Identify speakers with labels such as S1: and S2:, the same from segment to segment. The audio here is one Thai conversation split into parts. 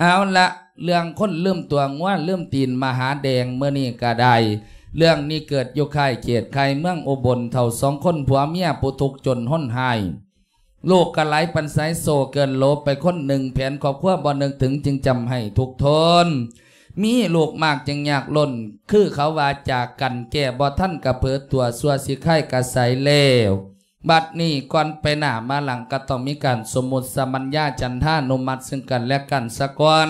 S1: เอาละเรื่องคนเริ่มตัวง้วนเริ่มตีนมหาแดงเมื่อนี้ก็ได้เรื่องนี้เกิดอยู่ค่ายเกียรติใครเมืองอบลเท่าสองคนผัวเมียปุทุกจนห้นหายลูกกระไหลปันไซโซเกินโลไปคนหนึ่งแผนครอบครัวบ่นึงถึงจึงจำให้ทุกทน มีลูกมากจึงอยากล้นคือเขาว่าจากกันแก่บ่ท่านกระเพิดตัวสัวสิไข่กระใสเลว บัดนี้ก่อนไปหน้ามาหลังก็ต้องมีการสมมุติสมัญญาจันท่านุมัติซึ่งกันและกันสะก่อน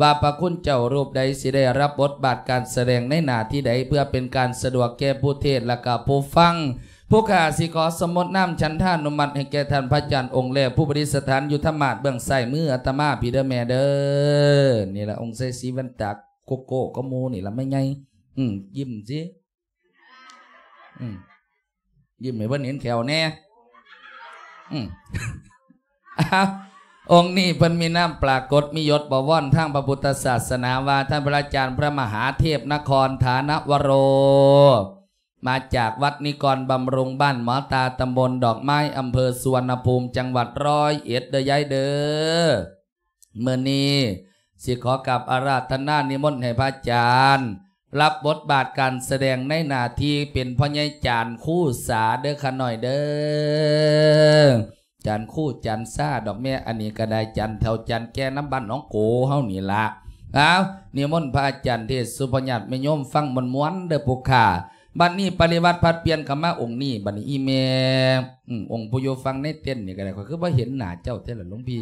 S1: ว่าพระคุณเจ้ารูปใดสิได้รับบทบาทการแสดงในหน้าที่ใดเพื่อเป็นการสะดวกแก่ผู้เทศและก็ผู้ฟัง ผู้ข้าสิขอสมมติน้ำชันท่านุมัติให้แก่ท่านพระจันทร์องค์แรกผู้บริสถานยุทธมาศเบื้องใส่มืออาตมาพีเดอร์แมเดอร์นี่แหละองค์ใส่สีวันตักโกโก้ก็มูนี่ละไม่ไง อืมยิ้มสิอืม ยิ้มให้เพิ่นเห็นแขวแน่อืมอ้าวองค์นี้เพิ่นมีน้ำปรากฏมียศบวรทางพระพุทธศาสนาว่าท่านพระอาจารย์พระมหาเทพนครฐานวโร มาจากวัดนิกรบำรุงบ้านหมอตาตำบลดอกไม้อำเภอสุวรรณภูมิจังหวัดร้อยเอ็ดเดยายเด้อเมื่อนี้สิขอกับอาราธนานิมนต์ให้พระอาจารย์ รับบทบาทการแสดงในนาทีเป็นพ่อใหญ่จานคู่สาเด้อขะหน่อยเด้อจานคู่จันซ่าดอกแม่อันนี้ก็ได้จันแถวจันแก่น้ำบันน้องโกเฮานี่ละเอานิมนพระอาจารย์เทศสุพญัตไม่โยมฟังมนม้วนเด้อปุกขาบัดนนี้ปริวัติพัดเปลี่ยนคำว่าองค์นี้บัดนี้อีเมอืมองค์ผู้โยฟังในเต้นนี่ก็ได้คือว่าเห็นหน้าเจ้าเท่าหลวงพี่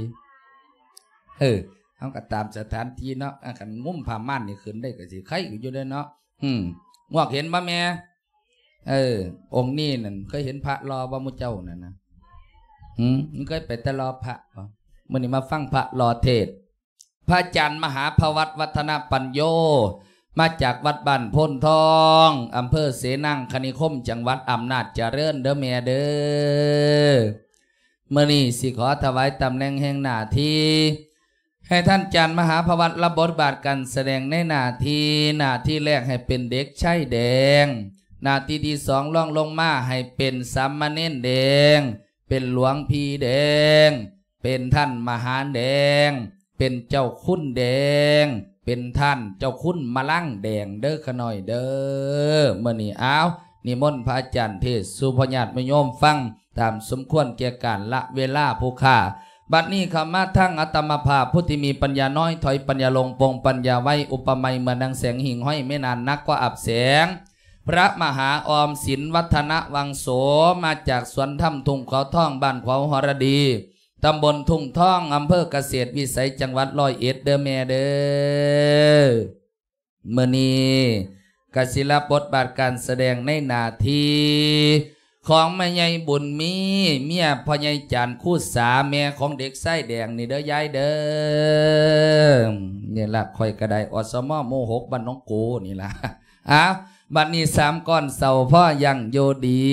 S1: เออ เขาก็ตามสถานที่เนาะอะขันงุ้มผ้าม่านนี่ขึ้นได้ก็สิใครอยู่ได้เนาะอืมงอกเห็นบ่แม่เออ องค์นี้นั่นเคยเห็นพระรอบ่มุเจ้านั่นนะอืมมันเคยไปแต่รอพระบ่มื่อนี้มาฟังพระรอเทศน์พระอาจารย์มหาภวัตวัฒนปัญโย มาจากวัดบ้านพ้นทองอำเภอเสนังคณิคม จังหวัดอำนาจเจริญเด้อแม่เด้อเมื่อนี้สิขอถวายตำแหน่งแห่งหน้าที่ ให้ท่านจันมหาภวัตรับบทบาทการแสดงในหน้าที่หน้าที่แรกให้เป็นเด็กชายแดง หน้าที่ที่สองล่องลงมาให้เป็นสามเณรแดง เป็นหลวงพี่แดง เป็นท่านมหาแดง เป็นเจ้าคุณแดง เป็นท่านเจ้าคุณมาลั่งแดงเด้อขน่อยเด้อเมื่อนี้อ้าวนิมนต์พระอาจารย์เทศสุพญาตมโยมฟังตามสมควรแก่การละเวลาผู้ค่า บัดนี้ขมาทั้งอัตมภาพผู้ที่มีปัญญาน้อยถอยปัญญาลงปงปัญญาไว้อุปมาเหมือนดังแสงหิ่งห้อยไม่นานนักก็อับแสง พระมหาออมศิลวัฒนวังโสมาจากสวนถ้ำทุ่งเขาท่องบ้านเขาหรดีตำบลทุ่งท่องอำเภอเกษตรวิสัยจังหวัดร้อยเอ็ดเดอแม่เดอเมื่อนี้กสิรับทบาทการแสดงในนาที ของแม่ใหญ่บุญมีเมียพ่อใหญ่จานคู่สาแม่ของเด็กไส้แดงนี่เด้อยายเด้อนี่ละคอยกระไดอสมอโมหกบ้านน้องกูนี่ละอ้าวบัดนี้สามก้อนเสาพ่อยังโยดี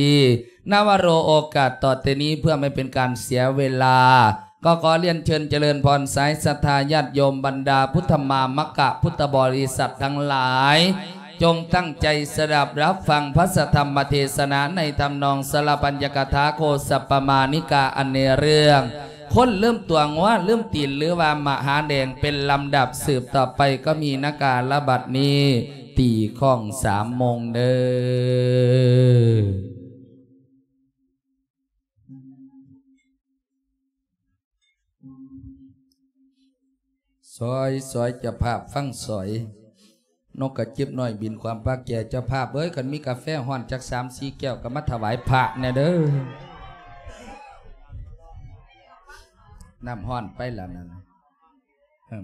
S1: นวโรโอกาสต่อเตนี้เพื่อไม่เป็นการเสียเวลา ก็ขอเรียนเชิญเจริญพรสายศรัทธาญาติโยมบรรดาพุทธมามกะพุทธบริษัททั้งหลาย จงตั้งใจสดับรับฟังพระธรรมเทศนาในทำนองสลปัญญกถาโคสปปมานิกาอันเนเรื่องคนเริ่มตัวงว่าเริ่มตีนหรือว่ามหาแดงเป็นลำดับสืบต่อไปก็มีนาการระบัดนี้ ตีข้องสามโมงเด้อซอยซอยจะภาพฟังสอย นกกระจิบหน่อยบินความภาคแก่เจ้าภาพเอ้ยคันมีกาแฟห้อนจากสามสี่แก้วก็มาถวายพระเนี่ยเด้อน้ำห้อนไปล้วนั่น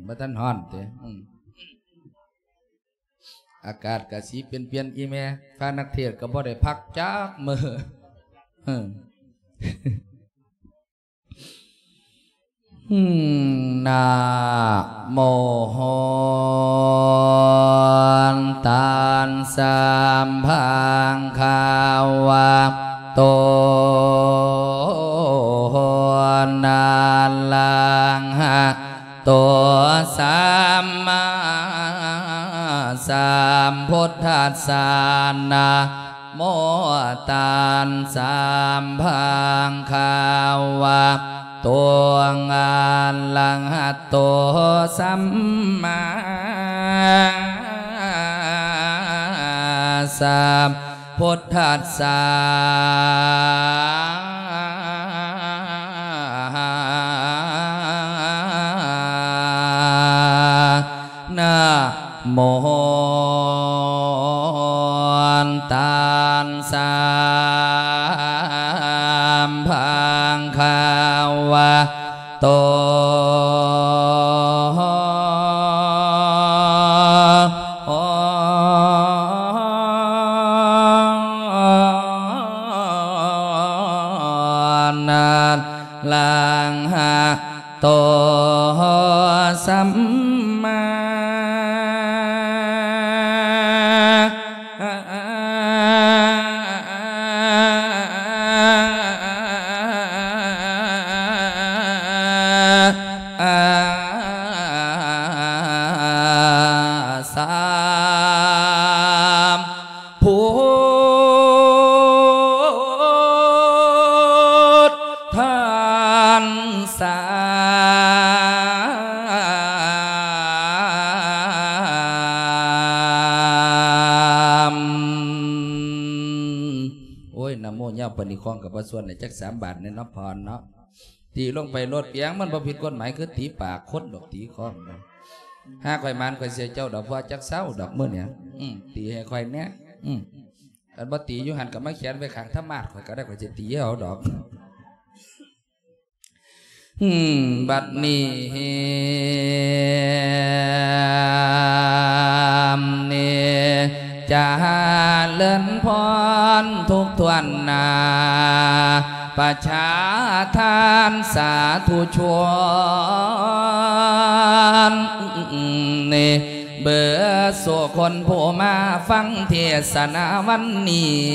S1: บ่ทันห้อนเต้อืมอากาศกะสีเปลี่ยนเปลี่ยนอีแม่ฟ้านักเทศก็บ่ได้พักจักมือเอออืมนะโมโห ตันสัมพังคาวะโตนาลังหะตัวสัมมาสัมพุทธัสสะนะโมตันสัมพังคาวะโตตัวงานลังหัตโตสัมมา สามพุทธัสสะนะโม ส่วนในจักสามบาทในนพรเนาะตีลงไปรถเปียงมันบ่ผิดกฎหมายคือตีปากคดดอกตีคองเนะห้าข่อยมันข่อยเสียเจ้าดอกว่าจักเศร้าดอกเมื่อเนี่ยอืตีให้ข่อยเนี้ยอืมันบ่ตีอยู่หันกับมาเขียนไว้ข้างธรรมาสข่อยก็ได้ข่อยจะตีเอาดอกอืมบัดนี้นี่จะเลื่อนพรทุกทวนนา ประชาทานสาธุชวนนี่เบื่อสู่คนผู้มาฟังเทศนาวันนี้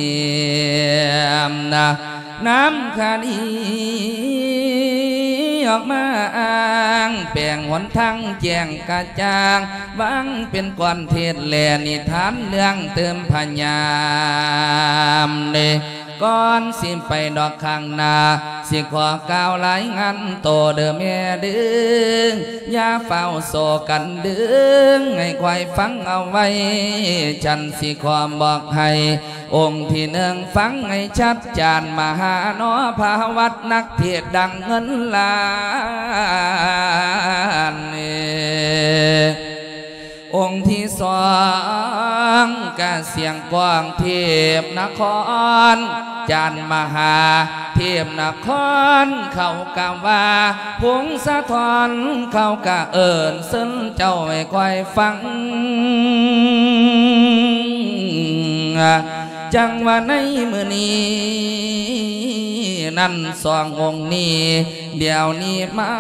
S1: นะน้ำคดีออกมาอ้างแปลงหนทางแจ้งกระจางบังเป็นก่อนเทศแลนิทานเรื่องเติมพญามเน ก่อนสิไปดอกข้างนาสิขอกล่าวหลายงานโตเดิมแม่ดึงอย่าเฝ้าโศกันดึงให้ควายฟังเอาไว้ ฉันสิขอบอกให้ องค์ที่หนึ่งฟังให้ชัดจานมหาโนภาวัดนักเทศดังเงินล้าน องค์ที่สองกาเสียงกว้างเทพนคร จันมหาเทพนคร เขากะว่าพงสะทอนเขากะเอิญซึ่งเจ้าไม่ค่อยฟัง จังว่าในมือนี้ นั่นสององค์นี้ เดี๋ยวนี้มา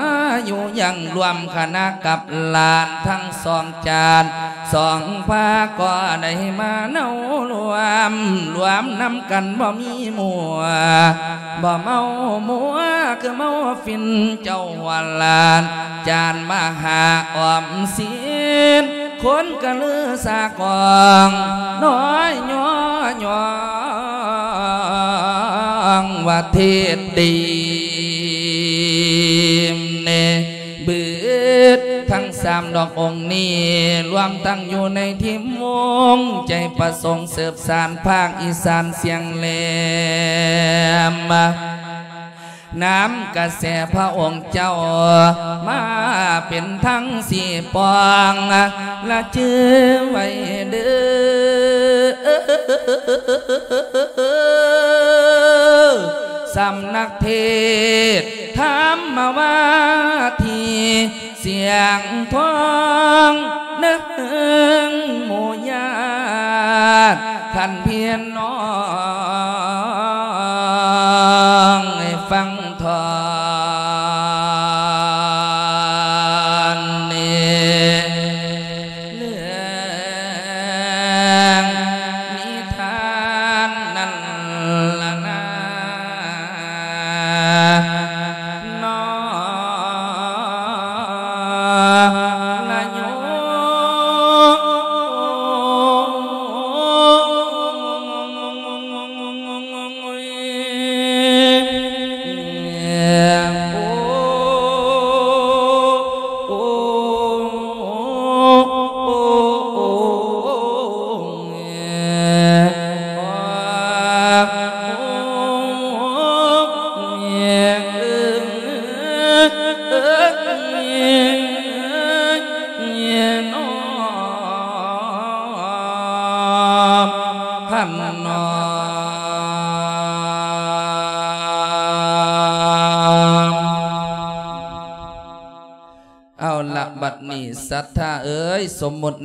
S1: อยู่ยังรวมคณะกับหลานทั้งสองจานสองพาก็ได้มาเนารวม รวมนำกันบ่มีมัวบ่เมามัวคือเมาฟินเจ้าวันลาน จานมหาออมสินคนกะลือสากอง น้อยย่อย่องว่าเทศดีเนบืดทั้งสามดอกองค์นี้รวมตั้งอยู่ในทิมวงใจประสงค์เสืบสารภาคอีสานเสียงแหลมน้ำกระแสพระองค์เจ้า มาเป็นทั้งสี่ปอง ละชื่อไว้เด้อ สำนักเทศธรรมาว่าทีเสียงทองนึกหมู่ญาขันเพียนน้องให้ฟัง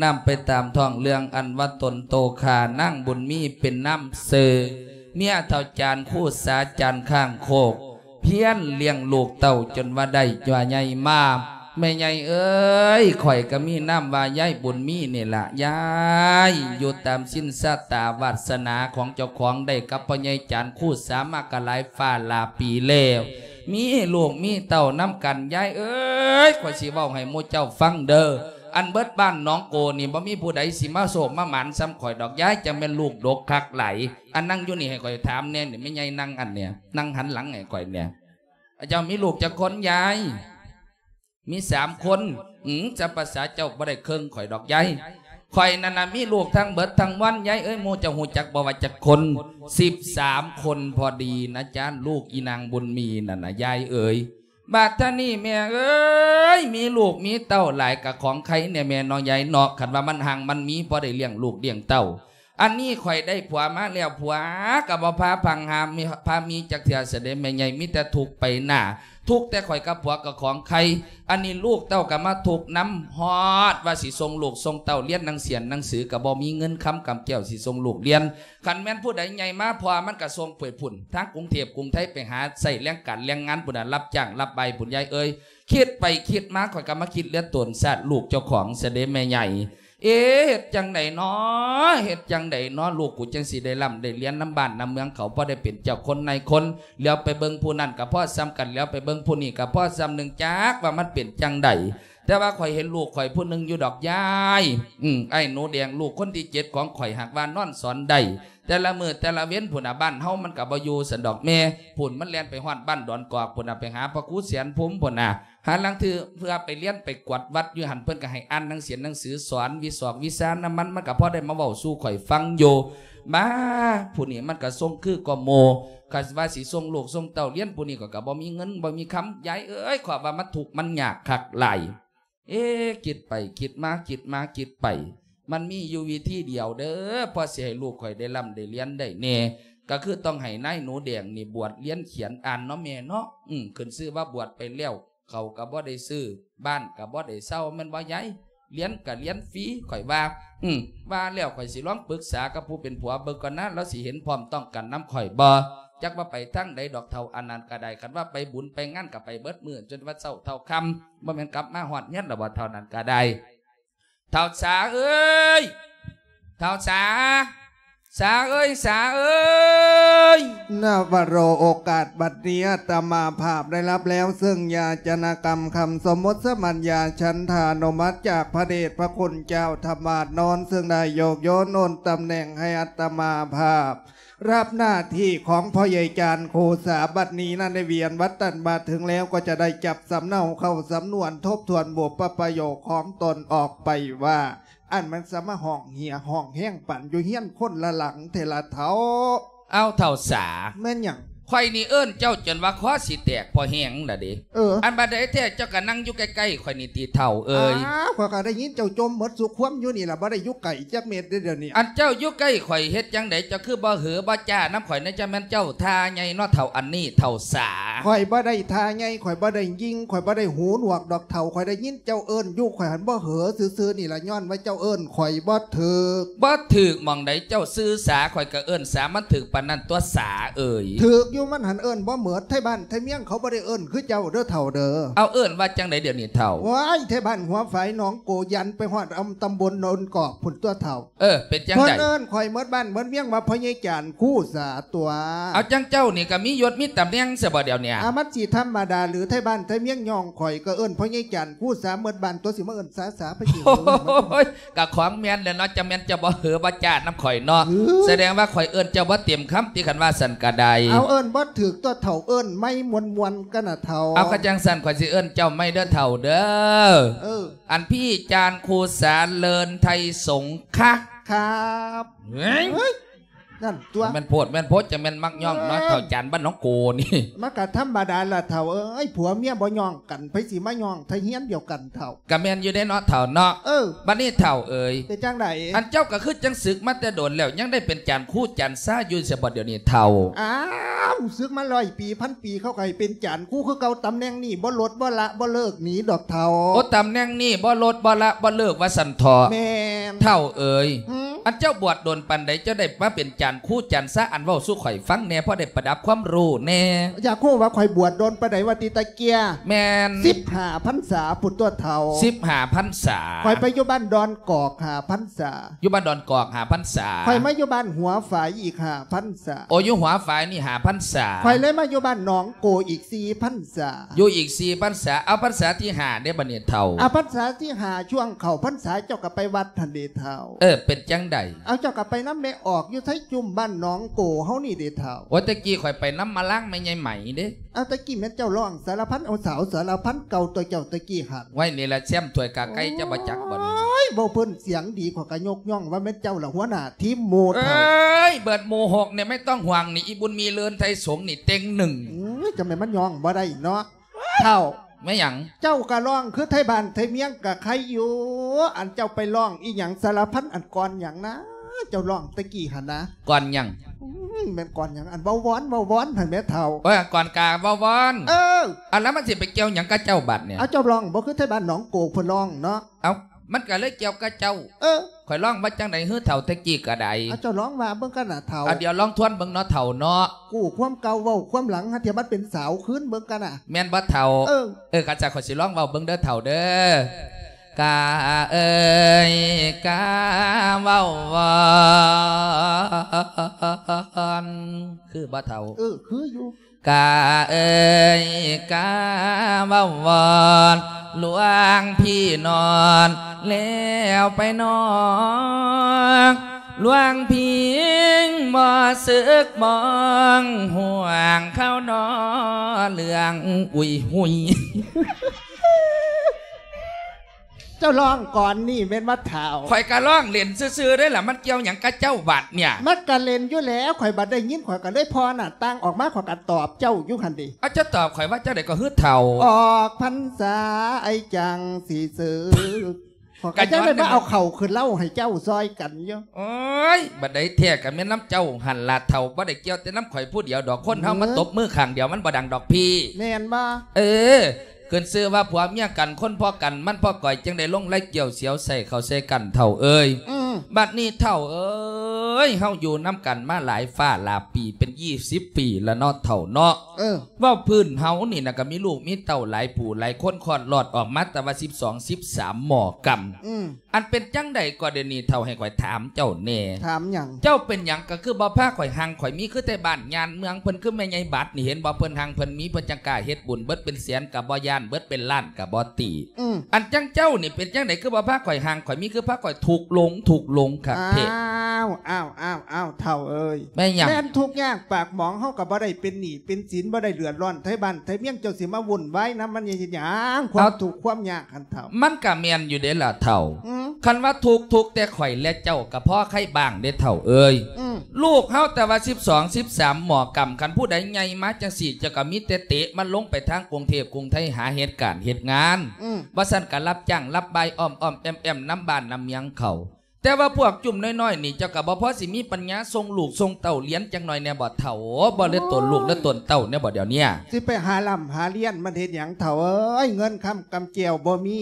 S1: นำไปตามท่องเรื่องอันว่าตนโตขานั่งบุญมีเป็นน้ำเสือเมียเท่าจานคู่สาจานข้างโคก เพี้ยนเลี้ยงลูกเต่าจนว่าได้จว่าใหญ่มาแม่ใหญ่เอ้ยข่อยก็มีน้ำว่ายายบุญมีนี่ละยายอยู่ตามสิ้นสตาวาสนาของเจ้าของได้กับพ่อใหญ่จานคู่สามากหลายฟ้าลาปีแล้วมีลูกมีเต่าน้ำกันยายเอ้ยข่อยสิว้าให้หมู่เจ้าฟังเด้อ อันเบิดบ้านน้องโกนี่บ่มีผู้ใดสิมาโศกมาหมันซ้ำข่อยดอกย้ายจะเป็นลูกดกคักไหล อันนั่งอยู่นี่ให้ข่อยถามแน่นี่ไม่ใหญ่นั่งอันเนี่ยนั่งหันหลังให้ข่อยเนี่ยเจ้ามีลูกจะคนย้าย มีสามคนอืมจะภาษาเจ้าบ่ได้เครื่องข่อยดอกย้ายข่อยนั่นน่ะมีลูกทั้งเบิดทั้งวันย้ายเอ้ยโมจะหูจักบ่ว่าจักคนสิบสามคนพอดีนะจ๊ะลูกอีนางบุญมีนั่นน่ะย้ายเอ้ย บาดท่านี่แม่เอ้ยมีลูกมีเต้าหลายกับของใครเนี่ยแม่น้องใหญ่เนาะขันว่ามันห่างมันมีพอได้เลี้ยงลูกเลี้ยงเต้า อันนี้ข่อยได้ผัวมาแล้วผัวกับบ่พาพังหามีพามีจักเถื่อเสด็จแม่ใหญ่มิแต่ถูกไปหน้า ทุกแต่ข่อยกับผัวกับของใคร อันนี้ลูกเต้ากับมาถูกน้ำฮอดว่าสิส่งลูกส่งเต้าเรียนหนังเสียนหนังสือกับบ่มีเงินคำกำแก้วสิส่งลูกเรียนขันแม่นผู้ใดใหญ่มาพอมันก็ส่งเปิดผุ่นทางกรุงเทพกรุงไทยไปหาใส่แรงกันแรงงานปุ่นรับจ้างรับใบปุ่นยายเอ้ยคิดไปคิดมาข่อยก็มาคิดเลือดตนสัตว์ลูกเจ้าของเสด็จแม่ใหญ่ เอ๊ะเห็ดจังไดเนาะเห็ดจังไดเนาะลูกกูจังสีได้ล่ำได้เรียนน้ำบ้านน้ำเมืองเขาพอได้เป็นเจ้าคนในคนแล้วไปเบิ้งผู้นั้นกับพ่อซ้ำกันแล้วไปเบิ้งผู้นี้กับพ่อซ้ำหนึ่งจักว่ามันเป็นจังได แต่ว่าข่อยเห็นลูกข่อยผู้หนึ่งอยู่ดอกยายอืมไอ้หนูแดงลูกคนที่เจ็ดของข่อยหักว่านอนสอนได้แต่ละมือแต่ละเว้นผุนน่ะบ้านเฮามันกับบอยู่สันดอกแม่ผุนมันแล่นไปฮอดบ้านดอนกอกผุนน่ะไปหาพระคูเสียนภูมิผุนน่ะหาลังถือเพื่อไปเรียนไปกวดวัดอยู่หันเพิ่อนก็ให้อ่านหนังเสียนหนังสือสอนวิสอกวิสาน้ำมันมันก็พอได้มาเว้าสู่ข่อยฟังอยู่มาผู้นี้มันก็ทรงคือก็โมก็ว่าสิส่งลูกส่งเต้าเรียนผู้นี้ก็ก็บ่มีเงินบ่มีคำยายเอ้ยขอว่ามันถูกมันยากคักหล เอ๊ะคิดไปคิดมาคิดมาคิดไป มันมีอยู่วิธีเดียวเด้อพอเสิให้ลูกข่อยได้ร่ำได้เรียนได้แน่ก็คือต้องให้นายหนูแดงนี่บวชเรียนเขียนอ่านเนาะแม่เนาะอืมขึ้นชื่อว่าบวชไปแล้วเขากับบ่ได้ซื้อบ้านกับบ่ได้เศร้ามันบ่ใหญ่เรียนกับเรียนฟรีข่อยว่า อืมว่าแล้วข่อยสิลองปรึกษากับผู้เป็นผัวเบิ่งก่อนนะแล้วสิเห็นพร้อมต้องกันน้ำข่อยบ่ จักว่าไปทั้งใดดอกเทาอันนันก็ได้คันว่าไปบุญไปงานกับไปเบิดมือจนว่าเช้าเท่าคำบ่แม่นกลับมาฮอดเฮียนแล้วบ่เท่านั้นก็ได้เท่าสาเอ้ยเท่าสาสาเอ้ยสาเอ้ย
S2: นาบโรโอกาสบัดนี้อาตมาภาพได้รับแล้วซึ่งยาจนกรรมคำสมมติสมัญญาชันธานมัติจากพระเดชพระคุณเจ้าธรรมาสนอนซึ่งได้โยกโยนโอนตำแหน่งให้อาตมาภาพ รับหน้าที่ของพ่อใหญ่จารย์โคสาบัดนี้นั่นได้เวียนวัดตันมาถึงแล้วก็จะได้จับสำเนาเข้าสำนวนทบทวนบวปประโยคของตนออกไปว่า อันมันสมห้องเหี่ยห้องแห้งปั่นอยู่เฮี้ยนคนละหลังเทละเท้า
S1: เอาเท่าสา
S2: แม่นอยัง
S1: ข่อยนี่เอิ้นเจ้าจนว่าคอสิแตกพอแห้งน่ะเด้
S2: เออ
S1: อันบัดใดแท้เจ้าก็นั่งอยู่ใกล้ๆข่อยนี่ตีเท่าเอ้ย
S2: อ้าวข้อยก็ได้ยินเจ้าจมหมดสุขความอยู่นี่ล่ะบ่ได้อยุกไก่จักเม็ดเด้อเดี๋ยวนี้
S1: อันเจ้าอยู่ใกล้ข่อยเฮ็ดจังไดเจ้าคือบ่หือบ่จ้าน้ำข่อยนะจะแม่นเจ้าทาใหญ่เนาะเท่าอันนี้เท่าสา
S2: ข่อยบ่ได้ทาไงข่อยบ่ได้ยิงข่อยบ่ได้หูหนวกดอกเฒ่าข่อยได้ยินเจ้าเอิ้นอยู่ข่อยหันบ่เหอซื่อๆนี่ล่ะย้อนว่าเจ้าเอิ้นข่อยบ่ถึก
S1: บ่ถึกหมองใดเจ้าซื้อสาข่อยก็เอิ้นสามันถึกปานนั้นตัวสาเอ้ย
S2: ถึกอยู่มันหันเอิ้นบ่เหมือดไทบ้านไทเมียงเขาบ่ได้เอิ้นคือเจ้าเด้อเฒ่าเด้อ
S1: เอาเอิ้นว่าจังไดเดี๋ยวนี้เท่า
S2: ว้ายไทบ้านหัวฝายหนองโกยันไปฮอดอำตำบลโนนกอกพุ่นตัวเฒ่า
S1: เออเป็นจัง
S2: เพิ่น
S1: ได
S2: เอิ้นข่อยหมดบ้านหมดเมียงมาพญจารย์คู่สาตัว
S1: เอาจังเจ้านี่ก็มียศมีตำแหน่งซะบ่เดี๋ยวเนี้
S2: อามัดสีธรรมดาหรือไทยบ้านไทยเมียงยองข่อยก็เอิ้นพ่อใหญ่จันทร์ผู้สามเมิดบ้านตัวสิมาเอิ้นสาสาไปสิ
S1: โอ้ยกะของแม่นแล้วเนาะจะแม่นจะบ่หือบ่จ้าน้ำข่อยเนาะแสดงว่าข่อยเอิ้นเจ้าบ่เต็มคำที่คันว่าสันกะได
S2: เอาเอิ้นบ่ถือตัวเถ่าเอิ้นไม่มวนมวนๆกันน่ะเถ่า
S1: เอากระจังสันข่อยสิเอิ้นเจ้าไม่เด้อเท่าเด้อ
S2: เออ
S1: อันพี่จานครูสารเลินไทยสงฆ์คะ
S2: ครับ
S1: เฮ้ย
S2: เฮ้ย นั่นตัว
S1: แม่นโพดแม่นโพดจะแม่นมักย่องเนาะเท่าจันบ้านน้องโกนี่
S2: มากะธรรมดาละเท่าเอ้ยผัวเมียบ่ย่องกันไผสิมาย่องไทเฮียนเดียวกันเท่า
S1: กะแม่นอยู่ได้เนาะเท่าเนาะ
S2: เออ
S1: บัดนี้เท่าเอ่ย
S2: เป็นจังได
S1: อันเจ้าก็คือจังศึกมาแต่โดนแล้วยังได้เป็นจานคู่จานซ่าอยู่เสียบ่เดี๋ยวนี้เท่า
S2: อ้าวซึกมาร้อยปีพันปีเขาไก่เป็นจานคู่คือเก่าตำแหน่งนี่บ่ลดบ่ละบ่เลิกหนีดอกเท่า
S1: โอ้ตำแหน่งนี่บ่ลดบ่ละบ่เลิกว่าสันทอ
S2: แม่น
S1: เท่าเอ่ย
S2: หืม
S1: อันเจ้าบวชโดนปันใดเจ้าได้มาเป็นจานคู่จานซ่าอันเว้าสู้ข่อยฟังแน่เพราะได้ประดับความรู้แน่
S2: อยากคู่ว่าข่อยบวชโดนปะไดว่าติตะเกีย
S1: แม่น
S2: สิบหาพันษาพุทธตัวเท่า
S1: สิบหาพันษา
S2: ข่อยไปอยู่บ้านดอนกอกหาพันษา
S1: อยู่บ้านดอนกอกหาพันษา
S2: ข่อยมาอยู่บ้านหัวฝายอีกหาพันษา
S1: โอ้อยู่หัวฝ่ายนี่หาพันษา
S2: ข่อยเลยมาอยู่บ้านหนองโกอีกสี่พันษา
S1: อยู่อีกสี่พันษาเอาพันษาที่หาได้บันเนี่ยเท่า
S2: อาพันษาที่หาช่วงเข่าพันษาเจ้ากับไปวัดทันเดเท่า
S1: เออเป็นจังใด
S2: เอาเจ้ากับไปน้ำเนออกอยู่ไทยจุ่มบ้านหนองโกเฮานี่เดเท่า
S1: โอ้ตะกี้ข่อยไปน้ำมาล้างไม่ใหญ่ใหม่เด้
S2: เอาตะกี้แม่นเจ้าร้องสารพันเอาสาวสารพันเก่าตัวเจ้าตะกี้หัน
S1: ไว้นี่ละแซมถวยกาไก่เจะบ่จักบ่นี่
S2: โอ้ยเบาเพิ่นเสียงดีกว่ากะยกย่องว่าแม่นเจ้าละหัวหน้าทีมโม
S1: เอ
S2: เท่า้
S1: ยเบิดหมู่หกเนี่ยไม่ต้องห่วงนี่อีบุญมีเลือนไทยสงฆ์นี่เต็งหนึ่ง
S2: อื้อจำเป็นมันย่องบ่ได้เนาะเท่า
S1: ไม่หยัง
S2: เจ้ากะร้องคือไทยบ้านไทยเมียงกะใครอยู่ อันเจ้าไปร้องอีหยังสารพันอันก่อนหยังนะ เจ้าร้องตะกี้หันนะ
S1: ก่อนหยัง
S2: อื้อแม่นก่อนหยังอันเบาวอนเบาวอนหันแม่เท่า
S1: โอ้ยก่อนกาบ่วอน
S2: เออ
S1: อันแล้วมันสิไปเกี่ยวหยังกับเจ้าบัดเนี่ย
S2: เอาเจ้าร้องบ่คือไทยบ้านหนองโกกเพิ่นร้องเนาะ
S1: เอามันก็เลยเกี่ยวกับเจ้า
S2: เออ
S1: ข่อยร้องว่าจังไดฮื้อเฒ่าตะกี้ก็ได้
S2: เอาเจ้าร้องมาเบิ่งกันน่ะเท่า
S1: เอาเดี๋ยวลองทวนเบิ่งเนาะเฒ่าเนาะ
S2: กู้ความเก่าเว้าความหลังหาเทียมันเป็นสาวคืนเบิ่งกันน่ะ
S1: แม่นบ่เฒ่า
S2: เออ
S1: เออกะจะข่อยสิร้องเว้าเบิ่งเด้อเฒ่าเด้อ กาเอ้ยกาเว้าวอนคือบ่เฒ่า
S2: เออคืออยู่
S1: กาเอ้ยกาเว้าวอนหลวงพี่นอนแล้วไปนอนหลวงพี่บ่สึกมองห่วงเข้านอเรื่อง อุยหุย
S2: เจ้าร้องก่อนนี่เป็นว่าเท่า
S1: ข่อยกะร้องเล่นซื่อๆได้ล่ะมันเกี่ยวหยังกับเจ้าบัดเนี่ย
S2: มักกะเล่นอยู่แล้วข่อยบัดได้ยินข่อยก็เลยพอน่ะตั้งออกมาข่อยก็ตอบเจ้าอยู่หันดิ
S1: เอาเจะตอบข่อยว่าเจ้าใดก็ฮืดเท่า
S2: ออกพรรษาไอ้จังสีซื้อขอย
S1: กั
S2: ก็
S1: นย้
S2: เจ้า
S1: อน
S2: เลย
S1: ได้
S2: มา
S1: ไหม
S2: เอาเข่าขึ้นเล่าให้เจ้าซอยกันเยอะ
S1: โอ้ยบัดใดแท้กับแม่นน้ำเจ้าหันลาดเท่าบ่ได้เกี่ยวแต่น้ำข่อยผู้เดียวดอกคนเฮามันตบมือข้างเดียวมันบ่ดังดอกพี่
S2: แม่นบ่
S1: เออ เกินซื้อว่าผัวเมียกันคนพ่อกันมันพ่อก่อยจึงได้ลงไล่เกี่ยวเสียวใส่เขาใส่กันเท่าเอ้ย บัดนี้เท่าเอ้ยเฮาอยู่น้ำกันมาหลายฟ้าหลายปีเป็นยี่สิบปีแล้วเนาะเท่าเนาะ
S2: เออ
S1: ว่าพื้นเฮานี่นะก็มีลูกมีเต่าหลายผู้หลายคนคลอดหลอดออกมาแต่ว่าสิบสองสิบสามหมอกรรม
S2: อืม
S1: อันเป็นจังใดก็เดยวนี้เท่าให้ข่อยถามเจ้าแน่
S2: ถามหยัง
S1: เจ้าเป็นหยังก็คือบ่พาข่อยหังข่อยมีคือแต่บ้านงานเมืองเพิ่นคือแม่ใหญ่บัดนี่เห็นบ่เพิ่นหังเพิ่นมีเพิ่นจังกล้าเฮ็ดบุญเบิดเป็นแสนกับบ่ย่านเบิดเป็นล้านกับบ่ตี
S2: อืม
S1: อันจังเจ้านี่เป็นจังไดคือบ่พาข่อยหังข่อยมีคือพาข่อยถูกหลงถูกหลงครับเพศ
S2: อ้าวอ้าวอ้าวอ้าวเท่าเอ้ย
S1: แม่หยัง
S2: แม่นทุกอย่างปากหมองเฮากับบ่ได้เป็นหนี้เป็นสินบ่ได้เดือดร้อนไทบ้านไทเมียงเจ้าสิมาวุ่นไว้นะมันยังหยังความถูกข์ความยากคันเท่า
S1: มันก็แม่นอยู่เด้ล่ะเท่า
S2: อืม
S1: คันว่าถูกถูกแต่ข่อยและเจ้ากับพ่อใครบ้างเด้เท่าเอ้ย
S2: อืม
S1: ลูกเฮาแต่ว่า12 13หมอกรรมคันผู้ใดใหญ่มาจังสี่จะก็มีแต่เตะมันลงไปทางกรุงเทพกรุงไทยหาเหตุการณ์เหตุงาน
S2: อืม
S1: ว่าสั่นก็รับจ้างรับใบอ้อมอ้อมแอมแอมน้ำบานน้ำเมียงเขา แต่ว่าพวกจุ่มน้อยๆนี่เจ้ากับบ่พอสิมีปัญญาทรงลูกทรงเต่าเลี้ยงจังหน่อยเนี่ยบ่เถ่าบ่เลือตนลูกเลือตนเต่าเนี่ยบ่เดี๋ยวเนี้ย
S2: สิไปหาลำหาเลี้ยนมันเห็นหยังเถ่าเอ้ยเงินคำกำเจียวบ่มี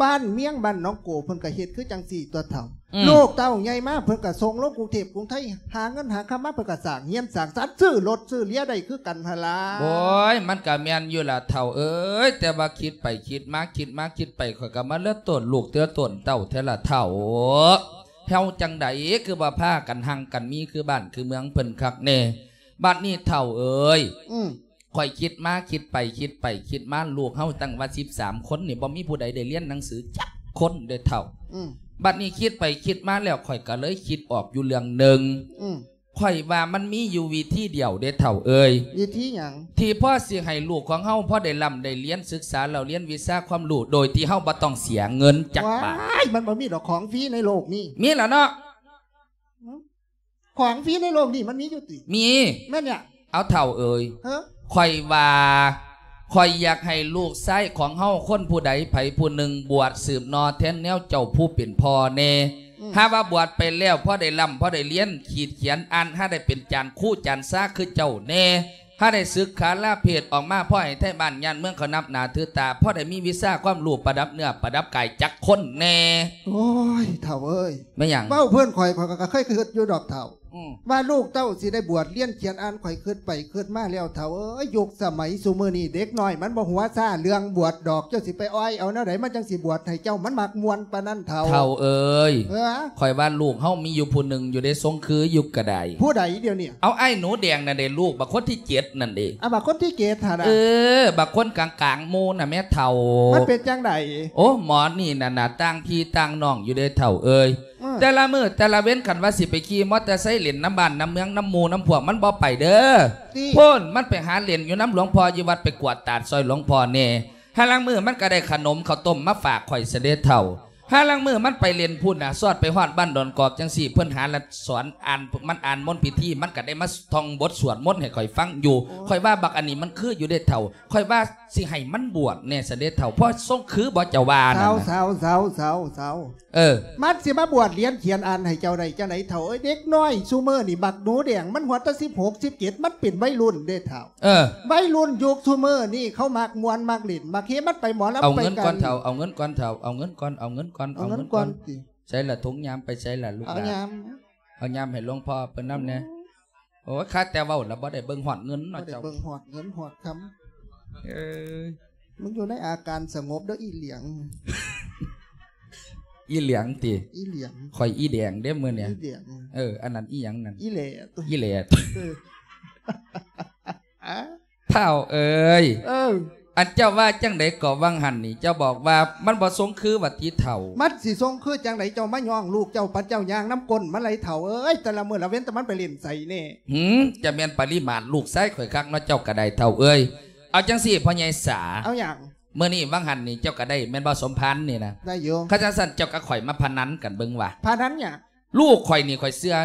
S2: บ้านเมียงบ้านน้องโกเพิ่นก็เฮ็ดคือจังสี่ตัวเถ่า ลูกเต้าใหญ่มาเพิ่นก็ส่งลงกรุงเทพกรุงไทยหาเงินหาคำมาเพิ่นก็สร้างเฮียนสร้างสัตว์ซื้อรถซื้อเลี้ยได้คือกันหนล่ะ
S1: โอ้ยมันก็แม่นอยู่ล่ะเฒ่าเอ้ยแต่ว่าคิดไปคิดมาคิดมาคิดไปข่อยก็มาเลือตนลูกเตือตนเต่าแท้ละเฒ่าเฮาจังใดคือว่าพากันหังกันมีคือบ้านคือเมืองเพิ่นคักแน่บัดนี้เฒ่าเอ้ย
S2: อืม
S1: ข่อยคิดมาคิดไปคิดไปคิดมาลูกเฮาตั้งว่า13คนนี่บ่มีผู้ใดได้เรียนหนังสือจักคนเด้อเท่า
S2: อืม
S1: บัดนี้คิดไปคิดมาแล้วข่อยก็เลยคิดออกอยู่เรื่องหนึ่ง
S2: อืม
S1: ข่อยว่ามันมีอยู่วิธีเดียวเด้อเท่าเอ้ย
S2: วิธีหยัง
S1: ที่พ่อสิให้ลูกของเฮาพ่อได้ร่ำได้เรียนศึกษาเราเรียนวิชาความรู้โดยที่เฮาบ่ต้องเสียเงินจักบาท
S2: ว้ายมันบ่มีดอกของฟรีในโลกนี้
S1: มีแล้วเนาะ
S2: ของฟรีในโลกนี่มันมีอยู่ติ
S1: มี
S2: แม่นเนี่ย
S1: เอาเท่าเอ่ย
S2: เฮ้อ
S1: คอยว่า คอยอยากให้ลูกไส้ของเฮาคนผู้ใดไผผู้หนึ่งบวชสืบนอแทนแนวเจ้าผู้เป็นพ่อแน่ถ้าว่าบวชไปแล้วพ่อได้ล่ำพ่อได้เลี้ยนขีดเขียนอ่านถ้าได้เป็นจานคู่จานซ่าคือเจ้าแน่ถ้าได้ศึกขาลาเพศออกมาพ่อให้ไทยบ้านยานเมืองเขานับหนาถือตาพ่อได้มีวิซ่าความรู้ประดับเนื้อประดับกายจักคนแน่
S2: โอ้ยเถ่าเอ้ย
S1: ไม่อย่าง
S2: เว้าเพื่อนข่อยข่อยก็เคยคิดอยู่ดอกเถ่า
S1: อืม
S2: ว่าลูกเต้าสิได้บวชเรียนเขียนอ่านข่อยคิดไปคิดมาแล้วเถ่าเอ้ยยุคสมัยซุมือนี่เด็กน้อย มันบ่หัวซ่าเรื่องบวชดอกเจ้าสิไปอ้อยเอาแนวไหนมันจังสิบวชให้เจ้ามันมักมวนปานนั้นเถ่า
S1: เท่าเอ่ย
S2: เออ
S1: คอยว่าลูกเฮามีอยู่ผู้หนึ่งอยู่ในทรงคือยุคกระได
S2: ผู้ใดเดียวเนี่ย
S1: เอาไอ้หนูแดงนั่นเด้ลูกบักคนที่เจ็ดนั่นเด้
S2: อะบักคนที่เกตหาดะ
S1: เออบักคนกลางกลางๆหมูน่ะแม่เท่า
S2: มันเป็นจังได
S1: โอ้หมอนี่น่ะน่ะตั้งพี่ตั้งน้องอยู่ได้เท่าเอ้ย
S2: อืม
S1: แต่ละมือแต่ละเว้นขันว่าสิไปขี่มอเตอร์ไซค์เล่นน้ำบ้านน้ำเมืองน้ำหมูน้ำพวกมันบ่ไปเด้อ
S2: ที่
S1: พ่นมันไปหาเล่นอยู่น้ำหลวงพ่ออยู่วัดไปกวาดตาดซอยหลวงพ่อเน่ห้าลังมือมันก็ได้ขนมข้าวต้มมาฝากข่อยเสด็จเท่าห้าลังมือมันไปเรียนพูดน่ะสอดไปฮอดบ้านดอนกอกจังสี่เพื่อนหาและสอนอ่านมันอ่านมนต์พิธีมันก็ได้มาท่องบทสวดมนต์ให้ข่อยฟังอยู่ข่อยว่าบักอันนี้มันคืออยู่ได้เท่าข่อยว่าสิให้มันบวชเนี่ยเสด็จเท่าเพราะทรงคือบ่เจ้าวานั่
S2: สานว
S1: น่ะ
S2: สาวสาวสาวสาว
S1: เออ
S2: มันสิมาบวชเรียนเขียนอ่านให้เจ้าใดเจ้าไหนเถ่าเอ้ยเด็กน้อยซูเมอร์นี่บักหนูแดงมันหัวตะสิบหกสิบเจ็ดมันเป็นวัยรุ่นเด้เถ่า
S1: เออ
S2: วัยรุ่นยุคซูเมอร์นี่เขามักมวนมักเล่นมักเฮมันไปหมอลำ
S1: เอา
S2: ไป
S1: เงินก่อนเท่าเอาเงินก่อนเท่าเอาเงินก่อนเอาเงินก่อน
S2: เอาเงินก่อนสิ
S1: ใช้ละถุงยามไปใช้ละลูก
S2: เอา
S1: หลาน
S2: ยาม
S1: เอายามให้หลวงพ่อเปิ้นน้ำเนี่ยโอ้ยข้าแต่เว้าแล้วบ่ได้เบิ่งหอดเงิน
S2: บ่
S1: เนาะ
S2: ได้
S1: เจ้า
S2: เบิ่งหอดเงินหอดค
S1: เออำ
S2: มึงอยู่ในอาการสงบเด้ออีเหลียง
S1: อีเหลียงติ
S2: อีเหลียง
S1: ข่อยอีแดงเด้มื้อเนี่ย
S2: อีเหลียง
S1: เอออันนั้นอีหยังนั่น
S2: อีเหล่ตัว
S1: อีแหลด
S2: เอออะ
S1: เท่าเอ้ย
S2: เออ
S1: อันเจ้าว่าจังไดก็วังหันนี่ เจ้าบอกว่ามันบ่สงคือวัติเท่า
S2: มัดสิทรงคือจังไหนเจ้ามาย่องลูกเจ้าปัดเจ้ายางน้ำก้นมันไหลเถ่าเอ้ยแต่ละมื้อละเว้นแต่มันไปเล่นใส่แน่
S1: หืมจะแม่นปริมาณลูกไส้ข่อยคักเนาะเจ้าก็ได้เท่าเอ้ย เอาจังซี่พ่อใหญ่สา
S2: เอาอย่าง
S1: เมื่อนี้วังหันนี่เจ้าก็ได้แม่นบ่สมพันธ์นี่นะ
S2: ได้อยู่
S1: ข้าจังสั่นเจ้าก็ข่อยมาพนันกันเบิ่งว่า
S2: พานั้นเนี่ย
S1: ลูกข่อยนี่ข่อยเสื้อ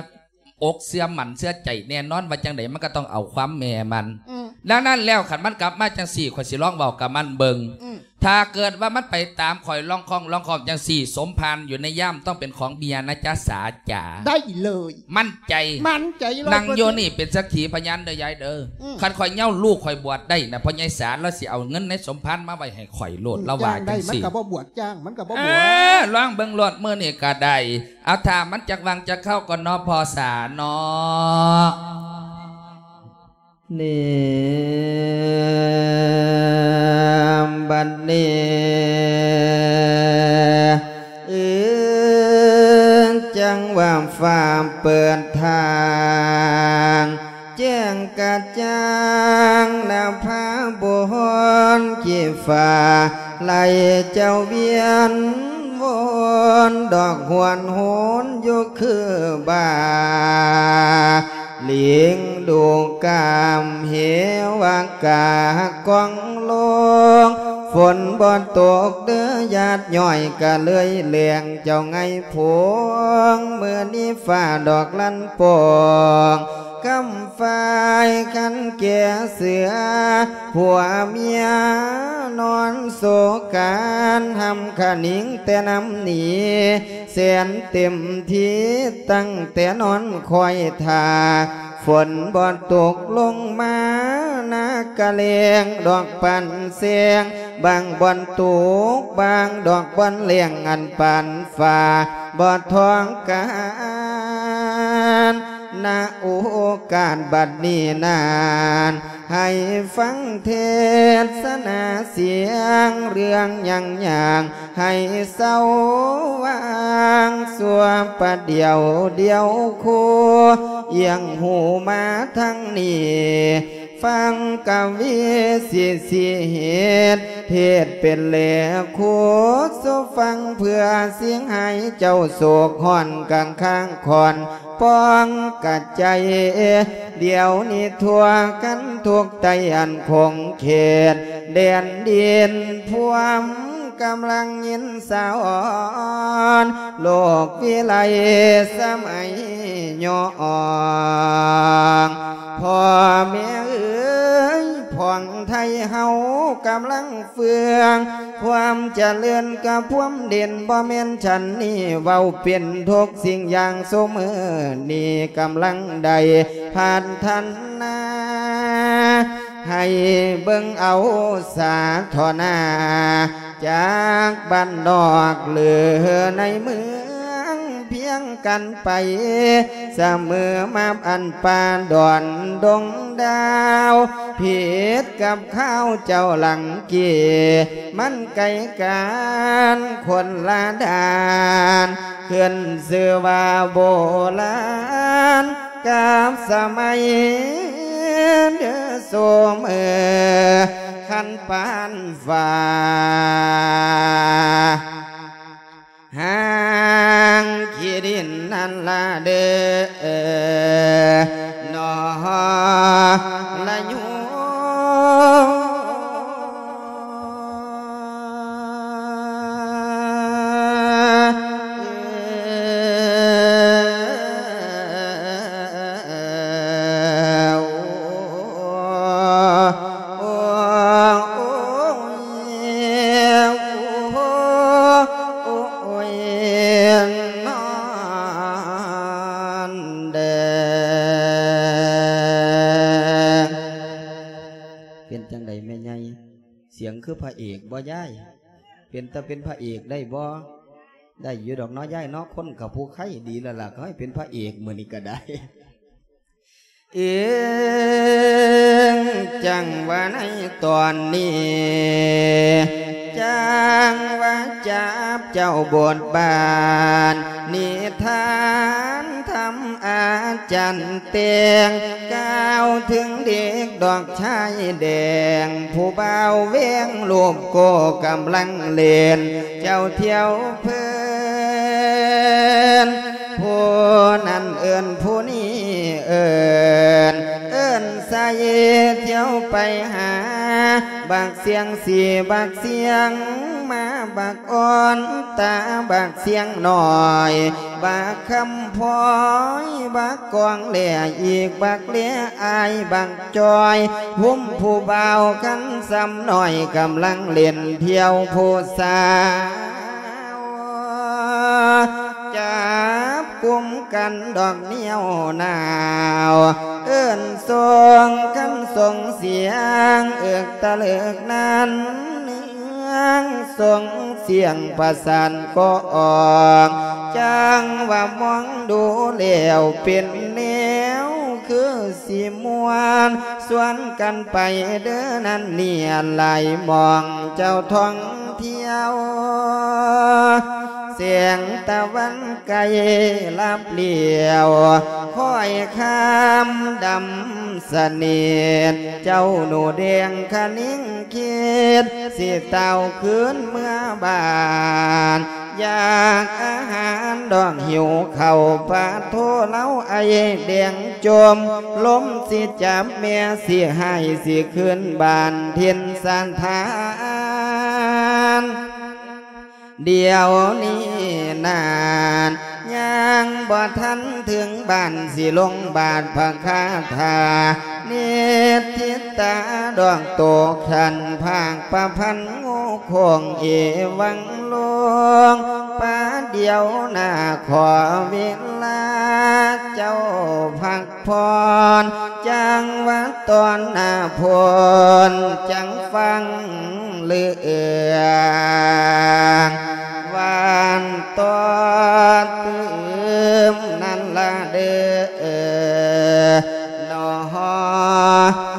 S1: อกเสื้อหมันเสื้อใจแน่นอนว่าจังไดมันก็ต้องเอาความแม่มัน
S2: อืม
S1: ดังนั้นแล้วขันมันกลับมาจังสี่ข่อยสิร้องเบากับมันเบิง
S2: อืม
S1: ถ้าเกิดว่ามันไปตามข่อยล่องคองล่องคองจังสี่ สมพานอยู่ในย่ามต้องเป็นของเบียร์นะจ๊ะสาจ๋า
S2: ได้เลย
S1: มั่นใจ
S2: มันใจร้อย
S1: นาง
S2: เปอร์
S1: โย
S2: เซ็นต์
S1: นี่เป็นสักขีพยานเด้อยายเด้ออ
S2: ม
S1: คันข่อยเง่าลูกข่อยบวชได้นะเพราะยายสารแล้วสิเอาเงินในสมพานมาไว้ให้ข่อยโลดละว่า
S2: จ้างได้
S1: จัง
S2: มัน
S1: สี่
S2: กับบ่บวชจ้างมันกับบ่
S1: เอบ
S2: วช
S1: อล่องเบิ่งโลดเมื่อนี่ก็ได้เอาถ้ามันจักวังจะเข้าก่อนเนอพอสาเนอ
S3: เนมบัดนี้เอือจังว่าฟ้าเปิดทางแจ้งกระจ่างนภาบุหนขีฟ้าไล่เจ้าเวียวนดอกหวนโหนอยู่คือบ่างกามเหวากากองลงฝนบอนตกเด้อญาติย่อยกะเลยเลียงเจ้าไงพวงเมื่อนี้ฟ้าดอกลันปองกำฝ่ายคันแก่เสือผัวเมียนอนโศการทำขนิงแต่น้ำหนีแสนเต็มที่ตั้งแต่นอนคอยทา ฝนบอนตกลงมานากะเลงดอกปันเสียง บางบอนตกบางดอกบอนเลี้ยงอันปันฝ่าบอดทองการ ณโอกาสบัดนี้นาน ให้ฟังเทศนาเสียงเรื่องอย่างอย่างให้เศร้าวางสัวประเดียวเดียวคู่เอียงหูมาทั้งนี้ ฟังกวีสิสิเหตุเทศเป็นเหลโคสฟังเพื่อเสียงให้เจ้าโศกห่อนกลางข้างคอนป้องกัดใจเดี๋ยวนี้ทั่วกันทุกใจอันคงเขตเดนเดินพวม กำลังยินสาวอ่อนโลกวิไลสมัยย่องพ่อแม่เอ๋ยพ่องไทยเฮากำลังเฟือง ความเจริญกับพวมเด่นบ่แม่นฉันนี่เว้าเป็นทุกสิ่งอย่างสมือนี่กำลังใดผ่านทันนาให้เบิ่งเอาสาธนา จากบ้านนอก เพียงกันไปเสมอมาอันปานดอนดงดาวผิดกับข้าวเจ้าหลังเกียมันไกลกันคนละดานขึ้นเสือว่าโบราณกับสมัยเดือโสมเออขันปานฟ้า ห่างขีดินนั่นล คือพระเอกบ่ย่ายเป็นแต่เป็นพระเอกได้บ่ได้อยู่ดอกน้อยย่ายเนาะคนกับผู้ไข่ดีล้วล่ะก็ให้เป็นพระเอกมือนี้ก็ได้ เองจังว่าในตอนนี้จังว่าจับเจ้าบทบานนิทานทำอา จันเตียงก้าวถึงเด็กดอกชายแดง ผู้เบาเวียงลูกโกกำลังเล่นเจ้าเที่ยวเพื่อนผู้นั้นเอื่นผู้นี้เอื่น เอินใส่เที่ยวไปหาบักเสียงสีบักเสียงมาบักอ่อนตาบักเสียง หน่อยบักคำพลอยบักกองเหล่อีกบักเลี้ยอายบักจอยหุ้มผู้เบากันซ้ำหน่อยกำลังเล่นเที่ยวผู้สาวจับกุมกันดอกเนียวหนาว เอื้นทรงกันส่งเสียง เอือกตะเลิกนั้นเนืองส่งเสียงประสานก็ออกจังว่ามองดูแล้วเป็นแนวคือสีมวนสวนกันไปเด้อนั้นเนี่ยไหลมองเจ้าท่องเที่ยว สียงตะวันไกลลับเลี่ยวค่อยข้ามดำเสนียดเจ้าหนูแดงคนิ่งคิดสิเต่าคืนเมื่อบานอยากอาหารดอกหิวเข่าปาโทเล้าไอแดงจมล้มสิจับเมียสิให้สิขึ้นบานเทียนสานทาน เดี๋ยวนี้นานยังบ่ทันถึงบ้านสิลงบาทพระคาถา เนตรทิตาดวงโตขันภาคประพันงูคงเอวังลวงป้าเดียวหน้าขอเวลา เจ้าพักพรจังว่าตอนหน้าพลจังฟังเลืองวานตอนตืมนั่นละเด้อ น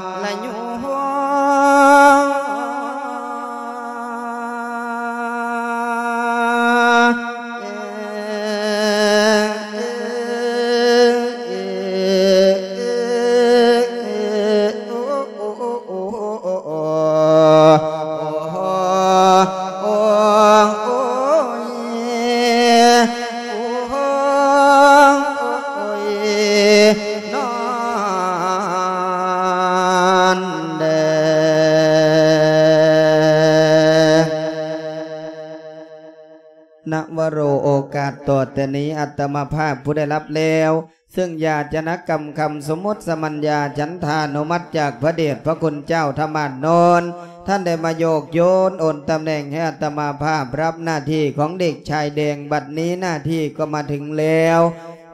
S3: ต่อแต่นี้อัตมาภาพผู้ได้รับแล้ว ซึ่งยาจนกรรมคำสมมติสมัญญาฉันทานุมัติจากพระเดชพระคุณเจ้าธรรมานนท์ท่านได้มาโยกโยนโอนตำแหน่งให้อัตมาภาพรับหน้าที่ของเด็กชายแดงบัดนี้หน้าที่ก็มาถึงแล้ว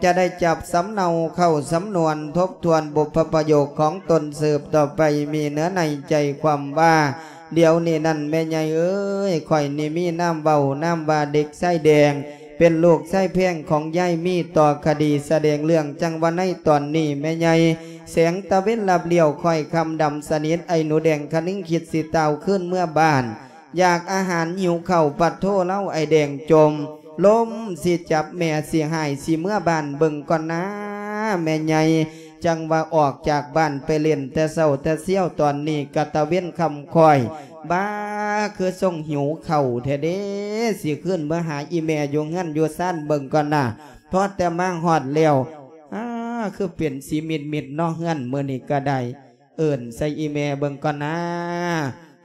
S3: จะได้จับสำเนาเข้าสำนวนทบทวนบุพประโยคของตนสืบต่อไปมีเนื้อในใจความว่าเดี๋ยวนี้นั่นแม่ใหญ่เอ้ยข่อยนี่มีน้ำเบาน้ำบาเด็กไส้แดง เป็นลูกไส้เพียงของยายมีต่อคดีแสดงเรื่องจังหวะในตอนนี้แม่ใหญ่เสียงตะเวนลับเลี้ยวค่อยคำดำสนิทไอหนูแดงคนิ่งคิดสิเตาขึ้นเมื่อบ้าน อยากอาหารหิวเข่าปัดโทเล่าไอแดงจมล้มสิจับแม่เสียหายสิเมื่อบ้านเบิ่งก่อนนะแม่ใหญ่จังว่าออกจากบ้านไปเล่นแต่เศร้าแต่เสี้ยวตอนนี้กะตะเว้นคำคอยบ้าคือส่งหิวเข่าแท้เด้สิขึ้นเมื่อหาอีแม่อยู่งั้นอยู่สั้นเบิ่งก่อนนะเพราะแต่มาหอดแล้วอ้าคือเปลี่ยนสีมิดมิดๆเนอกเฮือนเมื่อนี้ก็ได้เอิ่นใส่อีแม่เบิ่งก่อนนะ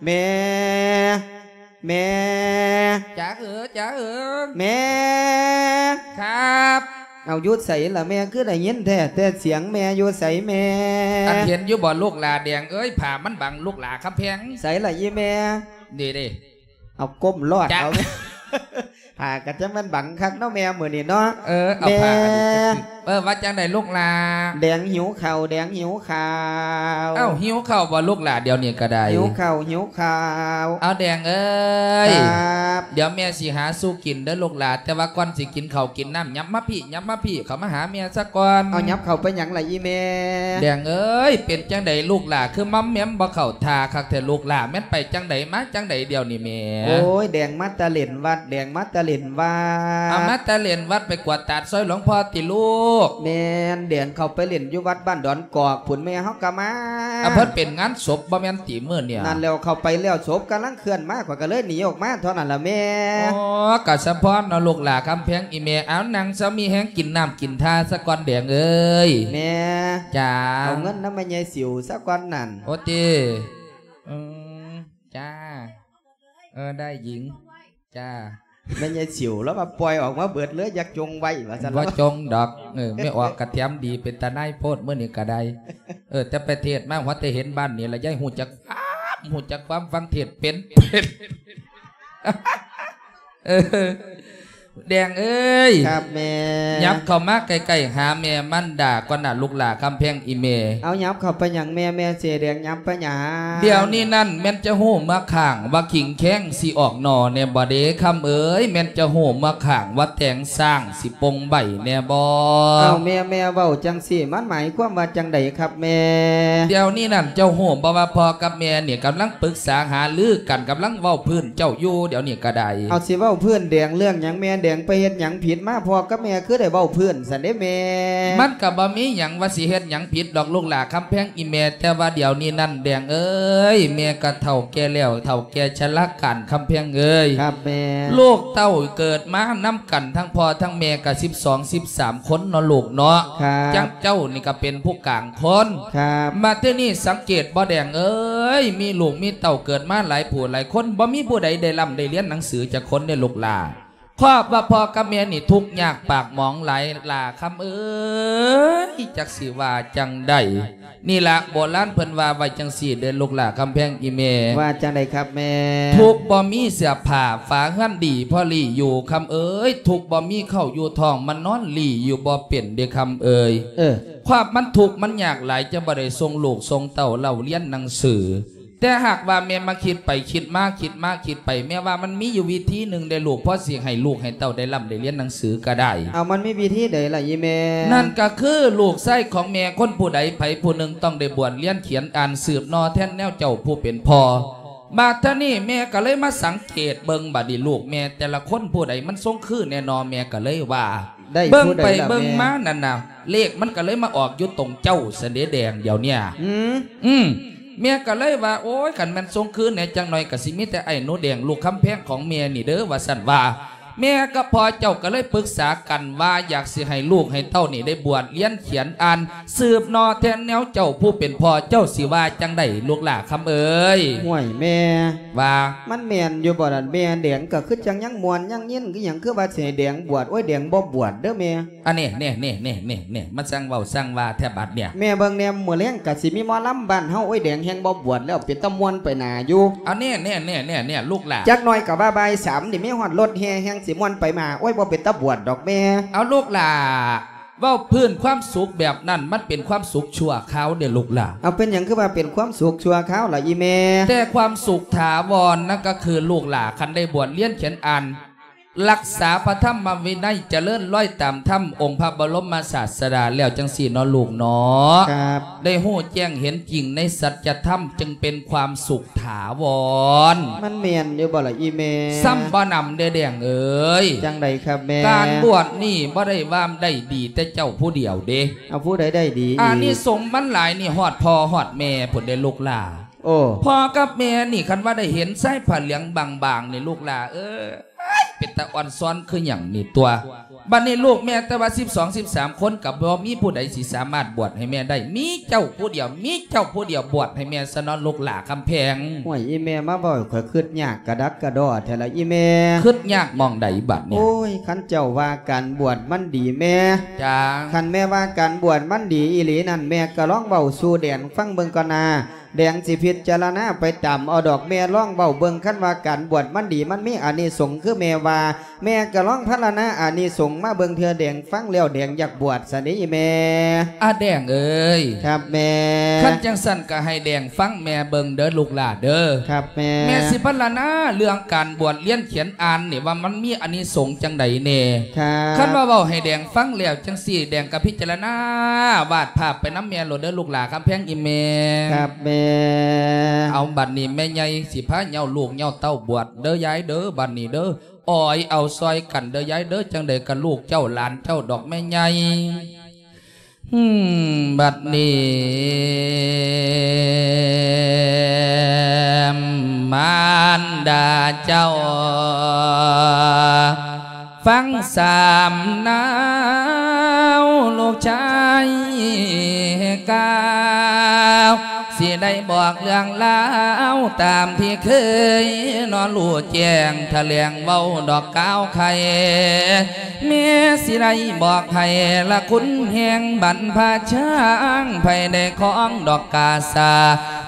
S3: แม่แม่
S1: จ๋าเออจ๋าเออ
S3: แม่
S1: ครับ
S3: เอายุดใส่ละแม่คือได้ยินแท้แต่เสียงแม่อยู่ใส่แม่
S1: อันเห็นอยู่บ่ลูกหลาแดงเอ้ยผ่ามันบังลูกหลาคำแพง
S3: ใส่ละยี่แม่
S1: ดีดิ
S3: เอาก้มรอด
S1: จ๊ะ
S3: เอาแม่ผ่ากระจังมันบังคักเนาะแม่มือนี่เนาะ
S1: เออเอาผ่าอันนี้ก็คือ เออว่าจังไดลูกหลา
S3: แดงหิวเข่าวแดงหิวข่าว
S1: เอ้าหิวข้าวบ่ลูกหลาเดี๋ยวนี้ก็ได้
S3: หิวเข่าวหิวข่าว
S1: เอาแดงเอ้ย
S3: ครับ
S1: เดี๋ยวแม่สิหาสู้กินเด้อลูกหลานแต่ว่าก่อนสิกินข้าวกินน้ำยับมาพี่ยับมาพี่เขามาหาแม่สักก่อน
S3: เอายับเข่าไปหยังละยี่แม่
S1: แดงเอ้ยเป็นจังใดลูกหลานคือมัมแม่มบ่เข้าทาคักแต่ลูกหลานแม่นไปจังใดมาจังใดเดียวนี่แม่
S3: โอ้ยแดงมัตตะเล่นวัดแดงมัตตะเล่นวัด
S1: เอามาแต่เล่นวัดไปกวาดตาดซอยหลวงพ่อติลูก
S3: แม่นแดงเข้าไปเล่นอยู่วัดบ้านดอนกอกผุนแม่เฮากะมา
S1: เอาเพิ่นเป็นงานศพบ่แม่นตีมื้อเนี่ย
S3: นั่นแล้วเข้าไปแล้วศพกำลังเคลื่อนมากกว่าก็เลยหนีออกมาเท่านั้นละแม่
S1: อ๋อกะสะพรเนาะลูกหลานคำแพงอีแม่เอานางสามีแฮงกินน้ำกินทาสักก่อนแดงเอ้ย
S3: แม่
S1: จ้า
S3: เอาเงินน้ำแม่ยายสิวสักวันนั่น
S1: โอติอืมจ้าเออได้หญิงจ้า
S3: ไม่ใช่สิวแล้วมาปล่อยออกมาเบิดเลยอยากจงไว้ว่าจะ
S1: ว่าจงดอกเออไม่ออกกระเทียมดีเป็นตาไนาโพดเมื่อนี่กระไดเออแต่ไปเทศมาว่าแต่เห็นบ้านนี่ละยายหูจักอ้าหูจักความฟังเทศเป็นเป็นเออ แดงเอ้ย
S3: ครับแม่
S1: ยับเข้ามาใกล้ๆหาแม่มันด่าก่อนน่ะลูกหลาคำแพงอีเม
S3: เอายับเข้าไปหยังแม่แม่เสียแดงยับไปหยัง
S1: เดี๋ยวนี้นั่นแม่นจะโหมมาข่างว่าขิงแข้งสิออกหนอแน่บ่เด้คำเอ้ยแม่นจะโหมมาข่างว่าแต่งสร้างสิปงใบแน่บ่
S3: เอาแม่แม่เว้าจังสี่มันหมายความว่าจังใดครับแม่
S1: เดี๋ยวนี้นั่นเจ้าโหมบ่ว่าพ่อกับแม่เนี่ยกำลังปรึกษาหารือกันกำลังเว้าพื้นเจ้าอยู่เดี๋ยวนี้ก็ได้
S3: เอาสิเว้าเพื่อนแดงเรื่องหยังแม่แดงไปเฮ็ดหยังผิดมาพอกับแม่คือได้เว้าเพื่อนสันเด้แม่
S1: มันก็บ่มีหยังว่าสิเฮ็ดหยังผิดดอกลูกหลาคำแพงอีแม่แต่ว่าเดี๋ยวนี้นั่นแดงเอ้ยแม่ก็เฒ่าแก่แล้วเฒ่าแก่ชรากันคำแพงเอ้ย
S3: ครับแม่
S1: ลูกเต้าเกิดมาน้ำกันทั้งพ่อทั้งแม่กับสิบสองสิบสามคนเนาะลูกเนาะ
S3: ครับ
S1: จังเจ้านี่ก็เป็นผู้กลางคน
S3: ครับ
S1: มาที่นี่สังเกตบ่แดงเอ้ยมีลูกมีเต่าเกิดมาหลายผู้หลายคนบ่มีผู้ใดได้ร่ำได้เรียนหนังสือจากคนในลูกหลา ครอบว่าพ่อกับแม่นี่ทุกข์ยากปากหมองหลายหลาคำเอ้ยจักสิว่าจังได้นี่ละโบราณเพิ่นว่าไว้จังสี่เดินลูกหลาคำแพงอีเม
S3: ว่าจังใดครับแม่
S1: ทุกบ่มีเสียผ้าฝาหันดีพ่อลี่อยู่คำเอ้ยทุกบ่มีเข้าวอยู่ท้องมันนอนหลี่อยู่บ่เป็นเด้คำเอ้ย
S3: เออ
S1: ความมันทุกข์มันยากหลายจะบ่ได้ส่งลูกส่งเต่าเล่าเรียนหนังสือ แต่หากว่าแม่มาคิดไปคิดมาคิดมาคิดไป แม่ว่ามันมีอยู่วิธีหนึ่งได้ลูกพ่อสิให้ลูกให้เต่าได้ร่ำได้เรียนหนังสือก็ได้
S3: เอามันมีวิธีใดล่ะยี่แม่
S1: นั่นก็คือลูกไส้ของแม่คนผู้ใดไผผู้หนึ่งต้องได้บวชเรียนเขียนอ่านสืบนอแท่นแนวเจ้าผู้เป็นพ่อบาดเท่านี้แม่ก็เลยมาสังเกตเบิ่งบัดนี้ลูกแม่แต่ละคนผู้ใดมันทรงคือแน่นอนแม่ก็เลยว่า
S3: ได้
S1: เบิ่ง
S3: ผู้ใด
S1: ไป
S3: ล่ะ
S1: เบิ่ง
S3: แมา
S1: นั่นน่ะเลขมันก็เลยมาออกอยู่ตรงเจ้าเสด็จแดงเดี๋ยวเนี่ย
S3: อืม
S1: อืม เมียก็เลยว่า โอ้ยขันแมันทรงคืนเนี่ยจังหน่อยก็สิมีแต่ไอ้หนูแดงลูกคำแพงของเมียนี่เด้อว่าสันว่า แม่กับพ่อเจ้าก็เลยปรึกษากันว่าอยากสิให้ลูกให้เต้านี่ได้บวชเรียนเขียนอ่าน สืบนอแทนแนวเจ้าผู้เป็นพ่อเจ้าสิว่าจังได้ลูกหล่าคำเอ้ย
S3: ห่วยแม่
S1: ว่า
S3: มันแม่นอยู่บ่ล่ะแม่แดงก็คือจังยังมวนยังยินคือหยังคือว่าสิให้แดงบวชโอ้ยแดงบ่บวชเด้อแม่
S1: อันนี้เนี่ยเนี่ยเนี่ยเนี่ยเนี่ยมันสั่งเว้าสั่งว่าแทบบัดเนี่ย
S3: แม่เบิ่งแนมมื้อแลงก็สิมีหมอลำบ้านเฮาโอ้ยแดงแฮงบ่บวชแล้วเป็นตะมวนไปหน้าอยู่
S1: อันนี้เนี่ยเนี่ยเนี่ยเนี่ยลูกหล่า
S3: จักหน่อยก็ว่าบ่ายสามนี่มีฮอดรถแห่แฮงสิม่วนไปมาโอ้ยบ่เป็นตะบวชดอกแม่
S1: เอาลูกหล่าเว่าพื้นความสุขแบบนั้นมันเป็นความสุขชั่วคราวเดี๋ยวลูกหล่า
S3: เอาเป็นหยังคือว่าเป็นความสุขชั่วคราวล่ะอีแม่
S1: แต่ความสุขถาวรนั่นก็คือลูกหล่าคันได้บวชเลี้ยนเขียนอ่าน รักษาพระธรรมวินัยเจริญร้อยตามธรรมองค์พระบรมศาสดาแล้วจังสี่เนอลูกเนาะ
S3: ครับ
S1: ได้หู้แจ้งเห็นจริงในสัจธรรมจึงเป็นความสุขถาวร
S3: มันแม่นอยู่บ่ล่ะอีแม่
S1: ซ้ำบ่นำเด้อแดงเอ้ย
S3: จังใดครับแม่
S1: การบวชนี่บ่ได้ว่ามได้ดีแต่เจ้าผู้เดียวเด้
S3: เอาผู้ใดได้ดี
S1: อานี่สงส์มันหลายนี่ฮอดพอฮอดแม่ผลได้ลูกหล่า
S3: โอ้
S1: พ่อกับแม่นี่คันว่าได้เห็นไส้ผ้าเหลืองบางๆในลูกหลาเออเป็นตาอ่อนซ้อนคืออย่างนี้ตัวบัดนี้ลูกแม่แต่ว่า12 13คนกับบ่มีผู้ใดสิสามารถบวชให้แม่ได้ มีเจ้าผู้เดียว มีเจ้าผู้เดียวบวชให้แม่สนอนลูกหลาคำแพง
S3: ห่วยอีแม่มาบ่อยข่อยคิดยากกระดักกระดอแท้ละอีแม่
S1: คึดยากมองใดบัดเนี่ย
S3: โอ้ยคันเจ้าว่าการบวชมันดีแม่
S1: จ้า
S3: คันแม่ว่าการบวชมันดีอีหลีนั่นแม่ก็ร้องเบาสู่แดนฟังเบิ่งก่อนนา แดงสิพิจารณาไปตามเอาดอกแม่ร้องเบาเบิ่งคันว่าการบวชมันดีมันมีอานิสงส์คือแม่ว่า แม่ก็ร้องพัฒนาอานิสงส์มาเบิ่งเทื่อแดงฟังแล้วแดงอยากบวชซะนี่แม่
S1: อาแดงเอ้ย
S3: ครับแม่
S1: คันจังสั่นก็ให้แดงฟังแม่เบิ่งเด้อลูกหลาเด้อ
S3: ครับแม่
S1: แม่สิพัฒนาเรื่องการบวชเรียนเขียนอ่านนี่ว่ามันมีอานิสงส์จังใดแน่
S3: ครับ
S1: คันว่าเว้าให้แดงฟังแล้วจังสี่แดงกับพิจารณาวาดภาพไปน้ำแม่โหลดเด้อลูกหลาคำแพงอีแม่
S3: ครับแม่
S1: เอาบัดนี้แม่ใหญ่สิพาเหย้าลูกเหย้าเต้าบวชเด้อยายเด้อบัดนี้เด้ออ้อยเอาซอยกันเด้อยายเด้อจังใดกันลูกเจ้าหลานเจ้าดอกแม่ใหญ่อืมบัดนี้มารดาเจ้า ฟังสามนาวลูกชายก้าว สิได้บอกเรื่องเล่าวตามที่เคย นอนลู่แจ้งทะเลงเบาดอกก้าวไข่เมียสิได้บอกให้ละคุณแหงบรรพช้างภายในของดอกกาสา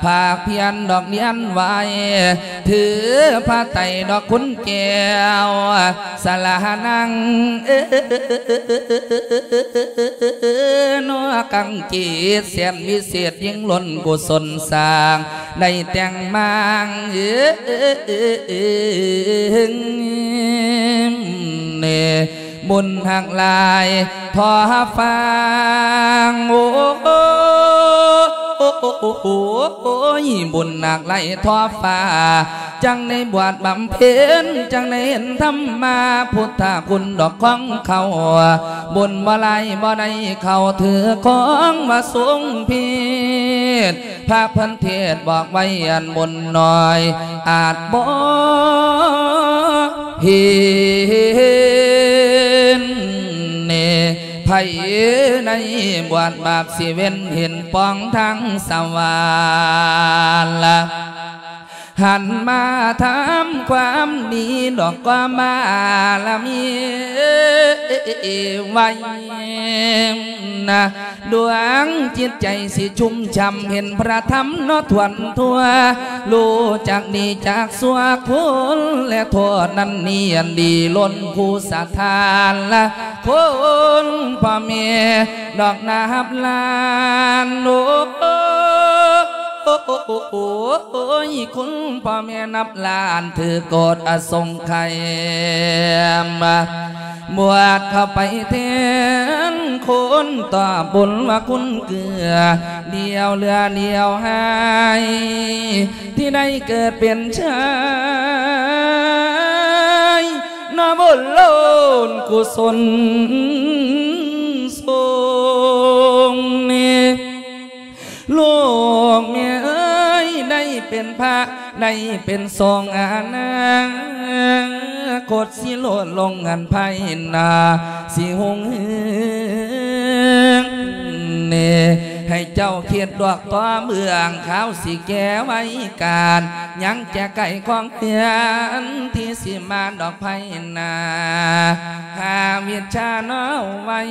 S1: ภาคเพียนดอกเนียนไว้ ถือผ้าไตดอกคุณแก้วสลานังเออนัวกังจีเสียนวิเศษยิ่งล้นกุศลสร้างได้ แต่งมางเออเนบุญหักลายทอฟังโอ้โอ้ยบุญหนักไหลทอฟ้า จังในบวชบำเพ็ญจังในเห็นธรรมาพุทธคุณดอกของเขา บุญบ่ไหลบ่ได้เขาถือของมาสูงพิษพระพันเทศบอกไว้อันบนหน่อย อาจบ่ห็นเนไผในบวชบาปสิเว้นเห็นปองทั้งสวรรค์ หันมาทำความดีดอกก็มาละมีไว้นะดวงจิตใจสิชุ่มช่ำเห็นพระธรรมนอทวนทั่วรู้จักดีจากสัวคุณและโทษนั้นเนียนดีล้นผู้สาทานละคุณพ่อเมียดอกนาบลานโอ้ โอ้โอ้โอ้โอ้โอ้ยคุณพ่อแม่นับล้านถือโกดอสงไขมาบวชเข้าไปเทนคนต่อบุญว่าคุณเกลือเดียวเรือเดียวหายที่ได้เกิดเป็นชายนบุญโลนกุศลทรงเนี่ย ลูกเมียเอ้ยได้เป็นพระได้เป็นทรงอาณากดสิโลดลงงานไพนาสิหงเฮงเนให้เจ้าเขียดดอกต่อเมืองขาวสิแก้ไว้การยังจะไก่ของเพียนที่สิมาดอกไผ่นาหาวิชาเนาไว้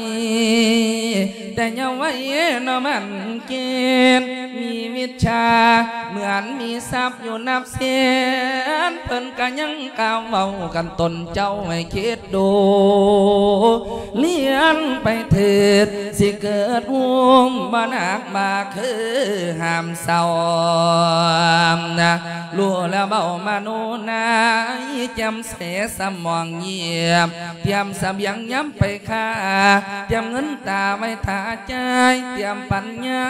S1: แต่ยังไว้เนามันเกณฑ์มีวิชา เหมือนมีทรัพย์อยู่นับเสียนเพิ่นก็ยังกล่าวเว้ากันตนเจ้าให้คิดดู เลี้ยนไปเถิดสิเกิดห่วงบ่หนักมาคือห้ามเศร้านะรู้แล้วเบามาโนนายจำเสสมองเงียบเตรียมสบียงย้ำไปค่าเตรียมเงินตาไว้ถาใจเตรียมปัญญา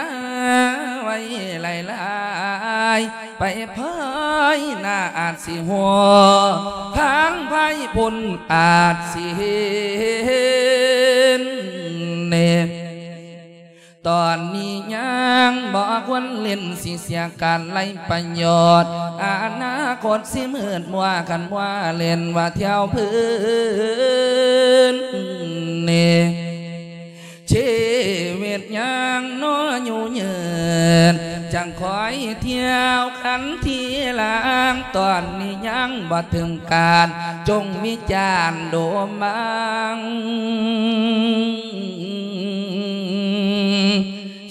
S1: ไว้ไหลลายไปพายหน้าอาจสิหัวทางไพ่พุ่นอาจสิเห็นเนตอนนี้ยังบอกควรเล่นสิเสียการไล่ประโยชน์อนาคตสิมืดมัวกันว่าเล่นว่าเที่ยวพื้นเนี่ ชีวิตยังน้ออยู่เยินจังคอยเที่ยวขันทีหลังตอนนี้ยังบ่ถึงการ จงวิจารณ์โดมัง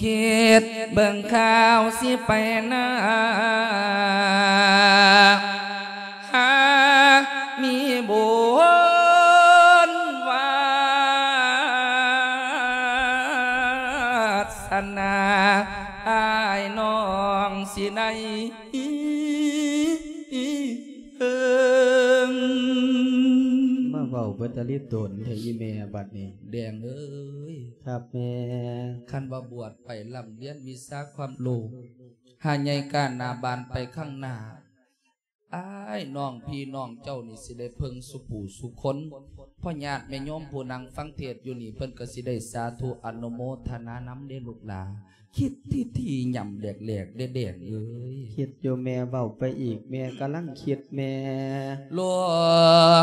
S1: คิดเบิ่งข่าวสิไปนาหามีบุญ องสิในเอิง
S3: มาเว้าเบิดตะลิดโดนเถอะอีแม่บัดนี้
S1: แดงเอ้ย
S3: ครับแม่
S1: คันว่าบวชไปลำเลียนวิสาความรู้หาใหญ่การหนาบานไปข้างหน้าอ้ายน้องพี่น้องเจ้านี่สิได้เพิ่งสุผูสุคนพ่อญาติแม่โยมผู้นังฟังเทศน์อยู่นี่เพิ่นก็สิได้สาธุอนุโมทนาน้ำเด้ลูกหลา คิดที่ที่ย่ำแหลกแหลกๆแดงๆเอ้ย
S3: คิดอยู่แม่เว้าไปอีกแม่กำลังคิดแม่
S1: ลู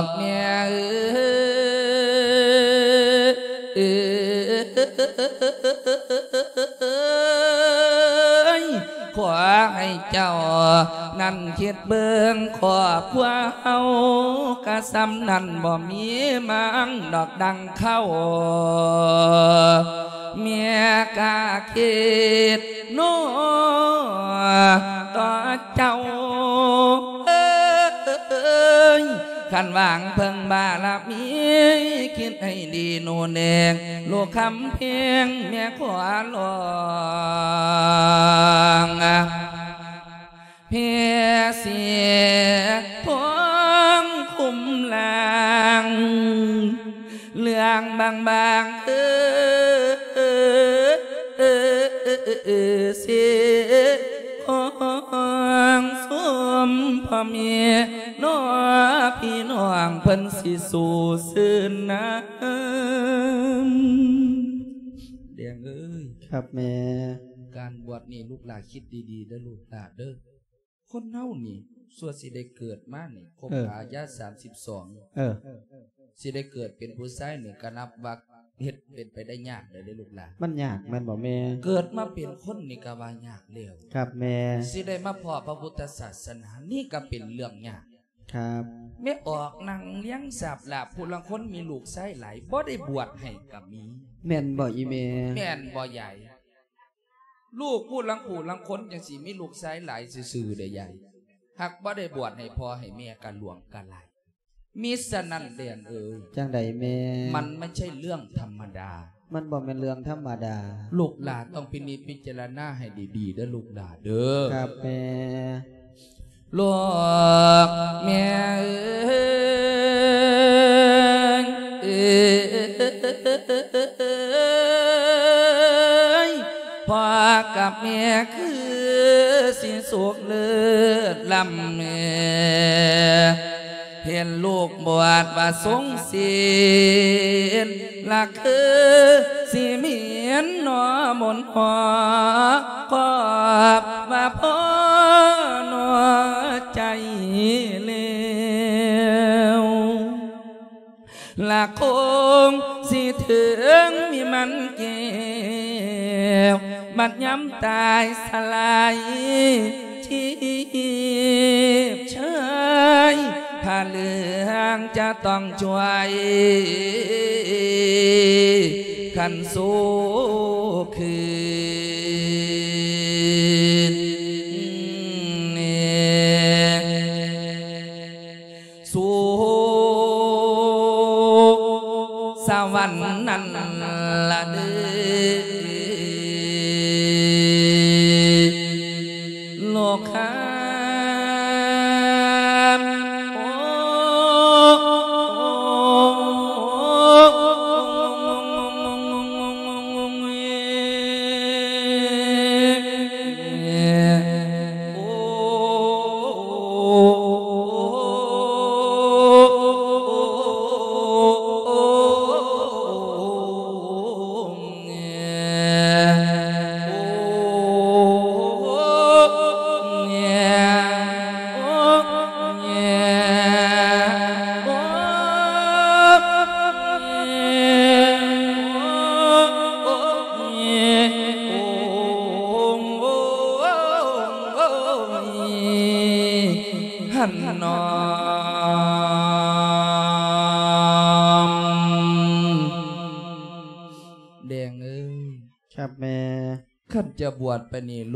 S1: กแม่เอ้ย ขอให้เจ้า นั่นคิดเบิ่งขอบครัวเฮากะซ้ำนั่นบ่มีมังดอกดังเข้า เมียกาคิดโน่ต่อเจ้าเอ้ย ขันวางเพิ่งบาลามีคิดให้ดีโนูนเองลูกคำเพียงเมียขวาลองเพียเสียพวงคุมลางเรื่องบางบางเออเออเออเออเออเสีย องสมพ่อเมียน้อพี่น้องเพิ่นสิสู่ซื่นน้ำเดียงเอ้ย
S3: ครับแม่
S1: การบวชนี่ลูกหลานคิดดีๆเด้อลูกหลานเด้อคนเฮานี่ส่วนสิได้เกิดมานี่ครบอายุสามสิบสอง
S3: เออ
S1: สิได้เกิดเป็นผู้ชายนี่ก็นับว่า เฮ็ดเป็นไปได้ยากเลยเด้อลูกหลาน
S3: มันยากแม่นบ่แม่
S1: เกิดมาเป็นคนนี่ก็ว่ายากแล้ว
S3: ครับแม่
S1: สิได้มาพอพระพุทธศาสนานี่ก็เป็นเรื่องยาก
S3: ครับ
S1: แม่ออกนั่งเลี้ยงสาบลาบผู้ลังคนมีลูกชายหลายบ่ได้บวชให้ก็มี
S3: แม่นบ่อีแม่
S1: แม่นบ่ใหญ่ ลูกผู้ลังผู้ลังคนจังสิมีลูกชายหลายซื่อๆได้ใหญ่หากบ่ได้บวชให้พ่อให้แม่กันหลวงกันหลาย มิสนั่นเดียนเอ้ย
S3: จังใดแม่
S1: มันไม่ใช่เรื่องธรรมดา
S3: มันบ่แม่นเรื่องธรรมดา
S1: ลูกหลานต้องพินิจพิจารณาให้ดีๆเด้อลูกหลานเด้อ
S3: ครับแม่
S1: ลูกแม่เอ้ยเอ้ยพ่อกับแม่คือสิสุขเลิศลำแม่ เห็นลูกบวชว่าสงสีนละคือสีเมียนนอมนหอขอบว่าพ่อหนอใจเลวละคงสีถึงมีมันเกี่ยวบัดย้ำตายสลายชีพชย ผ้าเหลืองจะต้องช่วยขันสู้คือ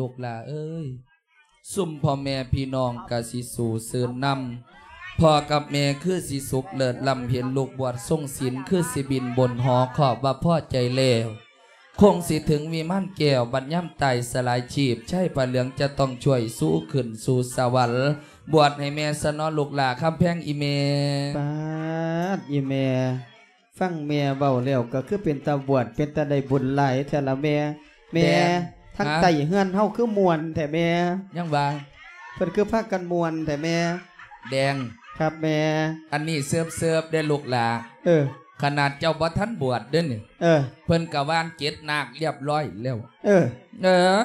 S1: ลูกหลาเอ้ยซุ่มพ่อแม่พี่น้องกะสิสู่เสือนำพ่อกับแม่คือสิสุขเลิศลำเห็นลูกบวชทรงศีลคือสิบินบนหอขอบว่าพ่อใจเลวคงสิถึงวิมานแก้วบรรย่ำไตสลายชีพ ใช่ปลาเหลืองจะต้องช่วยสู้ขึ้นสู่สวรรค์บวชให้แม่สนอลูกหลาคำแพงอีเม
S3: ปาดอีแม่ฟังแม่เบาแล้วก็คือเป็นตาบวชเป็นตาได้บุญหลายแต่ละแม่แม่
S1: แดง
S3: ทั้ง
S1: ฮะ
S3: ไตเฮือนเฮาคือมวนแต่แม่
S1: ยังว่า
S3: เพิ่นคือพากันมวนแต่แม่
S1: แดง
S3: ครับแม่
S1: อันนี้เสิร์ฟเสิร์ฟได้ลูกหลา
S3: เออ
S1: ขนาดเจ้าบ่ทันบวชเด้อนี่
S3: เออ
S1: เพิ่นกะว่านเจ็ดนาคเรียบร้อยแล้ว
S3: เออ
S1: เออ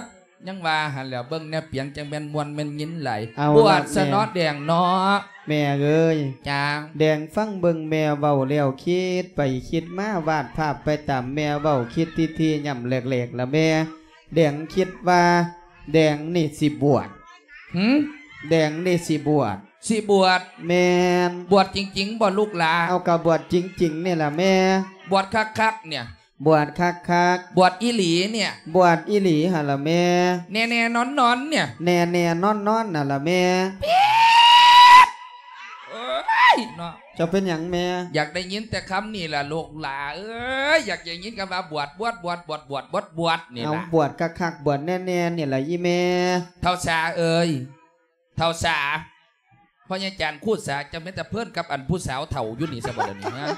S1: ยังว่าหันแล้วเบิ่งแนวเปียงจังแม่นมวนแม่นยินไหล
S3: เอา
S1: บว
S3: ล่ะ
S1: ชสนอแดงเนาะ
S3: แม่เอ้ย
S1: จ้า
S3: แดงฟังเบิ่งแม่เบาแล้วคิดไปคิดมาวาดภาพไปตามแม่เบาคิดทีทีๆย่ำแหลกๆละแม่ แดงคิดว่า แดงนี่สิบวช
S1: หืม
S3: แดงนี่สิบวช
S1: สิบวช
S3: แม่น
S1: บวชจริง ๆบ่ลูกหลา
S3: เอากับบวชจริง ๆ นี่ล่ะแม่
S1: บวชคักๆเนี่ย
S3: บวชคักคัก
S1: บวชอีหลีเนี่ย
S3: ๆบวชอีหลีหะละแม่
S1: แน่ๆนอนๆเนี่ย
S3: แน่แน่นอนนอนๆน่ะละแม่
S1: เอ้ยเนาะ
S3: เจะเป็นหยังแม่
S1: อยากได้ยินแต่คำนี่ล่ะลูกหลาเอ้ยอยากได้ยินคำว่าบวชบวชบวชบวชบวชบวชบวชนี่
S3: เอา
S1: ล่ะ
S3: บวชคักคักๆบวชแน่แน่ๆนี่ล่ะยี่แม่
S1: เท่าสาเอ้ยเท่าสาพ่อใหญ่จานคูดสาจะไม่แต่เพื่อนกับอันผู้สาวเถ่าอยู่นี่สบัดนี้ฮะ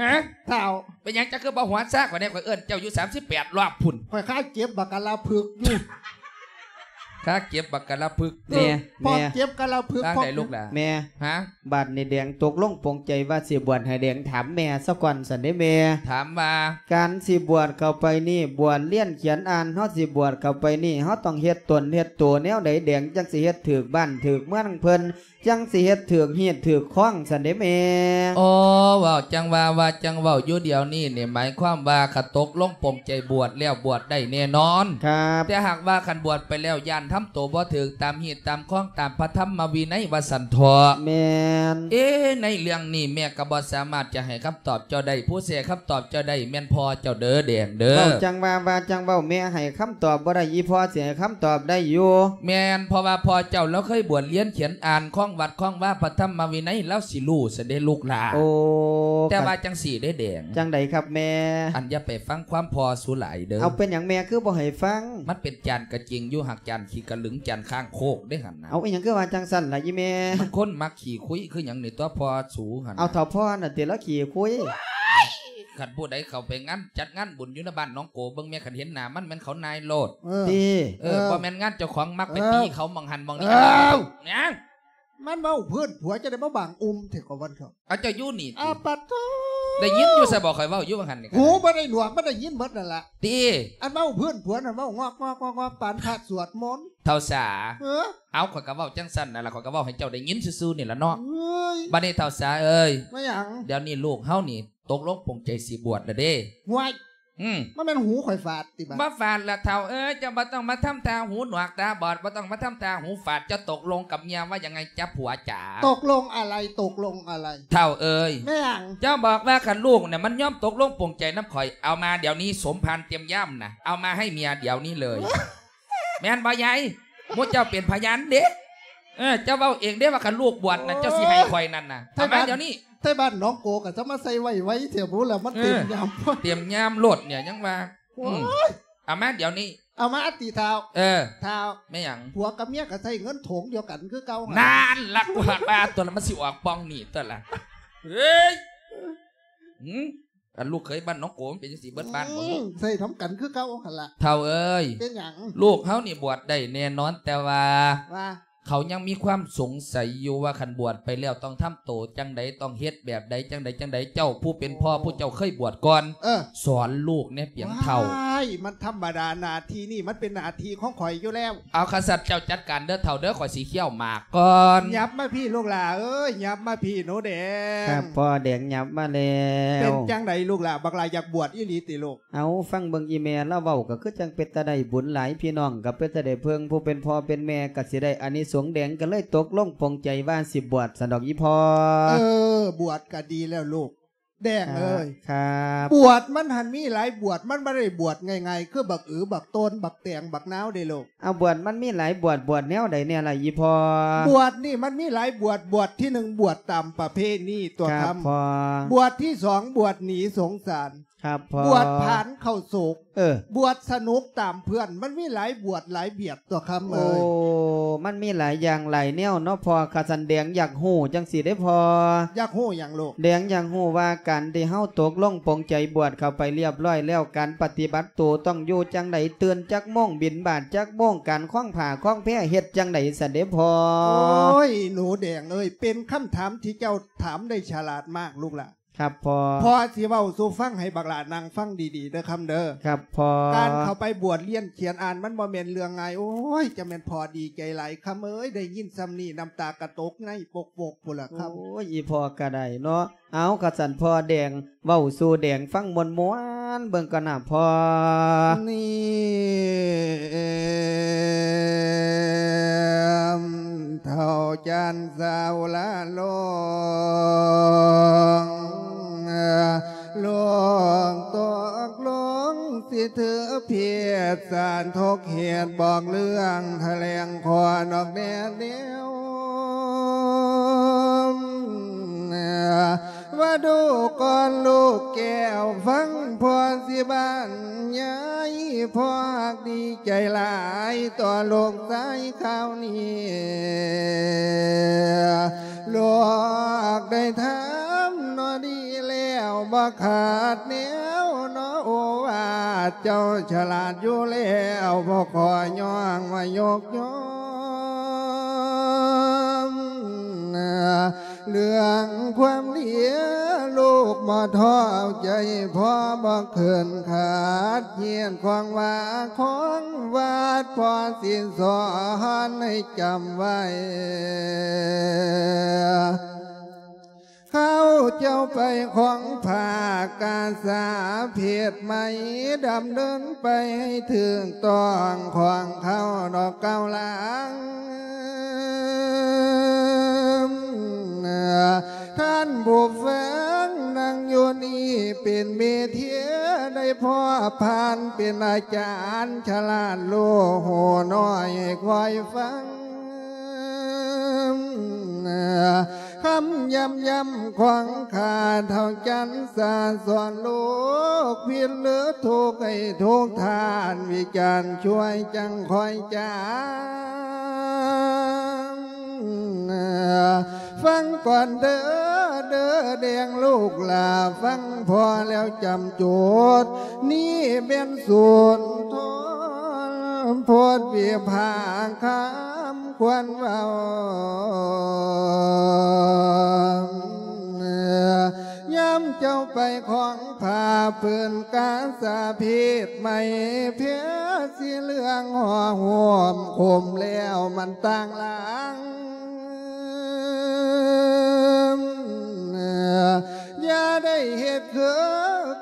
S1: ฮะ
S2: เท่า
S1: เป็นหยังจะคือบ่หัวซากกว่านี้ก็เอิ้นเจ้าอยู่38รอบพุ่น
S2: ข่อยข้าเจ็บบักกะลาพึกอยู่
S1: ข้าเก็บบักกะละพึก
S3: แม่
S2: พอ
S3: แม่
S2: เจ็บกะลาพึก
S1: ตั้ง
S2: พอ
S1: ไหนลูกล่ะ
S3: แม่
S1: ฮะ
S3: บาดในแดงตกลงปลงใจว่าสิบวชให้แดงถามแม่สักก่อนสันได้แม่
S1: ถามว่า
S3: การสิบวชเข้าไปนี่บวชเลี้ยนเขียนอ่านเฮาสิบวชเข้าไปนี่เฮาต้องเฮ็ดตนเฮ็ดตัวแนวใดแดงจังสิเฮ็ดถูกบ้านถูกเมืองเพิ่น จังสิเฮ็ดถูกเฮ็ดถูกข้องสันได้แม่
S1: โอ้เว่าจังว่าว่าจังเว่าอยู่เดียวนี่เนี่ยหมายความว่าขะตกลงปลงใจบวชแล้วบวชได้แน่นอน
S3: ครับ
S1: แต่หากว่าขันบวชไปแล้วยานทำตัวบ่ถึกตามเหตุตามข้องตามพระธรรมวินัยวสันทอ
S3: แม่น
S1: เอ๊ะในเรื่องนี้แม่ก็บ่สามารถจะให้คำตอบเจ้าได้ผู้เสียคำตอบเจ้าได้แม่นพอเจ้าเด้อแดงเด้อ
S3: เว้าจังว่าว่าจังเว้าแม่ให้คำตอบบ่ได้อีพอสิให้คำตอบได้อยู่
S1: แม่นเพราะว่าพอเจ้าแล้วเคยบวชเรียนเขียนอ่านข้องวัดข้องว่าพระธรรมวินัยแล้วสิรู้เสด็จลูกหลา
S3: โอ้
S1: แต่ว่าจังสี่ได้แดง
S3: จังใดครับแม่
S1: อันอย่าไปฟังความพอสูหลายเด้อ
S3: เอาเป็นอย่างแม่คือบ่ให้ฟัง
S1: มันเป็นจานกระจิงอยู่หักจานขี้กระหลึงจานข้างโคกได้หันนะ
S3: เอาอีหยังคือว่าจังสั่นล่ะอีแม่
S1: มันคนมักขี่คุยคืออย่างนี้ตัวพอสูหันน่ะ
S3: เอาเถาพ่อน่ะเดี๋ยวละขี่คุย
S1: ขันผู้ใดเขาไปงานจัดงานบุญอยู่ในบ้านน้องโกเบิ่งแม่ขันเห็นหน้ามันแม่นเขานายโลด
S2: เออ
S3: ดี
S1: เออบ่แม่นงานเจ้าของมักไป
S2: เออ
S1: ตีเขามองหันมองนี่
S2: เออ
S1: เนี่ย
S2: มันเมาเพื่อนผัวจะได้มาบางอุ้มเถอะกว่าวันเขา
S1: เอาเจ้าอยู่นี่
S2: อาปัดโท
S1: ได้ยินอยู่ใส่บอกข่อยเว้าอยู่ว่าหั่นนี่
S2: หูบ่ได้หนวกบ่ได้ยินเบิดนั่นล่ะ
S1: ตี
S2: อันเมาเพื่อนผัวนั่นเมางอกงอกงอกงอกปานขาดสวดมนต์
S1: เท่าสา
S2: เออ
S1: เอาข่อยก็เว้าจังซั่นนั่นล่ะข่อยก็เว้าให้เจ้าได้ยินซื่อๆนี่ล่ะเนาะ
S2: เอ้ย
S1: บัดนี้เท่าสาเอ้ย
S2: ไม่หยัง
S1: เดี๋ยวนี้ลูกเฮานี่ตกลงปลงใจสิบวชแล้วเด้
S2: ห่วย
S1: อืม
S2: มันเป็นหูข่อยฝาดติบ่ะ
S1: มาฝาดละเท่าเอ้ยเจะบ่ต้องมาทำตาหูหนวกตาบอดบ่ต้องมาทำตาหูฝาดเจะตกลงกับเมียว่ายังไงจ๊ะผัวจ๋า
S2: ตกลงอะไรตกลงอะไร
S1: เท่าเอ้ย
S2: ไม่หยัง
S1: เจ้าบอกว่าขันลูกเนี่ยมันย่อมตกลงปลงใจน้ำข่อยเอามาเดี๋ยวนี้สมพันธ์เตรียมย่ำนะเอามาให้เมียเดี๋ยวนี้เลย แม่นบ่ยายมุเจ้าเป็นพยานเด้เออเจ้าเว้าเองเด้ว่าขันลูกบวชนะเจ้าสิให้ข่อยนั่นนะเอามาเดี๋ยวนี้
S2: ใต้บ้านน้องโกก็จะมาใส่ไว้ไว้เถียวบูแล้วมันเต็ม
S1: เออ
S2: ยามพ่อ
S1: เตรียมย่ำโลดเนี่ยยังว่าอืมเอามาเดี๋ยวนี้
S2: เอามาอัตีเท้า
S1: เออ
S2: เท้า
S1: ไม่หยัง
S2: ผัวกับเมียก็ใส่เงินโถงเดียวกันคือเก่าหั่
S1: นานละกว่าบ้าตัวละมันสิออกปองนี่ตัวละเฮ้ยหืมอันลูกเคยบ้านน้องโกมนเป็นจังสีเบิดบ้านหมด
S2: อืมใส่ทำกันคือเก่าหั่นล่ะ
S1: เท่าเอ้ย
S2: เป็นหยัง
S1: ลูกเขานี่บวชได้แน่นอนแต่ว่า
S2: ว่า
S1: เขายังมีความสงสัยอยู่ว่าคันบวชไปแล้วต้องทำโตจังใดต้องเฮ็ดแบบใดจังใดจังใดเจ้าผู้เป็นพ่อผู้เจ้าเคยบวชก่อน
S2: เออ
S1: สอนลูกเนี่ยเปียงเท่า
S2: ว้ายมันธรรมดานาทีนี่มันเป็นนาทีของข่อยอยู่แล้ว
S1: เอาขสัตว์เจ้าจัดการเด้อเท่าเด้อข่อยสีเขี้ยวหมากก่อน
S2: ยับมาพี่ลูกหลาเอ้ยยับมาพี่หนูแดง
S3: ครับพ่อแดงหยับมาแล้
S2: เป็
S3: วน
S2: จังไดลูกหลาบักลาอยากบวชอีหลีติลูก
S3: เอาฟังเบิ่งอีเมลแล้วเว้าก็คือจังเป็ดตาได้บุญหลายพี่น้องกับเป็ดตาได้เพิงผู้เป็นพ่อเป็นแม่ก็สิได้อานิสงส์แดงก็เลยตกลงปรงใจว่าสิบวชสันดอกอีพ่อ
S2: เออ บวชก็ดีแล้วลูก แดงเอ้ย
S3: ครับ
S2: บวชมันหันมีหลายบวชมันไม่ได้บวชง่ายๆคือบักอือบักต้นบักแตงบักนาวได้ลูก
S3: เอาบวชมันมีหลายบวชบวชแนวใดเนี่ยล่ะอีพ่อบ
S2: วชนี่มันมีหลายบวชบวชที่หนึ่งบวชตามประเพณีตัว
S3: ค
S2: ค
S3: รับพ่อำ
S2: บวชที่สองบวชหนีสงสาร
S3: ครับพ่อบ
S2: วชผ่านเข้าโศก
S3: เออ
S2: บวชสนุกตามเพื่อน มันมีหลายบวชหลายเบียดตัวคำ
S3: โอ้
S2: เอ้ย
S3: มันมีหลายอย่างหลายแนวเนาะพอขาสันแดงอยากหูจังสิได้พอ
S2: อยากโห่อย่างลูก
S3: แดงอยากหูว่าการที่เฮาตกลงปรงใจบวชเข้าไปเรียบร้อยแล้วการปฏิบัติตัวต้องอยู่จังใดเตือนจักโมงบินบาทจักโมงการคล้องผ่าคล้องแพร่เฮ็ดจังใดสันเด้พอ
S2: โอ้ยหนูแดงเอ้ยเป็นคำถามที่เจ้าถามได้ฉลาดมากลูกล่ะ
S3: ครับพอ
S2: พอสิเว้าสู่ฟังให้บักหลานางฟังดีๆเด้อคำเด้อ
S3: ครับพอ
S2: การเข้าไปบวชเรียนเขียนอ่านมันบ่แม่นเรื่องไงายโอ้ยจะแม่นพอดีใจไหลายคำเอ้ยได้ยินซ้ำนี่น้ำตากระตกไงปกปกพุ่นล่ะครับ
S3: โอ้ยอีพอก็ได้เนาะเอากระสันพอแดงเว้าสู่แดงฟังมวนมวนๆเบิ่งกันน่ะพอ
S2: นี่เท่าจันสาวละลง ลวงตกลงสิเธอเพียรสารทกเหตุบอกเรื่องแถลงขอนอกแดนเดียว ว่าดูก่อนลูกแก้วฟังพ่อสิบ้านยายพอหักดีใจหลายต่อโลกสายข้าวนี้ลูกได้ทำนอดีแล้วบ่ขาดแนวนอโอวาเจ้าฉลาดอยู่แล้วบ่ขอย่องมายกย่อง เรื่องความเหลียลูกมาท้อเอาใจพ่อบอกเขินขาดเยียนควางว่าของวาดพอสินสอนให้จำไว้เข้าเจ้าไปของผ่ากาสาเพศไม่ดำเดินไปให้ถึงต้องของเขาดอกเก้าหลัง ท่านผู้ฟังนั่งอยู่นี่เป็นเมเทียได้พ่อผ่านเป็นอาจารย์ฉลาดโลโหน้อยคอยฟังคำยำยำขวางขาดเท่าจันสาสอนลูกผิดหรือถูกให้ทุกทานวิจารณ์ช่วยจังคอยจาง ฟังก่อนเด้อเด้อแดงลูกลาฟังพอแล้วจำโจทย์นี่เป็นส่วนทนโพดเบียผาคำควรเว้าย้ำเจ้าไปของผ่าปืนกาสาพิษไม่เพียสีเหลืองห่อห่วมคมแล้วมันต่างหลัง อย่าได้เหตุคือ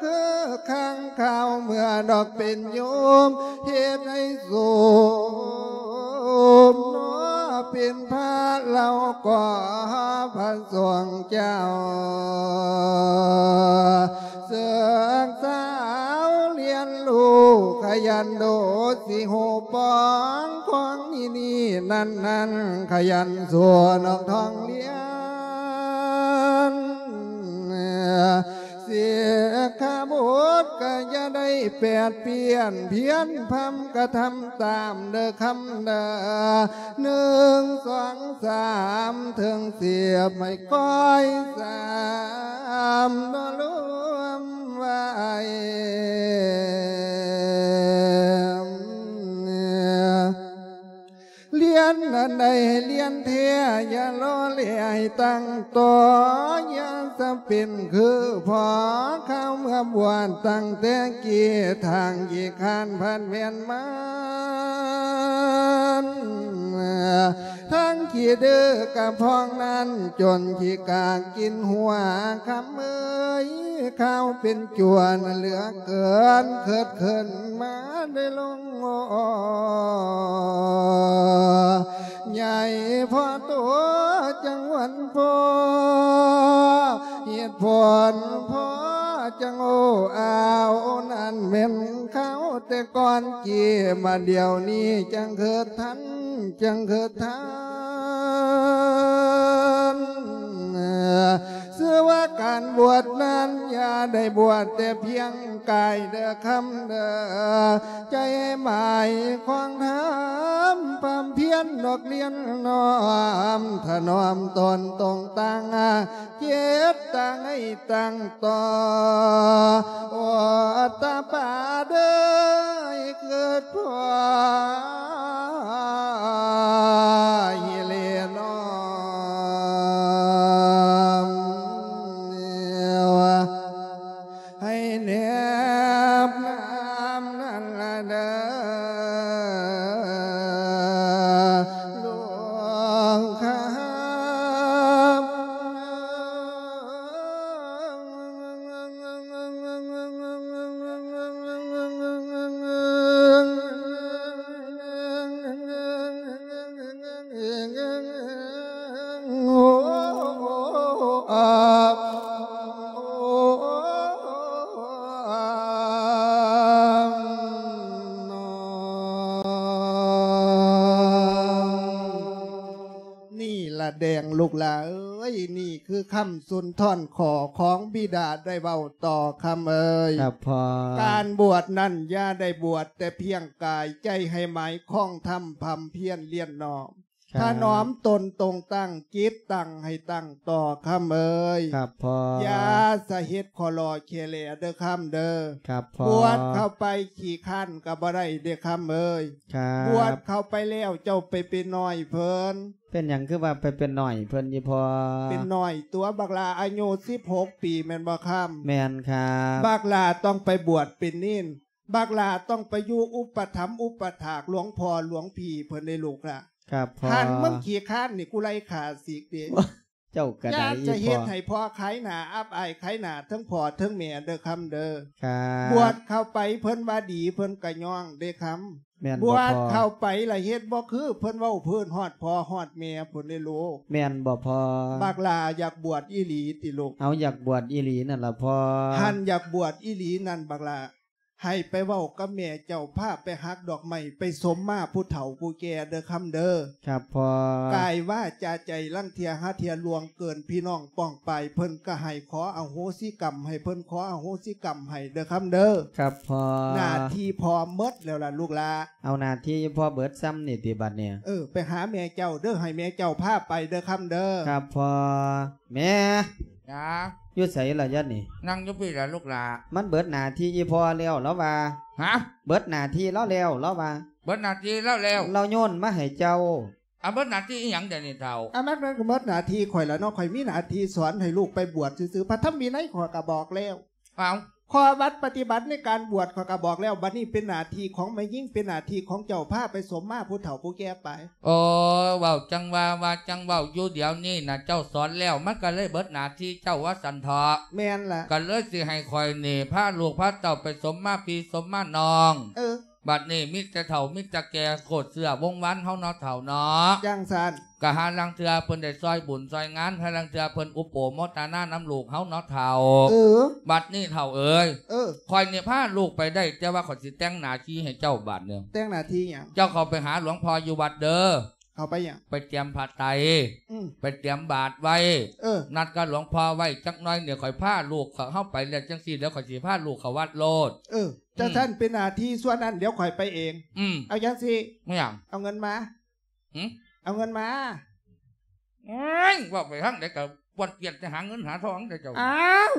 S2: คือข้างข่าวเมื่อดอกเป็นโยมเหตุให้สูมนัวเป็นพระเราก็พระสวงเจ้า เสือกสาวเรียนรู้ขยันโดดสิโหปองของนี่นี่นั่นนั่นขยันส่วนอกทองเลี้ยน เสียขาบดก็อย่าได้แปดเปลี่ยนเพี้ยนพำก็ทำตามเด้อคำเด้อหนึ่งสองสามถึงเสียบไม่ก้อยสามนรวมไว้เรียนอันใดเรียนเทียอย่าล้อเลียให้ตั้งต่ออย่าสะเป็นคือพอข้าเมื่อบวชตั้งแต่กี่ทางกี่ขานพันเวียนมาทั้งขี้ดื้อกับพองนั้นจนขี้กากกินหัวคำเอ้ยข้าวเป็นจวนเหลือเกินเกิดขึ้นมาได้ลงอใหญ่พอตัวจังหวันพอเหตุผลพอจังโอ้อาวนั่นเป็นเขาแต่ก่อนเกี่ยมาเดี๋ยวนี้จังเกิดทันจังเกิดทัน เสื้อว่าการบวชนั้นอย่าได้บวชแต่เพียงกายเด้อคำเด้อใจหมายควางทำความเพียรดอกเลียนน้อมถนอมตนตรงตั้งเจ็ดตั้งให้ตั้งต่อโอตาป่าเด้อเกิดพอฮิเลนอ คือคำสุนทรขอของบิดาได้เบาต่อคำเอ้ย
S3: ครับพอ
S2: การบวชนั่นอย่าได้บวชแต่เพียงกายใจให้หมายคล้องทำพำเพียรเลียนน้อม
S3: ครับ
S2: ถ้าน้อมตนตรงตั้งจิตตั้งให้ตั้งต่อคำเอ้ย
S3: ครับพอ
S2: อย่าสะเฮ็ดคอรอเคเลเด้อคำเด้อ
S3: ครับพอบ
S2: วชเข้าไปขี่ขั้นกับบ่ได้เด้อคำเอ้ย
S3: ครับ
S2: บวชเข้าไปแล้วเจ้าไปเป็นน้อยเพิ่น
S3: เป็นอย่างคือว่าไปเป็นหน่อยเพิ่นยี่พอ
S2: เป็นน้อยตัวบักลาอายุ16ปีแม่นบ่คำ
S3: แมนครับ
S2: บักลาต้องไปบวชเป็นนินบักลาต้องไปอยู่อุปถัมภ์อุปถากหลวงพ่อหลวงพี่เพิ่นได้ลูกละ
S3: ครับพอ
S2: ท่านมึงขี่ข้านนี่กูไล่ขาสิกเด้
S3: เจ้ากระ
S2: อ
S3: ได
S2: ยาก
S3: ยี่
S2: จะ
S3: พ
S2: เฮ็
S3: อ
S2: ดให้พ่อขายหน้าอับอายขายหน้าทั้งพ่อทั้งแม่เด้อคำเด้อ
S3: ครับ
S2: บวชเข้าไปเพิ่นว่าดีเพิ่นก็ย่องเด้อคำ
S3: แมน
S2: บ
S3: บ่
S2: วช
S3: พอ
S2: เข้าไปละเฮ็ดบ่คือเพิ่นเว้าเพิ่นฮอดพ่อฮอดแม่เพิ่นได้ลูก
S3: แมนบ่พอ
S2: บักลาอยากบวชอีหลีติลูก
S3: เอาอยากบวชอีหลีนั่นล่ะพอ
S2: หันอยากบวชอีหลีนั่นบักลา ให้ไปเว้ากับแม่เจ้าภาพไปหักดอกไม้ไปสมมาผู้เฒ่าผู้แก่เด้อคำเด้อ
S3: ครับพอกา
S2: ยว่าจาใจลังเทียหาเทียลวงเกินพี่น้องป้องไปเพิ่นก็ให้ขออโหสิกรรม ให้เพิ่นขออโหสิกรรมให้เด้อคำเด้อ
S3: ครับพอ
S2: หน้าที่พอเมดแล้วล่ะลูกหลา
S3: เอาหน้าที่พอเบิดซ้ำนี่ติบัดเนี่ย
S2: เออไปหาแม่เจ้าเด้อให้แม่เจ้าพาไปเด้อคำเด้อ
S3: ครับพอแม่
S1: จ้า
S3: อยู่ไสล่ะยัดนี่
S1: นั่งอยุพี่ละลูกหลา
S3: มันเบิดหน้าที่อีพอแล้วแล้วว่า
S1: ฮะ
S3: เบิดหน้าที่แล้วแล้วแล้วว่า
S1: เบิดนาทีแล้วแล้ว
S3: เราโยนมาให้เจ้า
S1: อะเบิดหน้าที่อีหยังเดี๋ยวนี้เท่า
S2: อันนั้นมันก็หมดหน้าที่ข่อยแล้วเนาะข่อยมีหน้าที่สอนให้ลูกไปบวชซื่อๆพระธรรมวินัยข่อยก็บอกแล้ว
S1: เอา
S2: ข้อวัดปฏิบัติในการบวชข่อยก็บอกแล้วบัดนี้เป็นหน้าที่ของแม่ยิ่งเป็นหน้าที่ของเจ้าภาพไปสมมาผู้เฒ่าผู้แก่ไป
S1: โอ้เว้าจังว่าว่าจังเว้าอยู่เดี๋ยวนี้นะเจ้าสอนแล้วมันก็เลยเบิดหน้าที่เจ้าว่าสันเถาะ
S2: แม่นล่ะ
S1: ก็เลยสิให้คอยนี่พาลูกพาเต่าไปสมมาปีสมมาน้อง
S2: เออ
S1: บัดนี้มิแต่เถ่ามิแต่แก่โคตรเสื้อวงวันเฮาเนาะเถ่าเนาะ
S2: จังสัน
S1: กะหาลังเทือเพิ่นได้ซอยบุญซอยงานหาลังเทือเพิ่นอุปโภมตาหน้าน้ำลูกเฮาเนาะเถ่า
S2: เออ
S1: บัดนี้เถ่าเอ้ย
S2: เออ
S1: คอยเนี่ยพาลูกไปได้แต่ว่าขอยสิแต่งหน้าที่ให้เจ้าบัดเนี่ย
S2: แต่งหน้าที่หยัง
S1: เจ้าเขาไปหาหลวงพ่ออยู่วัดเด้อ
S2: เข้าไปหยัง
S1: ไปเตรียมผ้าไตร
S2: อืม
S1: ไปเตรียมบาตรไว้
S2: เออ
S1: นัดกับหลวงพ่อไว้จักหน้อยเดี๋ยวข่อยพาลูกเขาเข้าไปแล้วจังสี่เดี๋ยวข่อยสิพาลูกเขาวัดโลด
S2: เออเจ้าท่านเป็นหน้าที่ส่วนนั้นเดี๋ยวข่อยไปเอง
S1: อืม
S2: เอายังสิ
S1: ไม่อย่าง
S2: เอาเงินมา
S1: หืม
S2: เอาเงินมา
S1: เอ้ยว่าไปทั้งเด็กกับวันเปลี่ยนจะหาเงินหาทองได้เจ้า
S2: อ้าว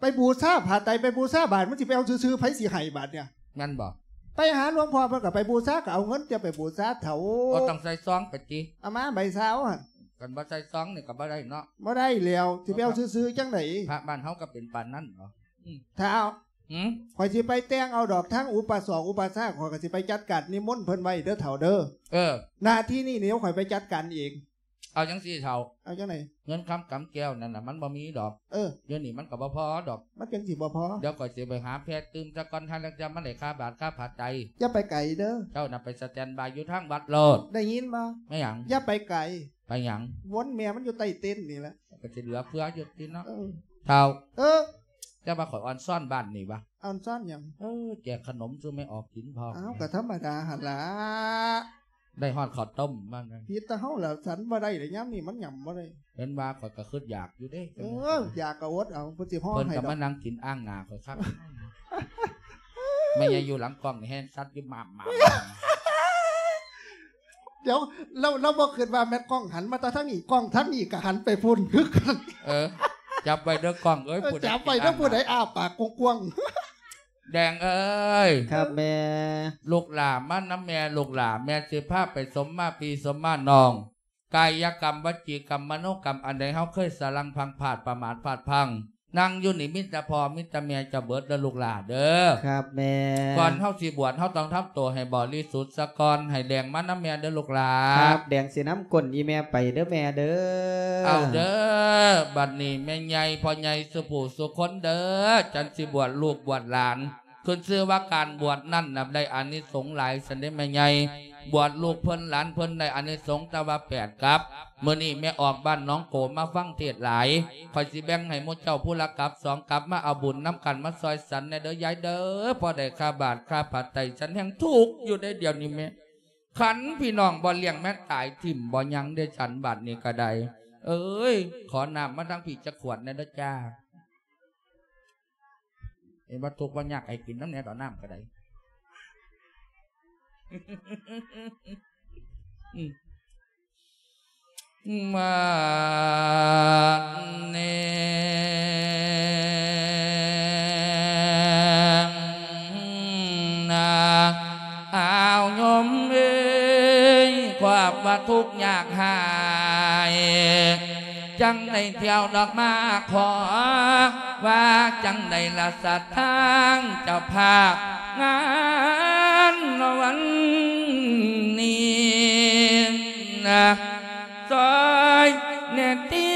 S2: ไปบูชาผ่าไตรไปบูชาบาทมันสิไปเอาซื้อๆไผสิให้บาทเนี่ย
S1: งั้นบอก
S2: ไปหาหลวงพ่อเพิ่นก็ไปบูชาก็เอาเงินจะไปบูชาเถา
S1: ก็ต้องใส่ซองไปจี
S2: เอามาใบเช้าหั่น
S1: กันบ่ใส่ซองนี่ก็บ่ได้เนาะ
S2: บ่ได้แล้วสิไปเอาซื้อๆจังได
S1: พระบ้านเฮาก็เป็นปานนั้นเหรอ
S2: ถ้าเอา
S1: หืม
S2: ข่อยสิไปแต่งเอาดอกทั้งอุปสรคอุปสรรคข่อยก็สิไปจัดการนิมนต์เพิ่นไว้เด้อเฒ่าเด้อ
S1: เออ
S2: หน้าที่นี่เดี๋ยวข่อยไปจัดการเอง
S1: เอาจังสี่เท่า
S2: เอาจังได
S1: เงินคำกำแก้วนั่นน่ะมันบ่มีดอก
S2: เออ
S1: เดี๋ยวนี้มันก็บ่พอดอก
S2: มันเป็นสิบ่พอ
S1: เดี๋ยวก่อยสิไปหาแพทย์ตื่มซะก่อนท่านแล้วจะมาได้ค่าบาทค่าผ่าไต
S2: อย่าไปไกลเด้อ
S1: เจ้าน่ะไปสแตนบายอยู่ทางวัดโลด
S2: ได้ยินบ่
S1: ไม่หยัง
S2: อย่าไปไกล
S1: ไปหยัง
S2: วนแม่มันอยู่ใต้เต็นท์นี่แหละ
S1: ก็สิเหลือเพื่ออยู่ที่เนาะ
S2: เออ
S1: เท่า
S2: เออ
S1: จะมาขอยออนซ่อนบ้านนี่ปะ
S2: เอาซ่อนหยัง
S1: เออแจกขนมซื้อไม่ออกกินพอ
S2: อ้าวก็ธรรมดาหั่นล่ะ
S1: ได้ฮอดข้าวต้มบ้างนะ
S2: พี่ตาเฮาแล้วสันบ่ได้เลยยามนี้มันหย่ำบ่ได้
S1: เห็นว่าข่อยก็คืดอยากอยู่เด้
S2: เอออยากกะอดเอาเพิ่นสิฮ้อ
S1: เพิ่น
S2: ให้
S1: ก็
S2: ดอ
S1: มากนั่งกินอ้างงาข่อยครับไม่ยังอยู่หลังกล้องนี่แฮนซัดอยู่หมาบหมาบ
S2: เดี๋ยวเราเราบ่คิดว่าแม่นกล้องหันมาแต่ทางนี้กล้องทางนี้ก็หันไปพุ่นคือกัน
S1: เออ จับไปเด้อกล้องเอ้ยผู้ใด
S2: จับไปถ้าผู้ใดอ้าปากกว้าง
S1: แดงเอ้ย
S3: ครับแม่
S1: ลูกหลามันน้ำแม่ลูกหลาแม่สิภาพไปสมมาปีสมมานอง กายกรรมวจีกรรมมโนกรรมอันใดเฮาเคยสลังพังผาดประมาทพลาดพัง นั่งอยู่นี่มิตรพอมิตรแม่จะเบิดเด้อลูกหลาเด้อ
S3: ครับแม่
S1: ก่อนเฮาสิบวชเฮาต้องทำตัวให้บริสุทธิ์ซะก่อนให้แดงมันน้ำแม่เด้อลูกหลา
S3: ครับแดงสีน้ำก้นอีแม่ไปเด้อแม่เด้อ
S1: เอาเด้อบัดนี้แม่ใหญ่พ่อใหญ่สุผู้สุคนเด้อจันสิบวชลูกบวชหลานคุณเชื่อว่าการบวชนั่นนับได้อานิสงส์หลายสันเด้แม่ใหญ่ บวชลูกเพิ่นหลานเพิ่นได้อานิสงส์ตะว่าแปดครับเมื่อนี้แม่ออกบ้านน้องโกมาฟังเทศหลายคอยสิแบ่งให้หมดเจ้าผู้ละกับสองกับมาเอาบุญน้ำกันมาซอยสันในเด้อยายเด้อพอได้ค่าบาทค่าผัดไตฉันแห่งทุกอยู่ได้เดียวนี้แม่ขันพี่น้องบ่เลี้ยงแม่ตายถิ่มบ่ยังได้ฉันบาดนี้ก็ได้เอ้ย ขอนำมาทั้งพี่จะขวดในเด้อจ้าเห็นว่าทุกข์ว่ยากไอ้กินน้ำแหน่ต่อน้ำก็ได้ mà nè. À, áo nhóm qua và thuốc nhạc hài. Chẳng này theo đọt ma khó và chẳng này là sạch thang chọc hạt ngang วันนี้นะซอยเนตี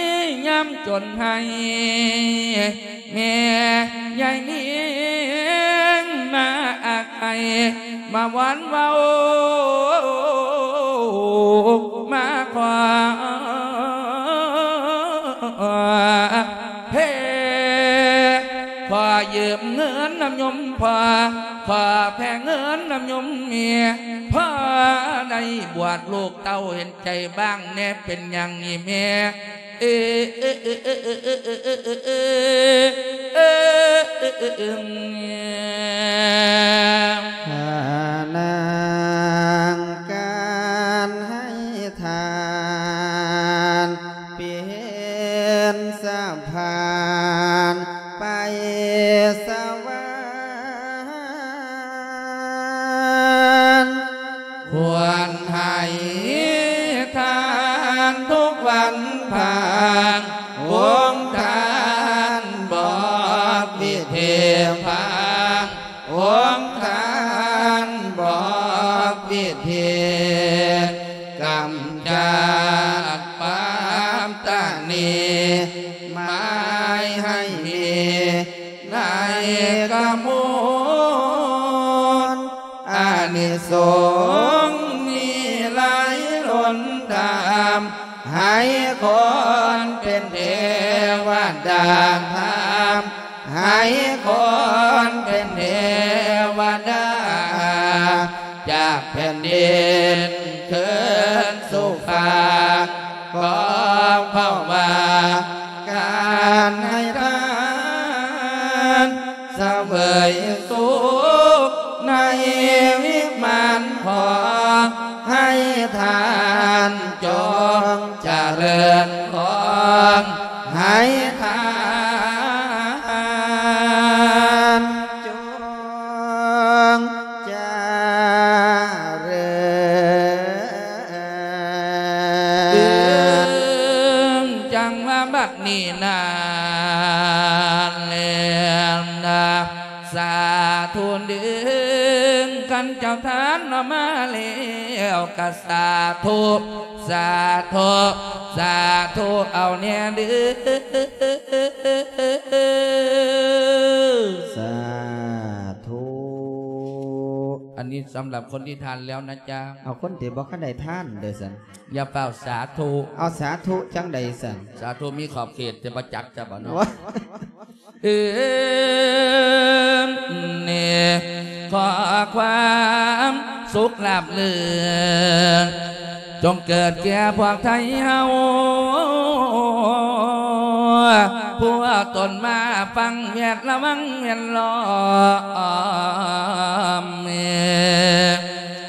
S1: ย้ำจนให้แม่ยายนี้มาอักไอมาหวานเบามาควาเพ่พอยืมเงินน้ำยมพา ขอแพงเงินน้ำยมเมียพ่อได้บวชลูกเต้าเห็นใจบ้างแน่เป็นอย่างนี้แม่เอเอเอเอเอเอเอเอเอเอเอเอเอ
S3: ลี้ยวกสา
S1: ธุสาธุสาธุเอาเนี่ยดื้อ
S3: สาธุ
S1: อันนี้สำหรับคนที่ทานแล้วนะจ๊ะ
S3: เอาคนที่บอกขันใดท่านเด้อสัน
S1: อย่าเป่าสาธุ
S3: เอาสาธุจังใดสัน
S1: สาธุมีขอบเขตจะประจักษ์จะบ่เนาะ เอิมเนี่ยขอความสุขลาบเลืองจงเกิดแก่พวกไทยเฮาผู้ตนมาฟังเวียดละวังเวียนล้อม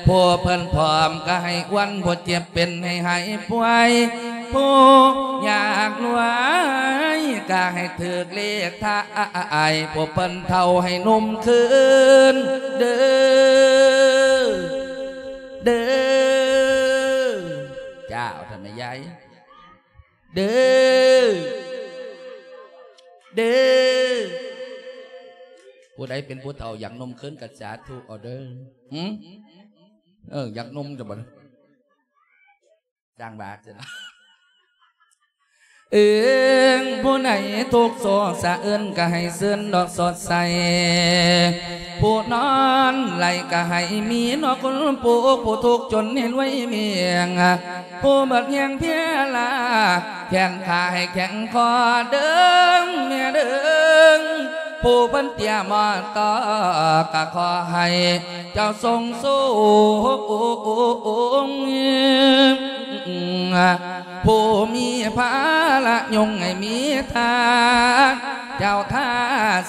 S1: ผู้เพิ่นพร้อมก็ให้อ้วันผู้เจ็บเป็นให้หายป่วยผู้อยากรวยก็ให้ถือเลขท่าไอผู้เปิ้นเท่าให้นุ่มคืนเด้อเด้อเจ้าท่านแม่ยายเด้อเด้อผู้ใดเป็นผู้เฒ่าอยากนมเคืนกับสาธุออเดอร์ เอออยากนมจะบ่ล่ะจ้างบาทจะนะเอิงผู้ไหนทุกโศสะเอินก็ให้เสื่นดอกสดใส ผู้นอนไหลก็ให้มีนอกคนปลูกผู้ทุกจนเห็นไว้เมียง ผู้บัดเฮียงเพียลาแขนขาให้แข็งคอเดิงเมียเดิง ผู้เพันเตียมอต่อก็ขอให้ เจ้าทรงสู้ผู้มีภาละยงให้มีทานเจ้าท่า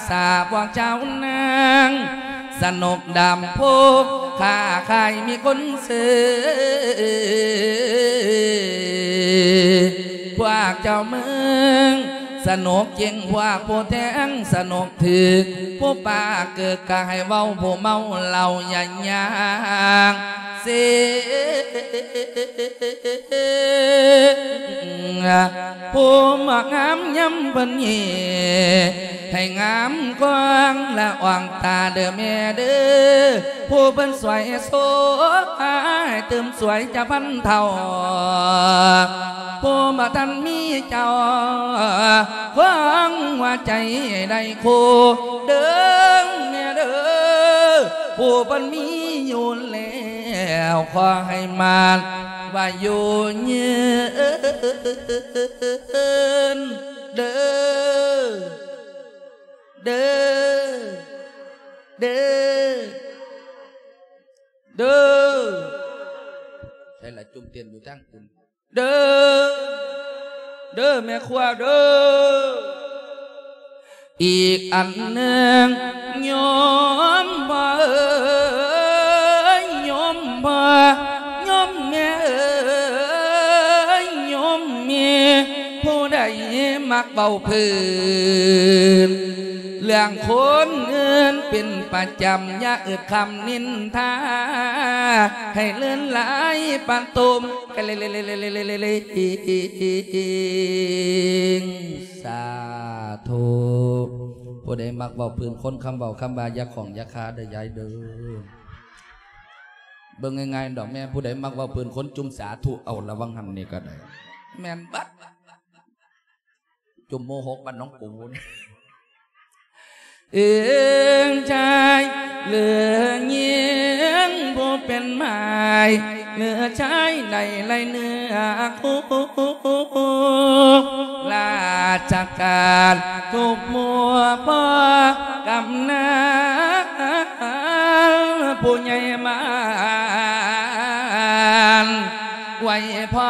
S1: สาบว่าเจ้านางสนุกดำพกข้าใครมีคนซื้อพวกเจ้าเมือง สนุกจริงพวกผู้แทงสนุกถือผู้ป่าเกิดกายเว้าผู้เมาเหล่าอย่าย่างเสียผู้มักงามย้ำบันเย่ให้งามกว้างและอ่างตาเด้อแม่เด้อผู้เป็นสวยโสให้เติมสวยจะพันเท่าผู้มาทันมีเจ้าฟังว่าใจได้คู่เดิงแม่เด้อผู้ปันมีอยู่แล้วขอให้มาว่าอยู่ เยืนเด้อเด้อเด้อเด้อใช่ละจุ่มเตียนอยู่ตั้งคุณเด้อเด้อแม่ครัวเด้ออีกอันหนึ่งโยมบ่เอ้ยโยมบ่โยมแม่เอ้ยโยมแม่ผู้ใดมักเบาพื้น เรื่องคนเงินเป็นประจำยาอึดคำนินทา ให้เลื่อนไหลปันตุมกันเลยเลยเลยเลยเลยเลยสาธุผู้ใดมักเบาพื้นคนคำเบาคำบายาของยาคาเด้อยายเด้อเบิ่งง่ายๆดอกแม่ผู้ใดมักเบาพื้นคนจุ่มสาธุเอาระวังหันนี่ก็ได้ แม่นบัดจุ่มโมหกบันน้องปูน เอื้องใจเหลือเงียงผู้เป็นไม้เนื้อใช้ในไรเนื้อคู่ลาจากการทุกมัวพ่อกำนันผู้ใหญ่มาไว้พอ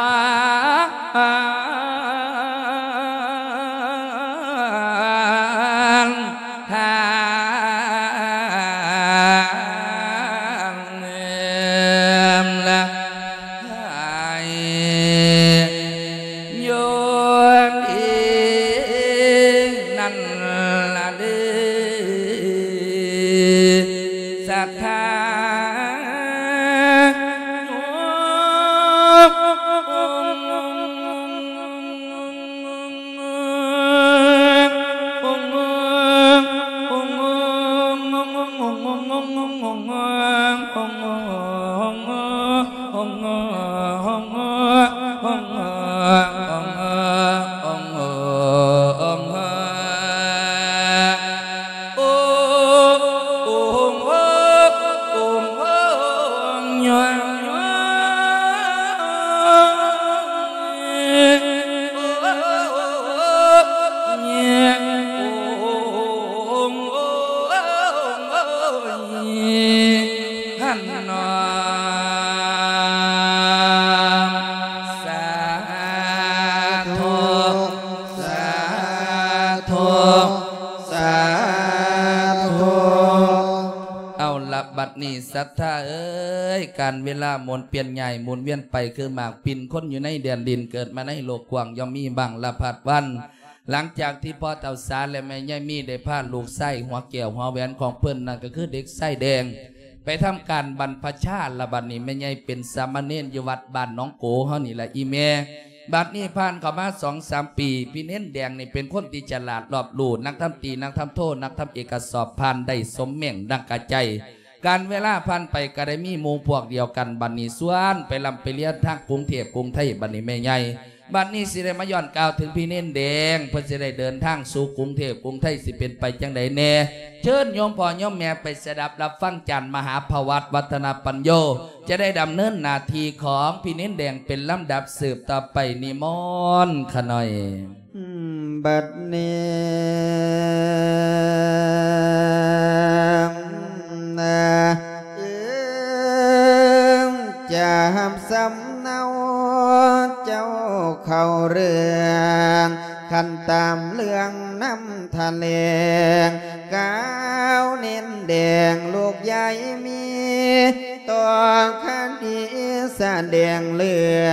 S1: การเวลาหมุนเปลี่ยนใหญ่หมุนเวียนไปคือหมากปินคนอยู่ในเดือนดินเกิดมาในโลกกว้างย่อมมีบางละผัดวัน หลังจากที่พ่อเต่าสารและแม่ย่ายมีได้พาลูกไส้หัวเกี่ยวหัวแหวนของเพิ่นนั่นก็คือเด็กไส้แดง ไปทำการบรรพชาละบัดนี้แม่ย่ายเป็นสามเณรอยู่วัดบ้านน้องโกเฮานี่ละอีแม่บัดนี้ผ่านเข้ามาสองสามปี พี่เน้นแดงนี่เป็นคนที่ฉลาดรอบรู้นักทำตีนักทำโทษนักทำเอกสอบผ่านได้สมเม่งดังกระใจ การเวลาผ่านไปก็ได้มีมูพวกเดียวกันบัดนี้ส่วนไปลำไปเลียนทางกรุงเทพกรุงไทยบัดนี้แม่ใหญ่บัดนี้สิได้มาย้อนกล่าวถึงพี่เน้นแดงเพื่อสิได้เดินทางสู่กรุงเทพกรุงไทยสิเป็นไปจังใดแน่เชิญโยมพ่อโยมแม่ไปสดับรับฟังจันมหาภวัตวัฒนปัญโย จะได้ดำเนินนาทีของพี่เน้นแดงเป็นลำดับสืบต่อไปนิมนต์ขน่อย
S3: บัดนี้น จะหำสำเนาเจ้าเข้าเรื่องขันตามเรื่องน้ำทะเลงก้าวเน้นแดงลูกใหญ่มีต่อคดีแสดงเรื่อ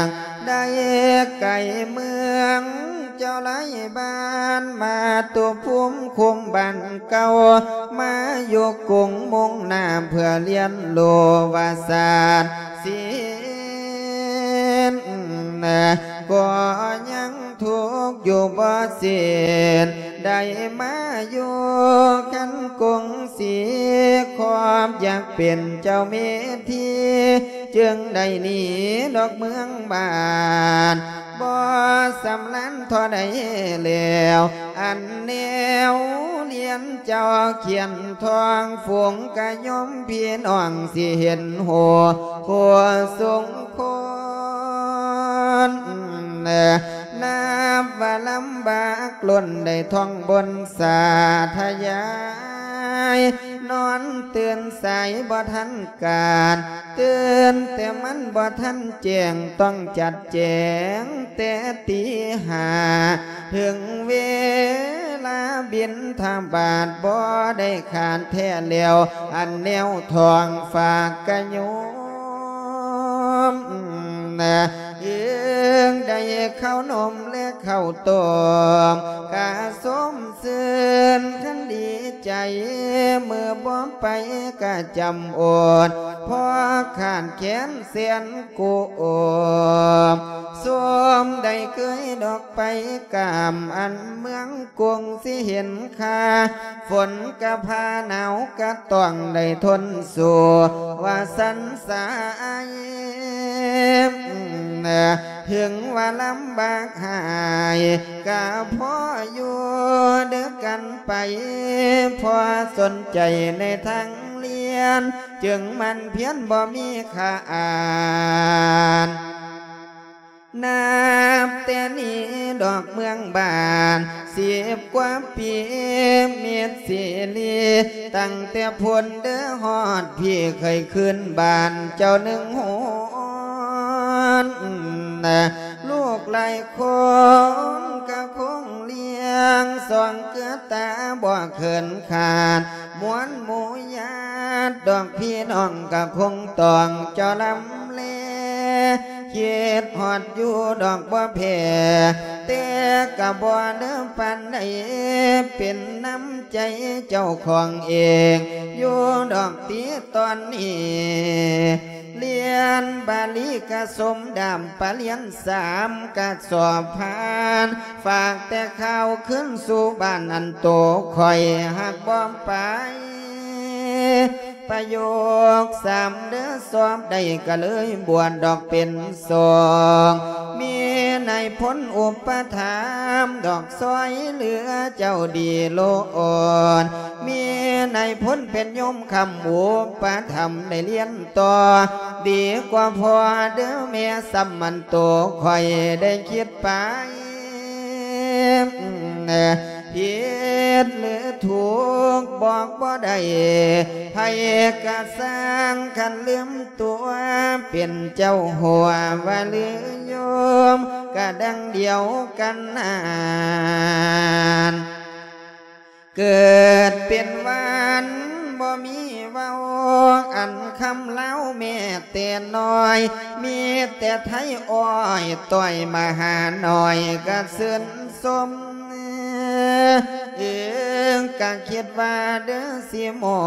S3: งได้ไก่เมือง จ้าไล่บ้านมาตัวพุ่มคุมบ้านเก่ามาอยู่กรุงมุ่งหน้าเพื่อเรียนโลวาศาสตร์ศิลป์นก็ยังทุกอยู่บ่สิ้น ได้มาอยู่กันกุงศรีความอยากเป็นเจ้าเมธีจึงได้หนีดอกเมืองบานบ่สำลันทอได้แล้วอันแนวเรียนเจ้าเขียนทองฝงกะยมพี่น้องสิเห็นหัวหัวสงคนนับว่าลำบากล้นได้ท่องบนสาธยาย นอนเตือนสายบ่ทันการเตือนแต่มันบ่ทันแจงต้องจัดแจงแต่ตีหา ถึงเวลาบินทางบาทบ่ได้ขาดแท้แล้ว อันแนวทองฝากกระยมนะ เอื้องได้เข้านมและเข้าต้มกาสมเสื่นขันดีใจ เมื่อบ่ไปกะจำอดพอขานแขนเสียนกูโอมสวมได้เคยดอกไปกามอันเมืองกวงสิเห็นคาฝนกะพาหนาวกะต้องได้ทนสู่ว่าสันสายถึงว่าลำบากหายกะพ่ออยู่เดือกันไปพอสนใจในทางเลียน จึงมันเพี้ยนบ่มีขาอ่า นับแต่นี้ดอกเมืองบานเสิบกว่าปีเมียดสีลีตั้งแต่พลเด้อฮอดพี่เคยขึ้นบานเจ้าหนึ่งหนนะลูกหลายคนก็คงเลี้ยงสองเกือตาบ่เขินขาดมวนหมูญาติดอกพี่น้องก็คงตองเจ้าลำเล เขียดหอดอยู่ดอกบ่แพ่แต่กะบ่เดิมปันใดเป็นน้ำใจเจ้าของเอง อยู่ดอกตีตอนนี้เรียนบาลีกะสมดำปะเลียนสามกะสอบผ่าน ฝากแต่ข้าวขึ้นสู่บ้านอันโตคอยหักบอมไป ประโยคสามเด้อสอบได้ก็เลยบวชดอกเป็นสองมีในพ้นอุปถามดอกซอยเหลือเจ้าดีโลอ่อนมีในพ้นเป็นยมคำอุปธรรมได้เรียนต่อ ดีกว่าพอเด้อแม่สัมมันโตคอยได้คิดไปผิดหรือถูก บอกบ่ได้ให้กะสร้างคันลืมตัวเป็นเจ้าหัวว่าหรือโยมกะดังเดียวกันนานเกิดเป็นวันบ่มีเว้าอันคำเล่าแม่แต่น้อย มีแต่ไทยอ้อยต่อยมาหาหน่อยกะเสื่นสม เองก็คิดว่าเด้อสิหมอ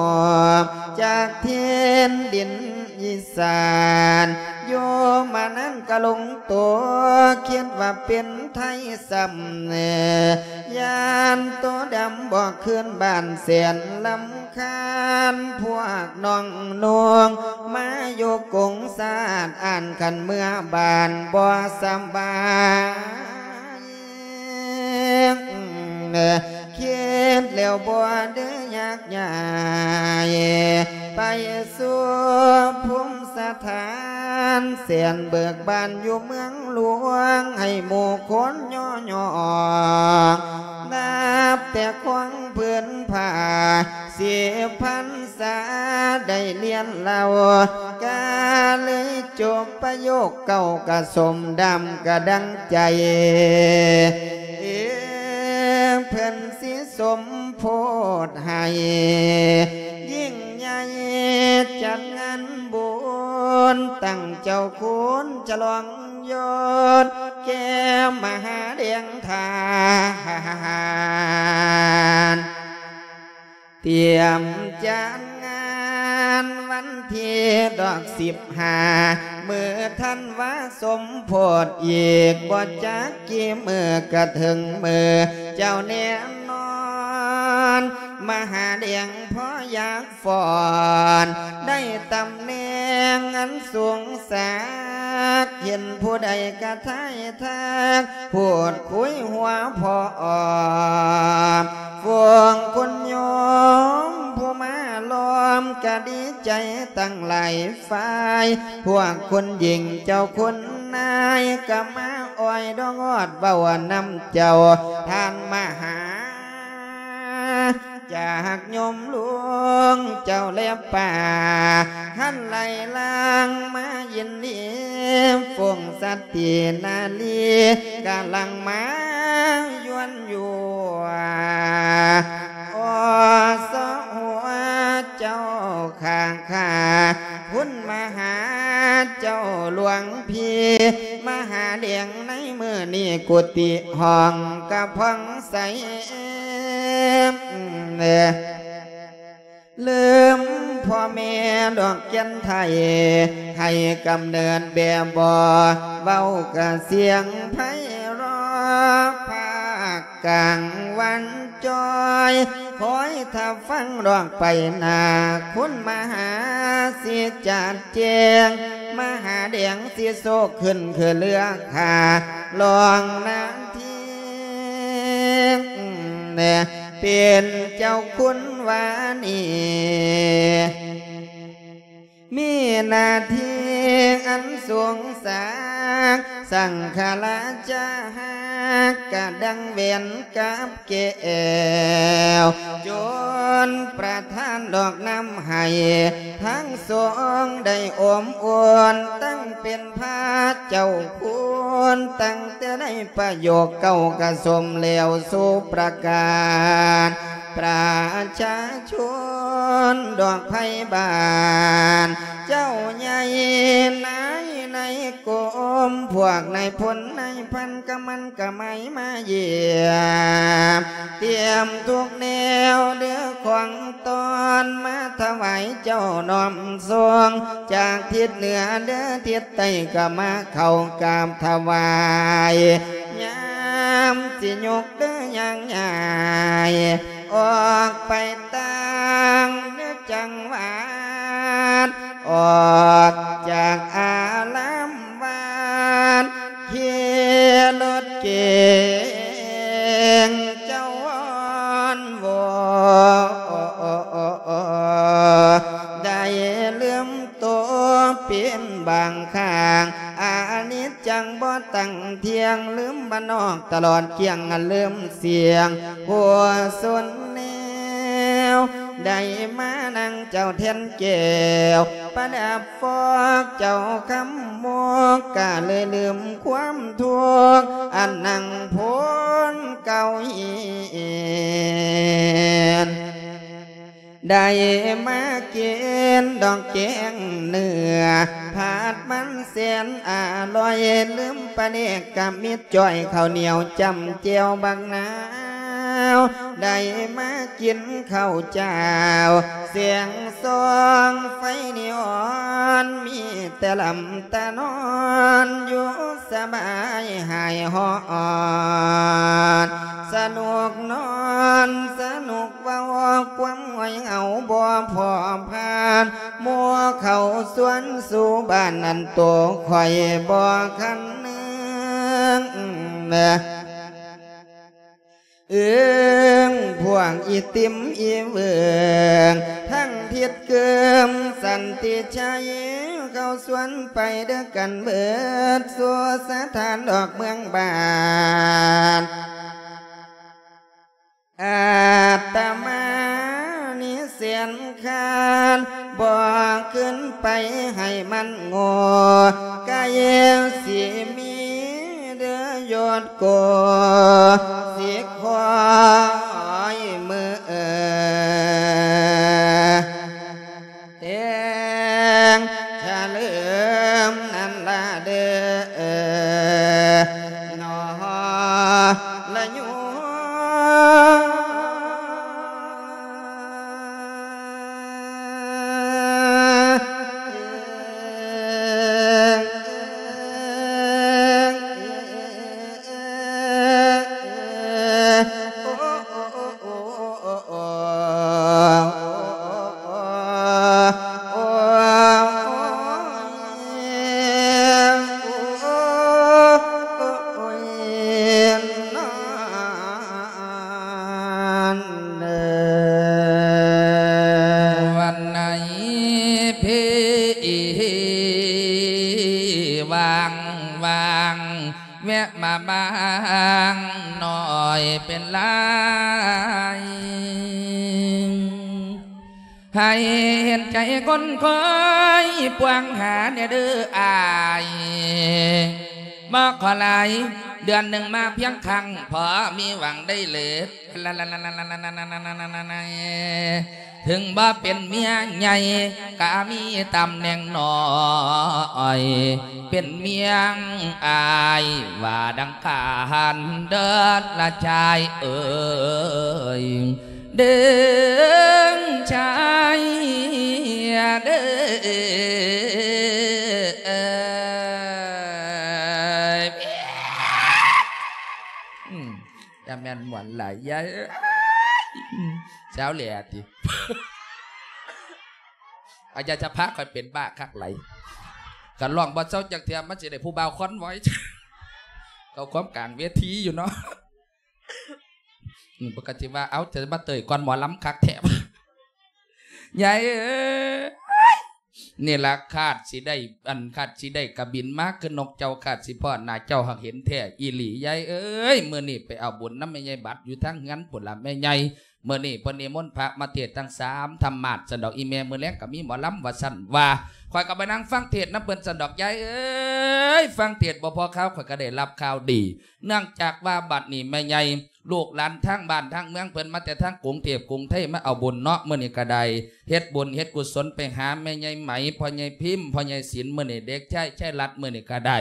S3: บจากเทียนดินอีสานโยมานั้นก็ลงตัวคิดว่าเป็นไทยสำเนยานตัวดำบอกขึ้นบ้านเสียนลำคาญพวกน้องนวง มาโยกงสาดอ่านขันเมื่อบานบ่สบาย เขียนแล้วบ่เด้อยากใหญ่ไปสู่ภูมิสถานเสียนเบิกบานอยู่เมืองหลวง ให้หมู่คนย่อย่อนับแต่ควงเพื่อนผ่าเสียพันษาได้เรียนเรากาเลยจบประโยคเก่ากระสมดำกระดังใจ เพื่อนสิสมโพธให้ยิ่งใหญ่จัดงานบุญตั้งเจ้าคุณจะลองยศแก้มมหาเดียงทานเตรียมจัดงานวันที่ดอกสิบห้ามือท่านว่าสมโพธอีกบ่จักกี่มือกระถึงมือเจ้าแน่นอนมหาเดียงพ่ออยากฟอนได้ตำแหน่งอันสูงสักเห็นผู้ใดกระทายทักพูดคุยหัวพออมฟวงคนโยมผู้มาล้อมกะดีใจตั้งหลายฝ่าย พวกคนหญิงเจ้าคนนายก็มาอ้อยดองอดเบาวนำเจ้าท่านมาหา จากยมหลวงเจ้าเล็บป่าหันไหลลางมายินดีฟงสัตตินาลีกำลังมายวนอยู่อสหัวเจ้าข้างขาพุ่นมาหาเจ้าหลวงพี่มาหาเดียงในมือนี่กุฏิห้องกระพังใสเนี่ลืมพ่อแม่ดอกยันไทย ให้กำเนิดแบบบ่เว้ากะเสียงไพเราะภาคกลางวันจอยคอยถ้าฟังร้องไปนาคุณมหาสิจัดแจงมหาเดียงสิโซกขึ้นคือเลือกขาลองนางทีเนี่ย เป็นเจ้าคุณวานี มีนาทีอันสวงสางสังขลาจาหากกะดังเวียนกับเกวจนประทานดอกน้ำให้ทั้งสองได้อมอวนตั้งเป็นพาเจ้าคุณตั้งแต่ได้ประโยคเก่ากระสมเหลวสู่ประการประชาชนดอกไผ่บานเจ้าใหญ่นายในกรมพวกในพลนพันกะมันกะไม่มาเยี่ยมเตรียมทุกแนวเดือของตอนมาถวายเจ้านอมทรง จากทิศเหนือเดือทิศใต้ก็มาเข้ากาบถวายยามสิยกเดือยังใหญ่ออกไปต่างเนื้อจังหว ลอดเกี่ยงลืมเสียงหัวสุนแนวได้มานั่งเจ้าเทียนเกวประดับฟอกเจ้าคำมกกะเลยลืมความทุกข์อันนั่งพ้นเก่าเหียน ได้มาเกณฑ์ดอกแกงเนื้อผาดมันเสียนอร่อยลืมปะเนกกับมิดจ่อยข้าวเหนียวจำเจียวบางนา วได้มากินข้าวเจ้า เสียงซองไฟนิออนมีแต่ลำตานอนอยู่สบายหายหอนสนุกนอนสนุกว่าความหวยเอาบ่พอผ่านมัวเขาสวนสู่บ้านนั่นตัวคอยบ่คันเนื้อ เอื้องพวงอีติมอีเวืองทั้งทิดเกิมสันติชัยเข้าสวนไปเด้อกันเบิดสัวสถานดอกเมืองบานอาตมานี่เสียนคานบอกขึ้นไปให้มันโง่กายสีมี ยอดโกสีควายมือเออเตียง น
S1: คนคอยปวงหาเนี่ยเด้ออายมาขอหลเดือนหนึ่งมาเพียงครั้งพอมีหวังได้เลยลาลาลาลาลาลาลาลาลาลาลาถึงบ่เป็นเมียใหญ่ก็มีตำแหน่งน่อย เป็นเมียงอายว่าดังขานเดินละชายเอ่ย เดินชายเดินอืมแต่แม่นหวานหลยายเช้าเหลียติอาจารย์จะพักคอยเป็นบ้าคักไหลกันลองบ่เจ้าจากเทียมมันจะได้ผู้บ่าวค้อนไว้เขาความกลางเวทีอยู่เนาะ ปกติว่าเอาจะมาเตยก่อนหมอล้ำคักแถบยายเอ้ยนี่ละคาดสิได้ อันคาดสิได้กระบินมากคือนกเจ้าคาดสิพ่อนาเจ้าหักเห็นแท้อีหลีใหญ่เอ้ยมื้อนี้ไปเอาบุญน้ำแม่ใหญ่บัดอยู่ทั้งงั้นปุละแม่ใหญ่มื้อนี้เพิ่นนิมนต์พระมาเทศทั้งสามธรรมาสสันดอกอีเมมื้อแลงก็มีหมอลำว่าสั่นว่าข่อยก็ไปนั่งฟังเทศน์น้ำเพิ่นสันดอกใหญ่เอ้ยฟังเทศบ่พอข่าวข่อยก็ได้รับข่าวดี เนื่องจากว่าบัดนี้แม่ใหญ่ ลูกหลานทั้งบ้านทั้งเมืองเพิ่นมาแต่ทั้งกรุงเทพกรุงไทยมาเอาบุญเนาะเมื้อนี้ก็ไดเฮ็ดบุญเฮ็ดกุศลไปหาแม่ใหญ่ไหมพ่อใหญ่พิมพ์พ่อใหญ่ศิลป์มื้อนี้เด็กใช่ใช่รัดเมื้อนี้ก็ได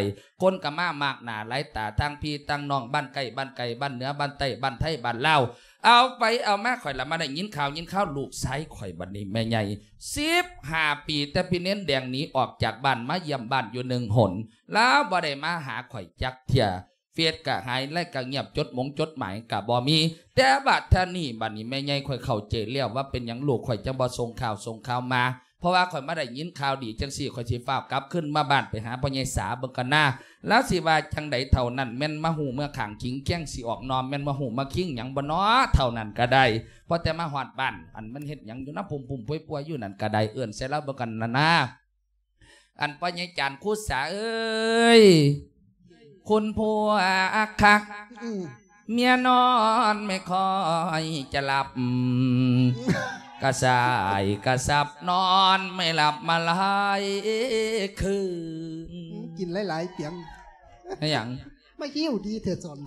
S1: คนก็มามากหนาหลายตาทางพี่ทางน้องบ้านไก่บ้านไก่บ้านเหนือบ้านใต้บ้านไทยบ้านลาวเอาไปเอามาข่อยละมาได้ยินข่าวยินข่าวลูกไสข่อยบัดนี้แม่ใหญ่15ปีแต่พี่เน้นแดงหนี้ออกจากบ้านมาเยี่ยมบ้านอยู่หนึ่งหนแล้วบ่ได้มาหาข่อยจักเที่ย เฟียดกะหายและกะเงียบจดมงจดหมายกะบ่มี แต่บัดท่านี่บัดนี้แม่ใหญ่ข่อยเข้าใจแล้วว่าเป็นหยังลูกข่อยจังบ่ส่งข่าวส่งข่าวมาเพราะว่าข่อยมาได้ยินข่าวดีจังสี่ข่อยสิฟ้ากลับขึ้นมาบ้านไปหาพ่อใหญ่สาเบิ่งกันหน้าแล้วสิว่าจังใดเท่านั้นแม่นมาหูเมื่อขังคิงแก้งสิออกนอนแม่นมาหูมาคิงหยังบ่น้อเท่านั้นก็ได้เพราะแต่มาฮอดบ้านอันมันเฮ็ดหยังอยู่นะปุ่มๆป่วยๆอยู่นั่นก็ได้เอื้อนใส่แล้วเบิ่งกันหนะนะอันพ่อใหญ่จานคูสาเอ้ย คุณผัวคัก
S2: อืม
S1: เมียนอนไม่ค่อยจะหลับ กระสายกระสับนอนไม่หลับมาหลายคืน
S2: กินหลายๆเปียง
S1: ไอ้หยัง
S2: ไม่หิ้วดีเถิดสอน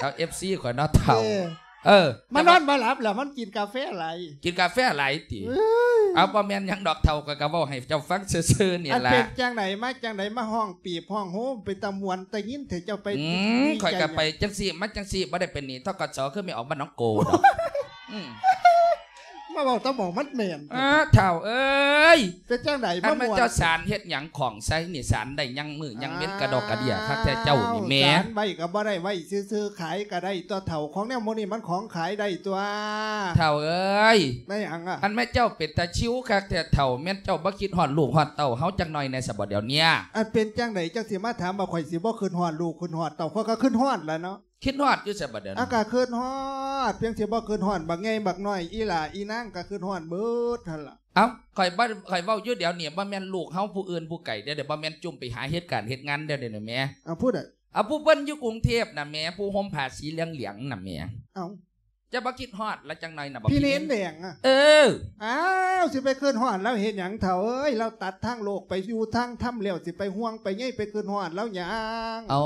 S1: เอาเอฟซีข่อยเนอเท่า
S2: เออ
S1: เออ
S2: มันนอนมาหลับแล้วมันกินกาแฟอะไร
S1: กินกาแฟหลายตี
S2: เอ้ย
S1: เอาประแมนหยังดอกเท่าก็กระบอกให้เจ้าฟังซื่อๆนี่
S2: อัน
S1: ละ
S2: เป็นจังไหนมาจังไหนมาห้องปีบห้องโฮมไปตำมวนแต่ยินเถอะเจ้าไป
S1: อืม
S2: ดีใจ
S1: ข่อยก็ไปจังสี่มันจังสี่บ่ได้เป็นหนี่ทกศคือไม่ออกบ้านน้องโกดอกอื ม
S2: มาบอกต้องบอกมันเหม็น
S1: อ่าเท่าเอ้ย
S2: เป็นจังไหน
S1: อั
S2: มาน
S1: มัน
S2: มวน
S1: เจ้าสารเฮ็ดหยังของใส่นี่สารได้ยังมือยังเม็ดกระดอกกระเดียคักแท้เจ้านี่แหม่
S2: สารใบก็บ่ได้ไว้ซื้อๆขายก็ได้ตัวเถ่าของแนวโมนี่มันของขายได้ตัว
S1: เท่าเอ้ย
S2: ไม่หยังอะ
S1: อันแม่เจ้าเป็นตาชิวคักแท้เท่าแม่นเจ้าบ่คิดฮอดลูกฮอดเต้าเฮาจังหน่อยในสะบดเดี๋ยวเนี้ย
S2: อันเป็นจังไหนจังสิมาถามว่าข่อยสิบ่ขึ้นฮอดลูกขึ้นฮอดเต่าเขาก็ขึ้นฮอดแล้วเนาะ
S1: คิดฮอดอยู่สะบดเดี๋ยว
S2: อา
S1: นี้
S2: กาศขึ้นฮอดเพียงสิบ่ขึ้นฮอดบักไงบักน้อยอีหล่าอีนางก็ขึ้นฮอดเบิดหั่นล่ะ
S1: เอ้าข่อยบ่ข่อยเว้าอยู่เดี๋ยวนี้บ่แม่นลูกเฮาผู้อื่นผู้ไก่เด้อเดี๋ยวบ่แม่นจุ่มไปหาเหตุการณ์เฮ็ดงานเด้อเดี๋ยวนี้แหม่
S2: เอาพูดอะ
S1: เอาผู้เพิ่นอยู่กรุงเทพน่ะแหม่ผู้ห่มผ้าสีเหลืองๆน่ะแหม่
S2: เอา
S1: จะบ่คิดฮอดแล้วจังหน่อยน่ะบ่
S2: พี่เน้น
S1: คิด
S2: แดงอะ
S1: เออ
S2: อ้าวสิไปขึ้นฮอดแล้วเห็นหยังเถ่าเอ้ยเราตัดทางโลกไปอยู่ทางถ้ำแล้วสิไปห่วงไปไงไปขึ้นฮอดแล้วหยัง
S1: อ๋อ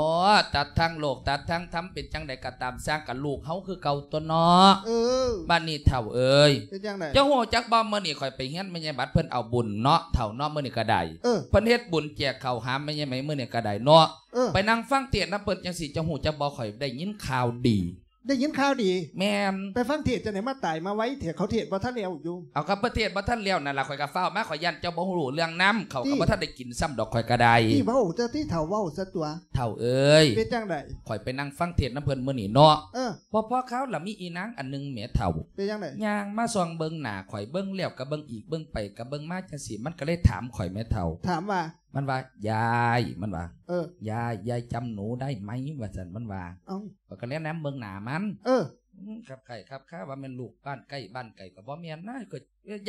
S1: ตัดทางโลกตัดทางธรรมเป็นจังใดก็ตามสร้างกับลูกเฮาคือเก่าตัวเนาะ
S2: เออ
S1: บ้านนี้เฒ่าเอ้ย
S2: เป็นจังไหน
S1: เจ้าหัวจักบ่มื้อนี้ข่อยไปเฮียนแม่ยายบัดเพิ่นเอาบุญเนาะเฒ่าเนาะมื้อนี้ก็ได้
S2: เออ
S1: เพิ่นเฮ็ดบุญแจกข้าวหามแม่ยายไหมมื้อนี้ก็ได้เนาะ
S2: เออ
S1: ไปนั่งฟังเทศน์นะเพิ่นจังสิเจ้าหูจักบ่ข่อยได้ยินข่าวดี
S2: ได้ยินข่าวดี
S1: แม่น
S2: ไปฟังเทศจะไหนมาตายมาไว้เถอะเขาเทศบ่ทันแล้วอยู่
S1: เอากับประเทศบ่ทันแล้วนั่นล่ะข่อยก็ฟ้าวมาข่อยยันเจ้าบ่รู้เรื่องน้ำเขา
S2: ที่
S1: ก็บ่ทันได้กินซ้ำดอกข่อยก็ได้
S2: ที่เว้าเจ้าที่เถ่าเว้าซะตัว
S1: เฒ่าเอ้ย
S2: เป็นจังไหน
S1: ข่อยไปนั่งฟังเทศน์นะเพิ่นมื้อนี้เนาะ
S2: เออ
S1: พอพอเขาล่ะมีอีนางอันหนึงแหมเฒ่า
S2: เป็นจังไหน
S1: ย่างมาส่องเบิ่งหน้าข่อยเบิ่งแล้วก็เบิ่งอีกเบิ่งไปก็เบิ่งมาจังซี่มันก็เลยถามข่อยแม่เฒ่า
S2: ถามว่า
S1: มันว่ายายมันว่า
S2: เออ
S1: ยายยายจำหนูได้ไหมว่าซั่นมันว่า
S2: เอา
S1: ข้อยก็แนะนำเบิ่งหน้ามัน
S2: เออ
S1: อืมครับไก่ครับข้าว่าแมันลูกบ้านใกล้บ้านไก่ก็บ่แม่นนะก็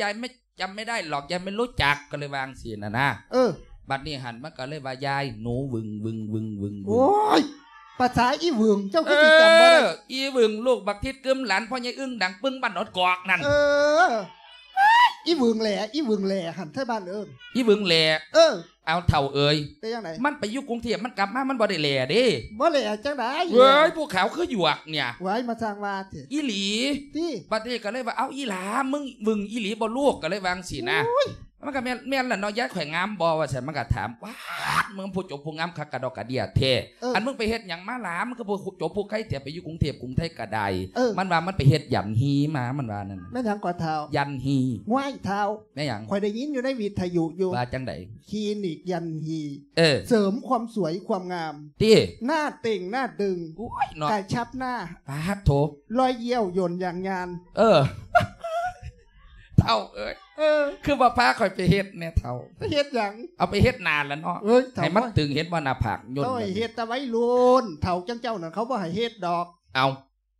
S1: ยายไม่จำไม่ได้หรอกยายไม่รู้จักก็เลยวางสินะนะ
S2: เออ
S1: บัดนี้หันมาก็เลยว่ายายหนูวึงวึงวึงวึงวึ
S2: โอ้
S1: ง
S2: ยภาษาอีหวึงเจ้า
S1: เอ
S2: ก็สิจำบ่ได้
S1: ออีวึงลูกบักทิดกึมหลานพ่อใหญ่อึ้งดังปึ้งบ้านอดกอกนั่น
S2: เอออีหวึงแหล่อีหวึงแหล่หันไทบ้านเอิ้น
S1: อีวึงแหล่
S2: เออ
S1: เอาเท่าเอ้ย
S2: เป็นจังไหน
S1: มันไปอยู่กรุงเทพมันกลับมา มันบ่ได้แหล่เด้
S2: บ่แหล่จังได
S1: เว้ยพวกเขาคือหยวกเนี่ย
S2: ไว้มาสร้างว่าเถอะ
S1: อีหลี
S2: ที่
S1: บัดนี้ก็เลยว่าเอาอีหลามึงมึงอีหลีบ่ลูกก็เลยวางสินะ มันก็แม่นแม่นล่ะเนาะยายข่อยงามบ่ว่าซั่นมันก็ถามว้าดมึงผู้จบผู้งามคักกะดอกกะเดียเท่
S2: เอออั
S1: อันมึงไปเฮ็ดหยังมาหลามันก็ผู้จบผู้ใครแต่ไปอยู่กรุงเทพกรุงไทยกะได
S2: เออ
S1: มันว่ามันไปเฮ็ดหยันฮีมามันว่านั่น
S2: แม่นหยังกว่าเท้า
S1: ยันฮี
S2: ง่ายเท้า
S1: แม่หยัง
S2: ข่อยได้ยินอยู่ในวิทยุอยู่
S1: ว่าจังได
S2: คลินิกยันฮี
S1: เออ
S2: เสริมความสวยความงาม
S1: ติ
S2: หน้าเต่งหน้าดึง
S1: โอ้ยเนาะ
S2: กายชับหน้า
S1: ปาดโถ
S2: รอยเยี่ยวหย่นอย่างงาน
S1: เออ เท่าเอ้ย
S2: เออ
S1: คือว่าพาข่อยไปเฮ็ดแน่เท่า
S2: เฮ็ดหยัง
S1: เอาไปเฮ็ดนานแล้วเนาะ
S2: เอ้ยเฒ่า
S1: ให้มันตึงเฮ็ดว่าหน้าผากย่น
S2: ต้องให้เฮ็ดแตะไว้ลุนเฒ่าจังเจ้านั่นเขาบ่ให้เฮ็ดดอก
S1: เอา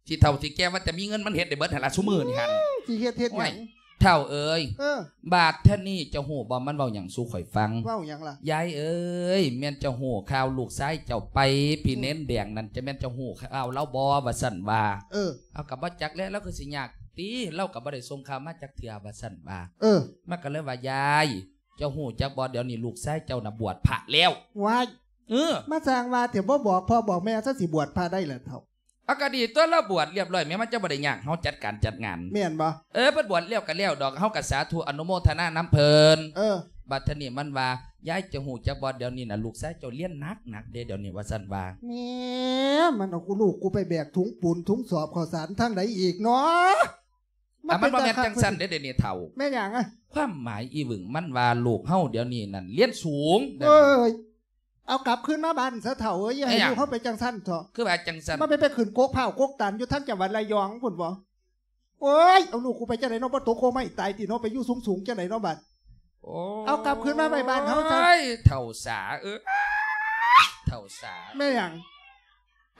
S1: ที่เท่าที่แกว่าแต่มีเงินมันเฮ็ดได้เบิดหั่นล่ะซุมื้อนี่หั่น
S2: สิเฮ็ดเฮ็ดหยัง
S1: เท่าเอ้ย
S2: เออ
S1: บาทเท่านี้เจ้าหูบ่มันเว้าหยังสู้ข่อยฟัง
S2: เว้าหยังล่ะ
S1: ยายเอ้ยแม่นเจ้าหูข่าวลูกซ้ายเจ้าไปพี่เน้นแดงนั่นจะแม่นเจ้าหูข่าวเล่าบ่ว่าสั่นว่า
S2: เออ
S1: เอากับบ่จักแล้วแล้วคือสิยาก ตีเล่ากับบ่ได้ส่งข่าวมาจากเถื่อว่าสั่นว่า
S2: เออ
S1: มันก็เลยว่ายาย เจ้าหูจักบ่เดี๋ยวนี้ลูกซ้ายเจ้าน่ะบวชพระแล้ว
S2: วาย
S1: เออ
S2: มาสร้างว่าเดี๋ยวบ่บอกพ่อบอกแม่ซะสิบวชพาได้เหรอเท่า
S1: อากาดีตัวเราบวชเรียบร้อยแม้มันจะบ่ได้ยากเฮาจัดการจัดงาน
S2: แม่นบ่
S1: เออเพิ่นบวชแล้วก็แล้วดอกเฮาก็สาธุอนุโมทนาน้ำเพิ่น
S2: เออ
S1: บัดเทอนี้มันว่ายายจะหูจักบ่เดี๋ยวนี้น่ะลูกชายเจ้าเลี้ยนหนักหนักเด้เดี๋ยวนี้ว่าซั่นว่า
S2: แหม่มันเอากูลูกกูไปแบกถุงปูนถุงสอบข้าวสารทางไหนอีกเนาะ
S1: อะมันบ่แม่น
S2: ตาคั
S1: จั
S2: ก
S1: งซั่นเด้เดี๋ยวนี้เฒ่า
S2: แม่หยังอะ
S1: ความหมายอีหวึงมันว่าลูกเฮาเดี๋ยวนี้นั่นเรียนสูง
S2: เอ้ยเอากลับขึ้นมาบ้านซะเถ่าเอ้ยอย่าให้
S1: ไอ้หยัง
S2: ลูกเขาไปจังสั้นเถอะ
S1: คือว่าจังซั่น
S2: มันไปไปขึ้นโกกเผาโกกตันอยู่ทั้งจังหวัดระยองพุ่นบ่โอ้ยเอาลูกกูไปจังไหนเนาะบ่ตกโคไม่ตายติเนาะไปอยู่สูงๆจังไหนเนาะบัด
S1: โอ้
S2: เอากลับคืนมาไปบ้านเฮาซะ
S1: โอ้ยเฒ่าสาเออเฒ่าสา
S2: แม่หยัง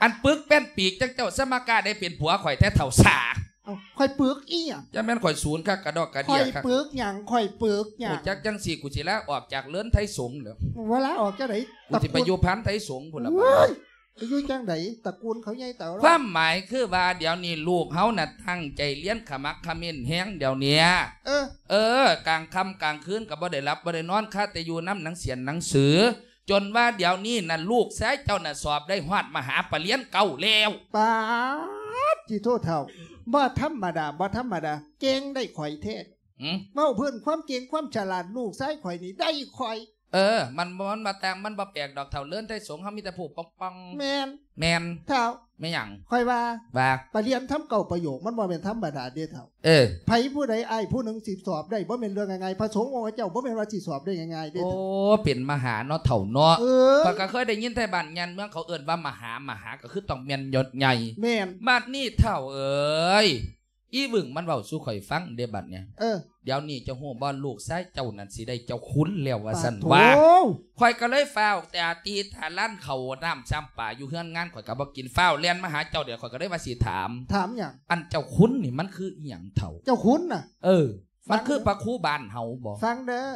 S1: อันปึกเป็นปีกจังเจ้าสมากาได้เป็นผัวข่อยแท้เฒ่าสา
S2: เอาค่อยปึกอีหยัง
S1: จะแม่นข่อยศูนย์คักกระดอกกระ
S2: ค่
S1: เดี
S2: อยย
S1: คัก
S2: ปึกหยังค่อยปึกหยั
S1: กู
S2: ง
S1: จักจังสี่กูสิลาออกจากเลื้อนไทยสงฆ์เหรอ
S2: เวลาออกจังไหน
S1: กูสิไปอยู่พันไทยสงฆ์พุ่นละบัด
S2: เว้ยไปอยู่จังไหนตระกูลเขาใหญ่เต่า
S1: ความหมายคือว่าเดี๋ยวนี้ลูกเฮาน่ะตั้งใจเลี้ยนขมักเขมิ้นแฮงเดี๋ยวเนี้ย
S2: เออ
S1: เออกลางค่ำกลางคืนก็บ่ได้รับบ่ได้นอนค่าแต่อยู่น้ำหนังเสียนหนังสือ จนว่าเดี๋ยวนี้น่ะลูกแซ้เจ้าน่ะสอบได้ฮอดมหาปรริญญาเก่าแล้ว
S2: ปาดจีโทษเท่า บ่ธรรมดาบ่ธรรมดา เก่งได้ข่อยเทศ
S1: หืม
S2: เมาเพื่อนความเก่งความฉลาดลูกซ้ายข่อยนี่ได้ข่อย
S1: เออ มันมันมาแต่งมันบ่แปลกดอกเท่าเลื่อนไทยสงฆ์เฮามีแต่ผู้ปองปอง
S2: แมน
S1: แมน
S2: เท่า
S1: ไม่หยัง
S2: ข่อยว่า
S1: ว่า
S2: ไปเรียนทำเก่าประโยคมันบ่เป็นธรรมดาเด้เท่า
S1: เออ
S2: ไผผู้ใดอ้ายผู้หนึ่งสิสอบได้บ่เป็นเรื่องง่ายๆพระสงฆ์องค์เจ้าบ่เป็นว่าสิสอบได้ง่ายๆเด้
S1: โอ้
S2: เท่า
S1: เป็นมหาเนาะเถ่าเนาะ
S2: เออ
S1: ข้อยก็เคยได้ยินไทบ้านยันเมืองเขาเอิ้นว่ามหามหาก็คือต้องแม่นยศใหญ่
S2: แม่น
S1: บัดนี้เท่าเอ้ย อีบึงมันเว้าสู่ข่อยฟังเด้บัดเนี่ย
S2: เออ
S1: เดี๋ยวนี้เจ้าฮู้บ่ลูกชายเจ้านั่นสิได้เจ้าคุ้นแล้วว่าซั่น
S2: ปดโถ
S1: ว่าข่อยก็เลยฟ้าวแต่อาตีฐานลั่นเขาน้ำซ้ำป่าอยู่เฮือนงานข่อยก็บ่กินฟ้าวเรียนมาหาเจ้าเดี๋ยวข่อยก็เลยว่าสิถาม
S2: ถามหยัง
S1: อันเจ้าคุ้นนี่มันคืออีหยังเท่า
S2: เจ้าคุณน่ะ
S1: เออ
S2: ฟัง
S1: มันคือพระครูบ้านเฮาบ่
S2: ฟังเด้อ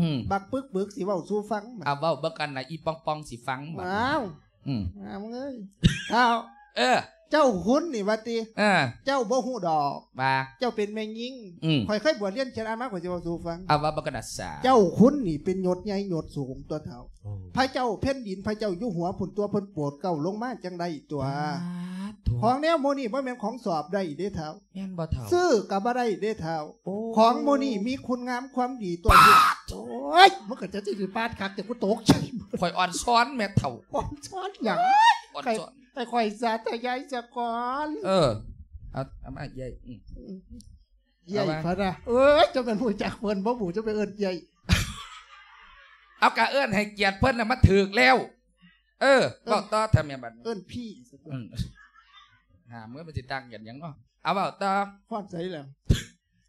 S1: อืม
S2: บักปึกปึกสิเว้าสู่ฟังบัด
S1: เอาเว้าเบิ่งกันนะอีปองปองสิฟังบัด
S2: อ้าว
S1: อืม
S2: อ้าวมึงเอ้ยอ้าว
S1: เออ
S2: เจ้าคุณนี่ว่าติ
S1: เออ
S2: เจ้าบ่ฮู้ดอก
S1: ว่า
S2: เจ้าเป็นแม่ยิง
S1: อืม
S2: ข่อยเคยบวชเรียนชนะมาข่อยจะบอกสู่ฟัง
S1: เอาว่าเบิ่งกันนะสา
S2: เจ้าคุณนี่เป็นยศใหญ่ยศสูงตัวเท่า พระเจ้าเพ่นดินพระเจ้าอยู่หัวผุนตัวเพิ่นโปรดเก้าลงมาจังได้ตัว
S1: ถู
S2: ของแนวโมนี่บ่แม่นของสอบได้เด้เท่า
S1: แม่นบ่เท่า
S2: ซื้อกับบ่ได้เด้เท่า
S1: โอ้
S2: ของโมนี่มีคุณงามความดีตัวอยู่โอ้ยมันก็จะสิปาดคักแต่กูตกใจ
S1: ข่อยอ่อนซ้อนแม่เท่า
S2: ผมช้อนหยัง
S1: อ่อนซ้อน
S2: แต่ข่อยสาแต่ยายสะก่อน
S1: เออเอาเอามาใหญ่อืม
S2: ใหญ่
S1: เอามา
S2: พะนะเอ้ยจะเป็นผู้จักเพิ่นบ่ผู้จะไปเอิ้นใหญ่
S1: เอากะเอิ้นให้เกียรติเพิ่นน่ะมาถึกแล้ว เออบอกต่อทำแม่บัดนี้
S2: เอิ้นพี่ซะก่อน
S1: อืมหาเมื่อมันสิดังกันหยังเนาะเอาเว้าต่อ
S2: ความใสแล้ว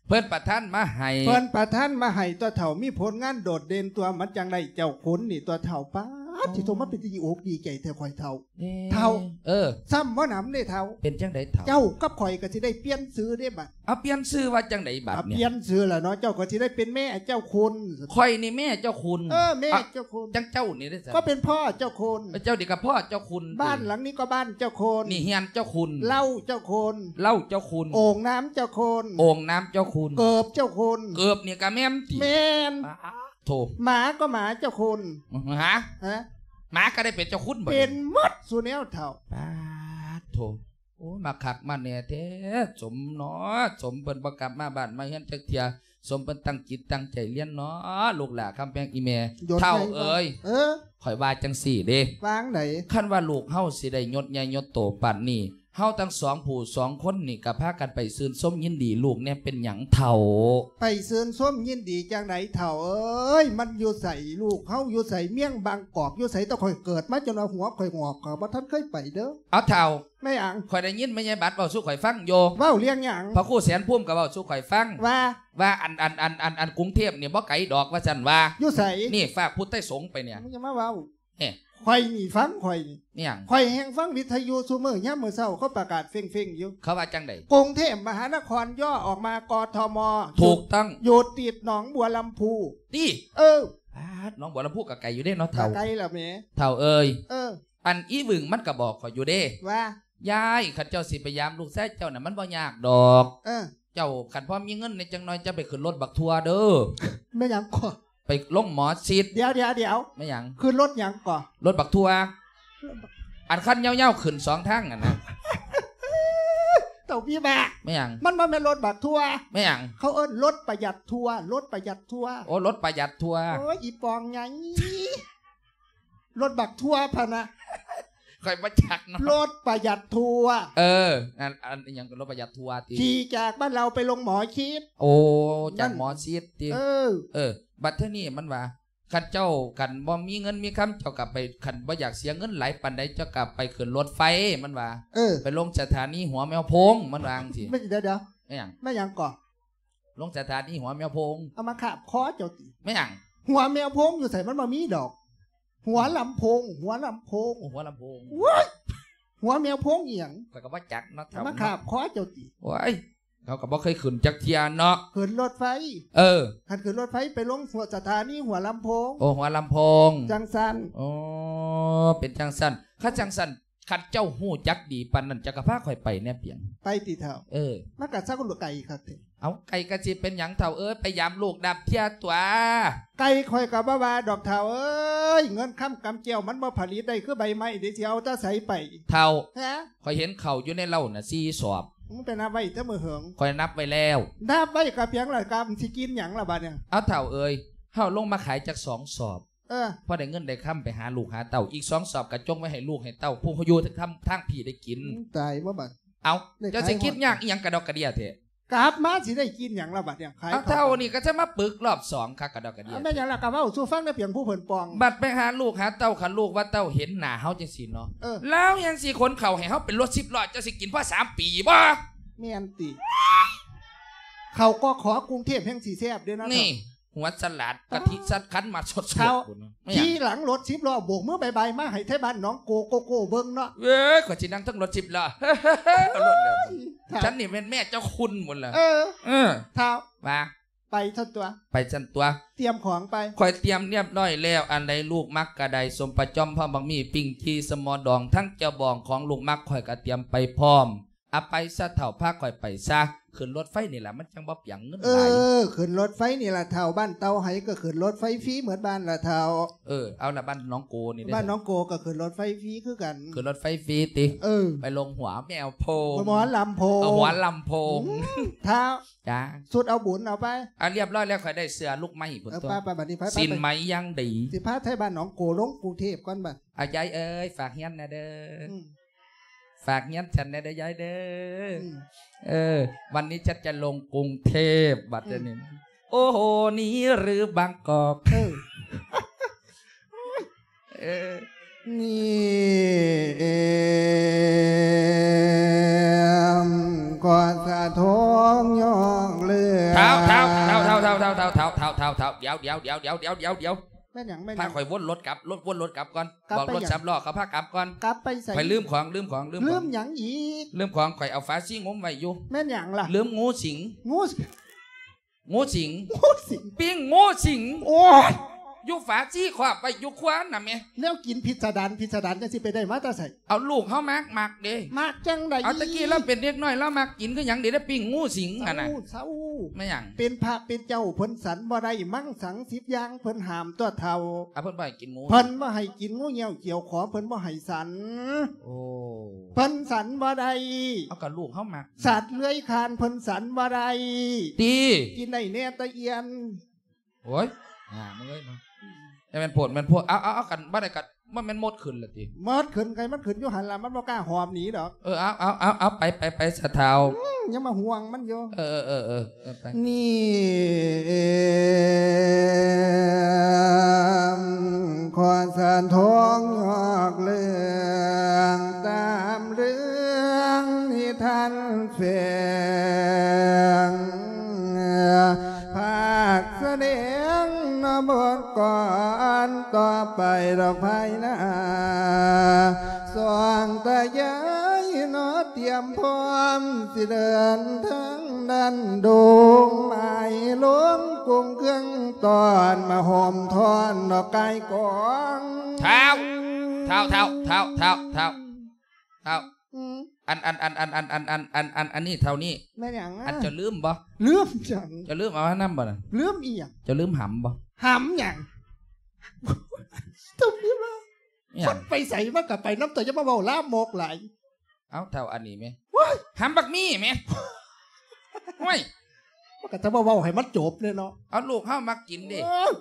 S1: เพิ่นประทานมาให้
S2: เพิ่นประท่านมาให้ตัวเถ่ามีผลงานโดดเด่นตัวมันจังได้เจ้าขุนนี่ตัวเถ่าป้า ดที่โทมาเป็นที่อกดีใจแต่ข่อยเถ่า
S1: อ๊ะ
S2: เท่า
S1: เออ
S2: ซ้ำว่าหนำได้เถ่า
S1: เป็นจังไดเท่า
S2: เจ้ากับข่อยก็สิได้เปลี่ยนซื้อได้บัด
S1: เอาเปลี่ยนชื่อว่าจังไดบัด
S2: เอา
S1: เนี่
S2: เปลี่ย
S1: ย
S2: นซื้อแล้วเนาะเจ้าก็สิได้เป็นแม่เจ้าคุณ
S1: ข่อยนี่แม่เจ้าคุณ
S2: เออแม่
S1: อะ
S2: เจ้าคุณ
S1: จังเจ้านี่ได้อ
S2: ก็เป็นพ่อเจ้าคุณ
S1: เจ้าดีกับพ่อเจ้าคุณ
S2: บ้านหลังนี้ก็บ้านเจ้าคุณ
S1: นี่เฮียนเจ้าคุณ
S2: เหล้าเจ้าคุณ
S1: เหล่าเจ้าคุณ
S2: โอ่งน้ำเจ้าคุณ
S1: โอ่งน้ำเจ้าคุณ
S2: เกิบเจ้าคุณ
S1: เกือบเนี่ยกะแม่มติ
S2: แม่น
S1: โถ
S2: หมาก็หมาเจ้าคุณ
S1: ฮะ
S2: ฮะ
S1: หมาก็ได้เป็นเจ้าคุณบ่
S2: เป็นหมดสุแนวเถ่า
S1: ปาดโถโอ้มาคักมาเนี่ยแท้สมเนาะสมเปิ้นบ่กลับมาบ้านมาเฮียนจักเที่ยสมเปิ้นตั้งจิตตั้งใจเรียนเนาะลูกหลานคำแพงอีแม่
S2: ยศ
S1: เท่า
S2: ใหญ่
S1: เอ้ย
S2: เออ
S1: ข่อยว่าจังสี่เด้
S2: วางไหน
S1: คันว่าลูกเฮาสิได้ยศใหญ่ยศโตปานนี้ เฮาทั้งสองผู้สองคนนี่ก็พากันไปซื่นส้มยินดีลูกเนี่ยเป็นหยังเฒ่า
S2: ไปเสือนส้มยินดีจังไหนเถ่าเอ้ยมันอยู่ใส่ลูกเขาอยู่ใส่เมี่ยงบางกอกอยู่ใส่ตะข่อยเกิดมาจนเอาหัวข่อยงอกก็บ่ทันเคยไปเด้อ
S1: เอาเฒ่า
S2: ไม่อัง
S1: ข่อยได้ยินแม่ยายบัดเว้าสู่ข่อยฟังโย
S2: เว้าเลี้ยงหยัง
S1: พระครูแสนพุ่มก็เว้าสู่ข่อยฟัง
S2: ว่า
S1: ว่าอันอันอันอันอันกรุงเทพเนี่ยบ่ไกลดอกว่าซั่นว่า
S2: อยู่ใส่
S1: นี่ฝากพุทธไทยสงฆ์ไปเนี่ย
S2: มึงจะมาเว้า
S1: เอ้ค
S2: ข่อยนี่ฟังข่อยนี่
S1: เนี่ยง
S2: ข่อยแห่งฟังวิทยุซุมื้อย่ามมื้อเช้าเขาประกาศเฟ่งๆอยู่
S1: เขาว่าจังได
S2: กรุงเทพมหานครย่อออกมากทม
S1: ถูกต้อง
S2: อยู่ติดหนองบัวลำพู
S1: ดิ
S2: เออ
S1: ปาดน้องบัวลำพูกับไก่อยู่เด้เนาะ
S2: ตา
S1: เท่า
S2: ไกลละแหม่
S1: เท่าเอ้ย
S2: เออ
S1: อันอีวึงมันก็บอกขอยอยู่เด้
S2: ว่า
S1: ยายขันเจ้าสิพยายามลูกแท้เจ้าน่ะมันบ่ยากดอก
S2: เออ
S1: เจ้าขันพ่อมีเงินในจังน้อยจะไปขึ้นรถบักทัวร์เด้อ
S2: ไม่หยังก่อ
S1: ไปลงหมอชิด
S2: เดี๋ยวเดี๋ยวเดี๋ยว
S1: ไม่หยัง
S2: คือรถหยังก่อ
S1: รถบักทัวร์อันคันเย้าๆขึ้นสองทางอะนะ
S2: เต่าพี่แบก
S1: ไม่หยัง
S2: มันมาเป็นรถบักทัวร์
S1: ไม่หยัง
S2: เขาเอิ้นรถประหยัดทัวร์รถประหยัดทัวร์
S1: โอ้รถประหยัดทัวร์
S2: โอ้ยอีปองไงรถบักทัวร์พะนะ
S1: คอยมาจักเนาะ
S2: รถประหยัดทัวร์
S1: เอออันอันอิหยังก็รถประหยัดทัวร์ติ
S2: ขี่จากบ้านเราไปลงหมอชิต
S1: โอ้จากหมอชิตติ
S2: เออ
S1: เออ บัดเท่านี้มันว่าคันเจ้ากันบ่มีเงินมีคำเจ้ากลับไปคันบ่อยากเสียเงินหลายปันใดเจ้ากลับไปขึ้นรถไฟมันว่า
S2: เออ
S1: ไปลงสถานีหัวแมวโพงมันวาจังสิ
S2: ไม่เดี๋ยวเดี๋ยว
S1: ไม่หยัง
S2: ไม่หยังก่อ
S1: ลงสถานีหัวแมวโพง
S2: เอามาขับคอเจ้าติ
S1: ไม่หยัง
S2: หัวแมวโพงอยู่ใส่มันมามีดอก หัวลำโพง หัวลำโพง
S1: หัวลำโพง
S2: ว้ายหัวแมวโพงเอียง
S1: ข้อยก็บ่จักเนาะ
S2: เอามาขับคอเจ้าติ
S1: ว้ายเขาก็บ่เคยขึ้นจักเทียเนาะ
S2: ขึ้นรถไฟ
S1: เออ
S2: ขันขึ้นรถไฟไปลงหัวสถานีหัวลำโพง
S1: โอ้หัวลำโพง
S2: จังสัน
S1: อ๋อเป็นจังสันข้าจังสันขัดเจ้าหู้จักดีปันนั่นจักรพาข่อยไปแน่เปียง
S2: ไปตีเท่า
S1: เออ
S2: มากัดซากกุหลาบไก่ครับเถอะ
S1: เอาไก่กระจิเป็นหยังเท่าเอ้ยไปยามลูกดับเทียตัว
S2: ไก่คอยกับบ้าวาดอกเท่าเอ้ยเงินค้ำกำเจียวมันบ่ผลิตได้คือใบไม้เดี๋ยวสิเอาแตาใสไป
S1: เท่า
S2: ฮะ
S1: ข่อยเห็นเข่าอยู่ในเหล่าน่ะซีสอบ
S2: มึงเป็นอะไรเจ้ามือเหิง
S1: ข่อยนับไว้แล้ว
S2: น้าไว้กับเพียงละกำสิกินหยังละบาดเนี่ย
S1: เอาเท่าเอ้ยเฮาลงมาขายจากสองสอบ
S2: เออ
S1: พอได้เงินได้ค้ำไปหาลูกหาเต่าอีกสองสอบกระจงไว้ให้ลูกให้เต่าผู้เขาอยู่ทำทางพี่ได้กิน
S2: ตายว่าบัด
S1: เอา
S2: ได้
S1: เจ้า
S2: ขาย
S1: สิคิด
S2: หมด
S1: ยากอีหยังกระดอกกระเดียเถอะ
S2: กลับมาสิได้กินหยังละบาดเนี่ยขาย
S1: เอาเท่านี่ก็จะมาปึกรอบสองค่ะกระดอกกระเดีย
S2: เอาแม่หยังละกับว่าสู้ฟังได้เพียงผู้เพิ่นปอง
S1: บัดไปหาลูกหาเต้าขันลูกว่าเต้าเห็นหน้าเฮาจังสิเนาะ
S2: เออ
S1: แล้วยังสิคนเข่าให้เฮาเป็นรถสิบล้อจะสิกินพ่อสามปีบ่
S2: แม่นติเขาก็ขอกรุงเทพแห่งสีแซบเด้อนะ
S1: นี่ หัวสลัดกะทิสัดคั้นมาสด
S2: เขา
S1: ๆพุ่นเนาะไม่อยาก
S2: ที่หลังรถสิบล้อโบกมือใบๆมาให้ไทบ้านน้องโกโกโก้เบิ่งเนาะ
S1: เว้ยกว่าสินั่งทั้งรถสิบล้อเอารถเดียวฉันนี่เป็นแม่เจ้าคุณหมดเลย
S2: เออ
S1: เออ
S2: เท้า
S1: มา
S2: ไปเท่าตัว
S1: ไปจันตัว
S2: เตรียมของไป
S1: คอยเตรียมเรียบร้อยแล้วอันใดลูกมักกระไดสมประจอมพ่อบางมีปิงคีสมอดองทั้งเจ้าบองของลูกมักคอยกระเตรียมไปพร้อมเอาไปซะเถ่าผ้าคอยไปซะ ขึ้นรถไฟนี่แหละมันจังบ่เปียงเงิน
S2: เอ
S1: หลาย
S2: อขึ้นรถไฟนี่ละเท่าบ้านเตาไหก็ขึ้นรถไฟฟรีเหมือนบ้านละเท่า
S1: เออเอาละบ้านน้องโกนี่ได้
S2: บ้านน้องโกก็ขึ้นรถไฟฟรีคือกัน
S1: ขึ้นรถไฟฟรีติ
S2: เออ
S1: ไปลงหัวแมวโพง
S2: หมอลำโพ
S1: เอาหัวลำโพง
S2: เท้า
S1: จ้า
S2: สุดเอาบุญเอาไป
S1: เอาเรียบร้อยแล้วคอยได้เสื้อลูกไม้ผล
S2: เออ
S1: ตัว
S2: ป้าป้าบัดนี้พา
S1: สิน
S2: ไป
S1: ไหมยังดี
S2: สิพาไทยบ้านหนองโกลงกรุงเทพก่อนบัด
S1: อายายเอ้ยฝากเฮียนนะเด้ออ
S2: อืม
S1: ฝากเฮียนฉันนะเด้อยายเด้ออ
S2: อืม
S1: เออ วันนี้ฉันจะลงกรุงเทพบัดเดี๋ยวนี้โอ้โหนี่หรือบางกอก
S2: เออ
S1: เออ
S2: นี่ก่อนสะทองยองเลือ
S1: เท้าเท้าเท้าเท้าเท้าเท้าเท้าเท้าเท้าเท้าเท้าเดี๋ยวเดี๋ยวเดี๋ยวเดี๋ยวเดี๋ยวเดี๋ยวเดี๋ยว
S2: แม่นหยังแม่นห
S1: พา
S2: ยัง
S1: ข่อยวนรถกลับรถวนรถกลับก่อน
S2: กลับ
S1: บอก
S2: ไป
S1: รถ
S2: หยัง
S1: สามล้อเขาพากลับก่อน
S2: กลับไปใส่
S1: ข่อยลืมของลืมของลืมข
S2: ลื
S1: อง
S2: มหยังอีก
S1: ลืมของข่อยเอาฟ้าซี่งมไว้อยู่
S2: แม่นหยังล่ะ
S1: ลืมงูสิง
S2: งูส
S1: งูสิง
S2: งูสิง
S1: ปิ้งงูสิง
S2: โอ้ย
S1: อยู่ฝาซี่ขวาไปอยู่ควานน่ะแม่
S2: แนวกินพิสดารพิสดารจะสิไปได้มาแตาใส่
S1: เอาลูกเขามากมากเด้
S2: มากจังได
S1: เอาตะกี้เราเป็นเด็กน้อยเรามากกินก็หยังเดี๋ยวได้ปิ้งงูสิงอะนะ
S2: เศร้าเศร้า
S1: ไม่หยัง
S2: เป็นพระเป็นเจ้าเพิ่นสันบ่ได้มั่งสังสิบอย่างเพิ่นหามตัวเท่า
S1: เอาเพิ่นไปกินงู
S2: เพิ่นบ่ให้กินงูเหี่ยวเกี่ยวขอเพิ่นบ่ให้สัน
S1: โอ้
S2: เพิ่นสันบ่ได้
S1: เอากับลูกเขามาก
S2: สัตว์เลื้อยคลานเพิ่นสันบ่ได้
S1: ตี
S2: กินได้แน่ตะเอียน
S1: โอ้ยอ่ามึงเอ้ยมา แต่มันโพดมันโพดเอาเอาเอากันบ้านไหนกันมันมันหมดขึ้นละที
S2: มอดขึ้นไกมันขึ้นอยู่หันหละมันบ่กล้าหอมหนีดอก
S1: เออเอาเอาเอาเอาไปไปไปสะเทา
S2: อื้อยังมาห่วงมันอยู่
S1: เออเออเออเออไป
S2: นี่ขอสานทองยอกเรื่องตามเรื่องที่ท่านเฟียง ภาคแสดงน้บทก่อนต่อไปดอกไผ่นาสว่างตายายนอเตรียมพร้อมสิเดินทั้งดันดงไม้ล้มกุ้งเครื่องตอนมาหอมทอนดอกไก่กอง
S1: เท้าเท้าเท้าเท้าเท้าเท้าเท้า
S2: อืม
S1: อันอันอันอันอันอันอันอันอันอันนี้เท่านี้
S2: แม่นหยัง
S1: อันจะลืมบ่
S2: เลื่อมจัง
S1: จะลืมเอาให้น้ำบ่น่ะ
S2: เลื่อมอีหยัง
S1: จะลืมหำบ่
S2: หำหยังตุ่มยี่มา
S1: อิห
S2: ค
S1: ยั
S2: น
S1: ง
S2: ไปใส่มากับไปน้ำตัวจะมาเบาล่ามโมกไหลาย
S1: เอาเท่าอันนี้ไหม
S2: ว้าย
S1: หำบักมี่ไหมห้วย
S2: มันก็จะมาเบาให้มันจบเลยเนาะ
S1: เอาลูกเข้ามากินดิ
S2: เออ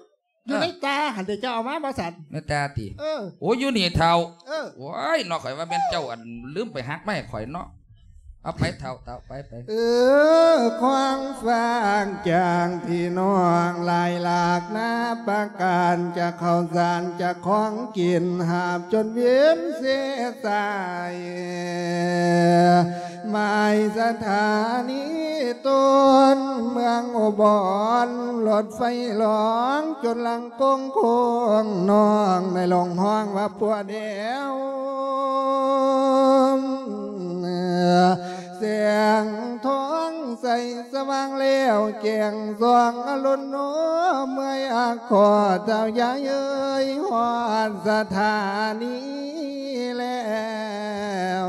S2: อยู่ในตาหันเดี๋ยวจะเอามามาสั่น
S1: แม่ตาตี
S2: เออ
S1: โอ้ยอยู่นี่เท่า
S2: เออ
S1: โอ้ยนอกข่อยว่าเป็นเจ้าอันลืมไปฮักไม่ข่อยเนาะ เอาไปเท่าเท่าไปไป
S2: เออควางฟางจางพี่น้องลายหลากน้าปาการจะเข้าสารจะของกินหาบจนเวียนเสียสายหมายสถานีต้นเมืองอุบลรถไฟหลองจนลังกงโคงน้องในลงห้องว่าปัวเดียว เสียงท้องใสสว่างเลี้ยวเกียงสวงอรุณโนเมื่อยอาคอเจ้าใหญ่เอ้ยหอดสถานีแล้ว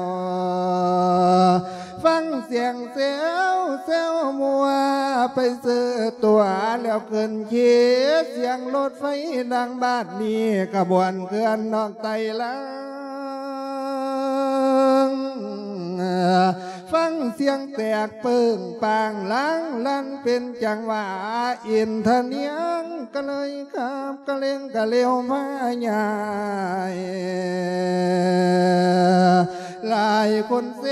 S2: ฟังเสียงเซวเซวมัวไปซื้อตัวแล้วขึ้นเขียเสียงรถไฟดังบาดนี้กระบวนเคลื่อนนอกไตลัง ฟังเสียงแตกเปิงปางล้างลันเป็นจังหวะอินทเนียงก็เลยขับกะเลงกะเลียวมาใหญ่หลายคนเซ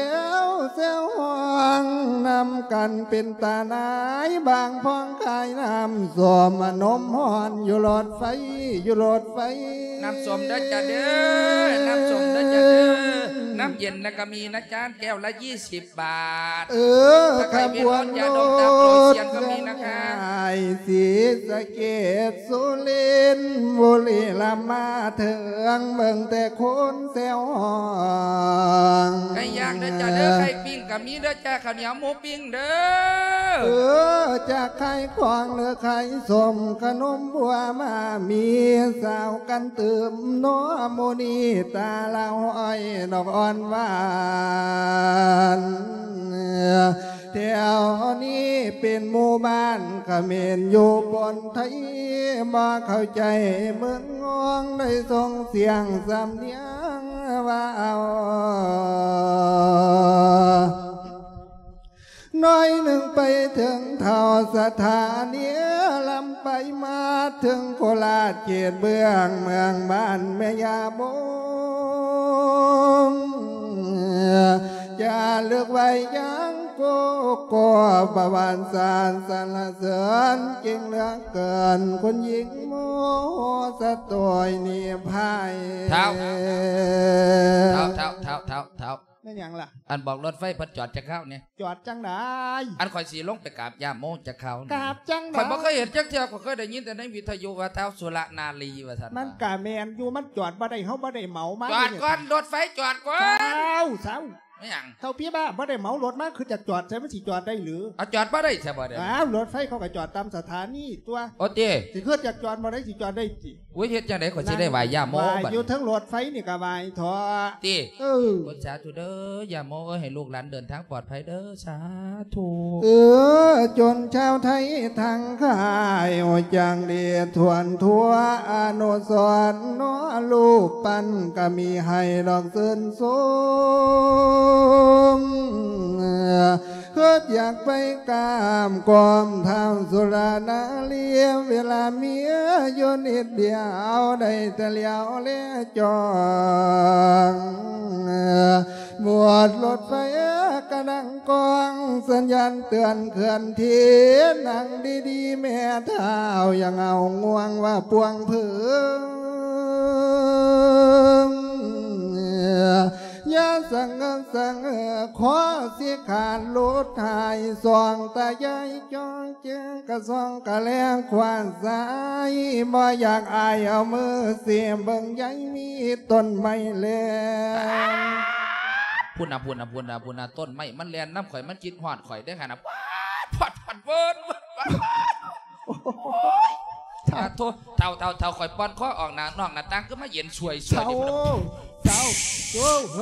S2: วเซวห้องนำกันเป็นตาหนายบางพองกายน้ำสวมนมหอนอยู่หลอดไฟอยู่หลอดไฟ
S1: น้ำส้มเด้จ้าเด้อน้ำส้มเด้จ้าเด้อน้ำเย็นนะก็มีนะจานแก้วละยี่สิบบาท
S2: เออ
S1: ถ้าใครมี
S2: ขบวน
S1: รถยาดมตามโปรยเสียงก็มีนะคะ
S2: ไอ้สีสะเกตสุรินทร์บุรีรัมย์มาเถืองเบิ่งแต่คนแซวห้อง
S1: ไก่ย่างเด้อจ้าเด้อไข่ปิ้งก็มีเด้อจ้าข้าวเหนียวหมูปิ้งเด้อ
S2: เออจากไข่ควางเหลือไข่สมขนมบัวมามีสาวกันเติมโนโมนีตาลาวอ้อยดอกอ่อนหวานแถวนี้เป็นหมู่บ้านเมนอยู่บนไทยมาเข้าใจเมืองงองได้ส่งเสียงสำเนียงว่าเอา น้อยหนึ่งไปถึงเท่าสถานีลำไปมาถึงโคราชเขตเบื้องเมืองบ้านแม่ยาโมงจะเลือกไว้ยังโกโกประวันสารสรรเสริญเก่งเหลือเกินคนหญิงโมสะตวยนี่พาย
S1: เท้าเท้าเท้าเท้าเท้า
S2: นั่นหยังล่ะ
S1: อันบอกรถไฟเพัดจอดจะเข้าเนี่ย
S2: จอดจังได้
S1: อันคอยสีลงไปกราบย่าโมจะเข้าเนี่ย
S2: กราบจัง
S1: ข่
S2: ได้
S1: อยบ่เคยเห็นจักเทื่อข่อยเคยได้ยินแต่ในวิทยุว่าเท้าสุรนารีว่าซั่น
S2: มันกะแมนอยู่มันจอดบ่ได้เฮาบ่ได้เหมามา
S1: จอดก่อนรถไฟจอดก่อน
S2: เศร้าเศร้า
S1: ไม่หยัง
S2: เท่าพี่บ้าบ่ได้เหมารถมาคือจะจอดใช่มันสิจอดได้หรือ
S1: เอาจอดบ่ได้ใช่บ่เด้อ
S2: อ้าวรถไฟเขาก็จอดตามสถานีตัว
S1: โอ้เต้
S2: สิคือจะจอดบ่ได้สิจอดได้สิ
S1: อุ้ยเฮ็ดจังได๋ข่อยสิได้ไหว้ย่าโม
S2: ว่
S1: บัด
S2: อยู่ทั้งรถไฟนี่ก็วายทอ
S1: เต้
S2: เออ
S1: ขอสาธุเด้อย่าโมเอ้ยให้ลูกหลานเดินทางปลอดภัยเด้อสาธุ
S2: เออจนชาวไทยทั้งค่ายโอจังเดียทวนทั่วอนุสรณ์น้อลูกปันก็มีให้ดอกเซินสม เกิดอยากไปกามกอมทำสุรานาเลียเวลาเมียยนิดเดียวได้แต่เลียวเลี้ยจองบวชรถไฟกระดังกองสัญญาณเตือนเขื่อนทีนั่งดีๆ แม่เท้ายังเอาง่วงว่าปวงเผือ ยาสังเงสังเออขอเสียขาดลุดหายสองตาใหญ่จองเจอกระซองกระแลงควานสายบ่อยากอายเอามือเสียมเบิ่งใหญ่มีต้นไม้แลง
S1: พูดนะพูดนะพูดนะพูดนะต้นไม้มันแลนน้ำข่อยมันกินหอดข่อยได้ขนาดว้าดพอดพอดเวิร์ด เท่าโทเท่าเท่าเท่าคอยป้อนข้อออกน้านอกหน้าต่างก็มาเย็นช่วยช่วย
S2: เท่าเท่าโอ้
S1: โ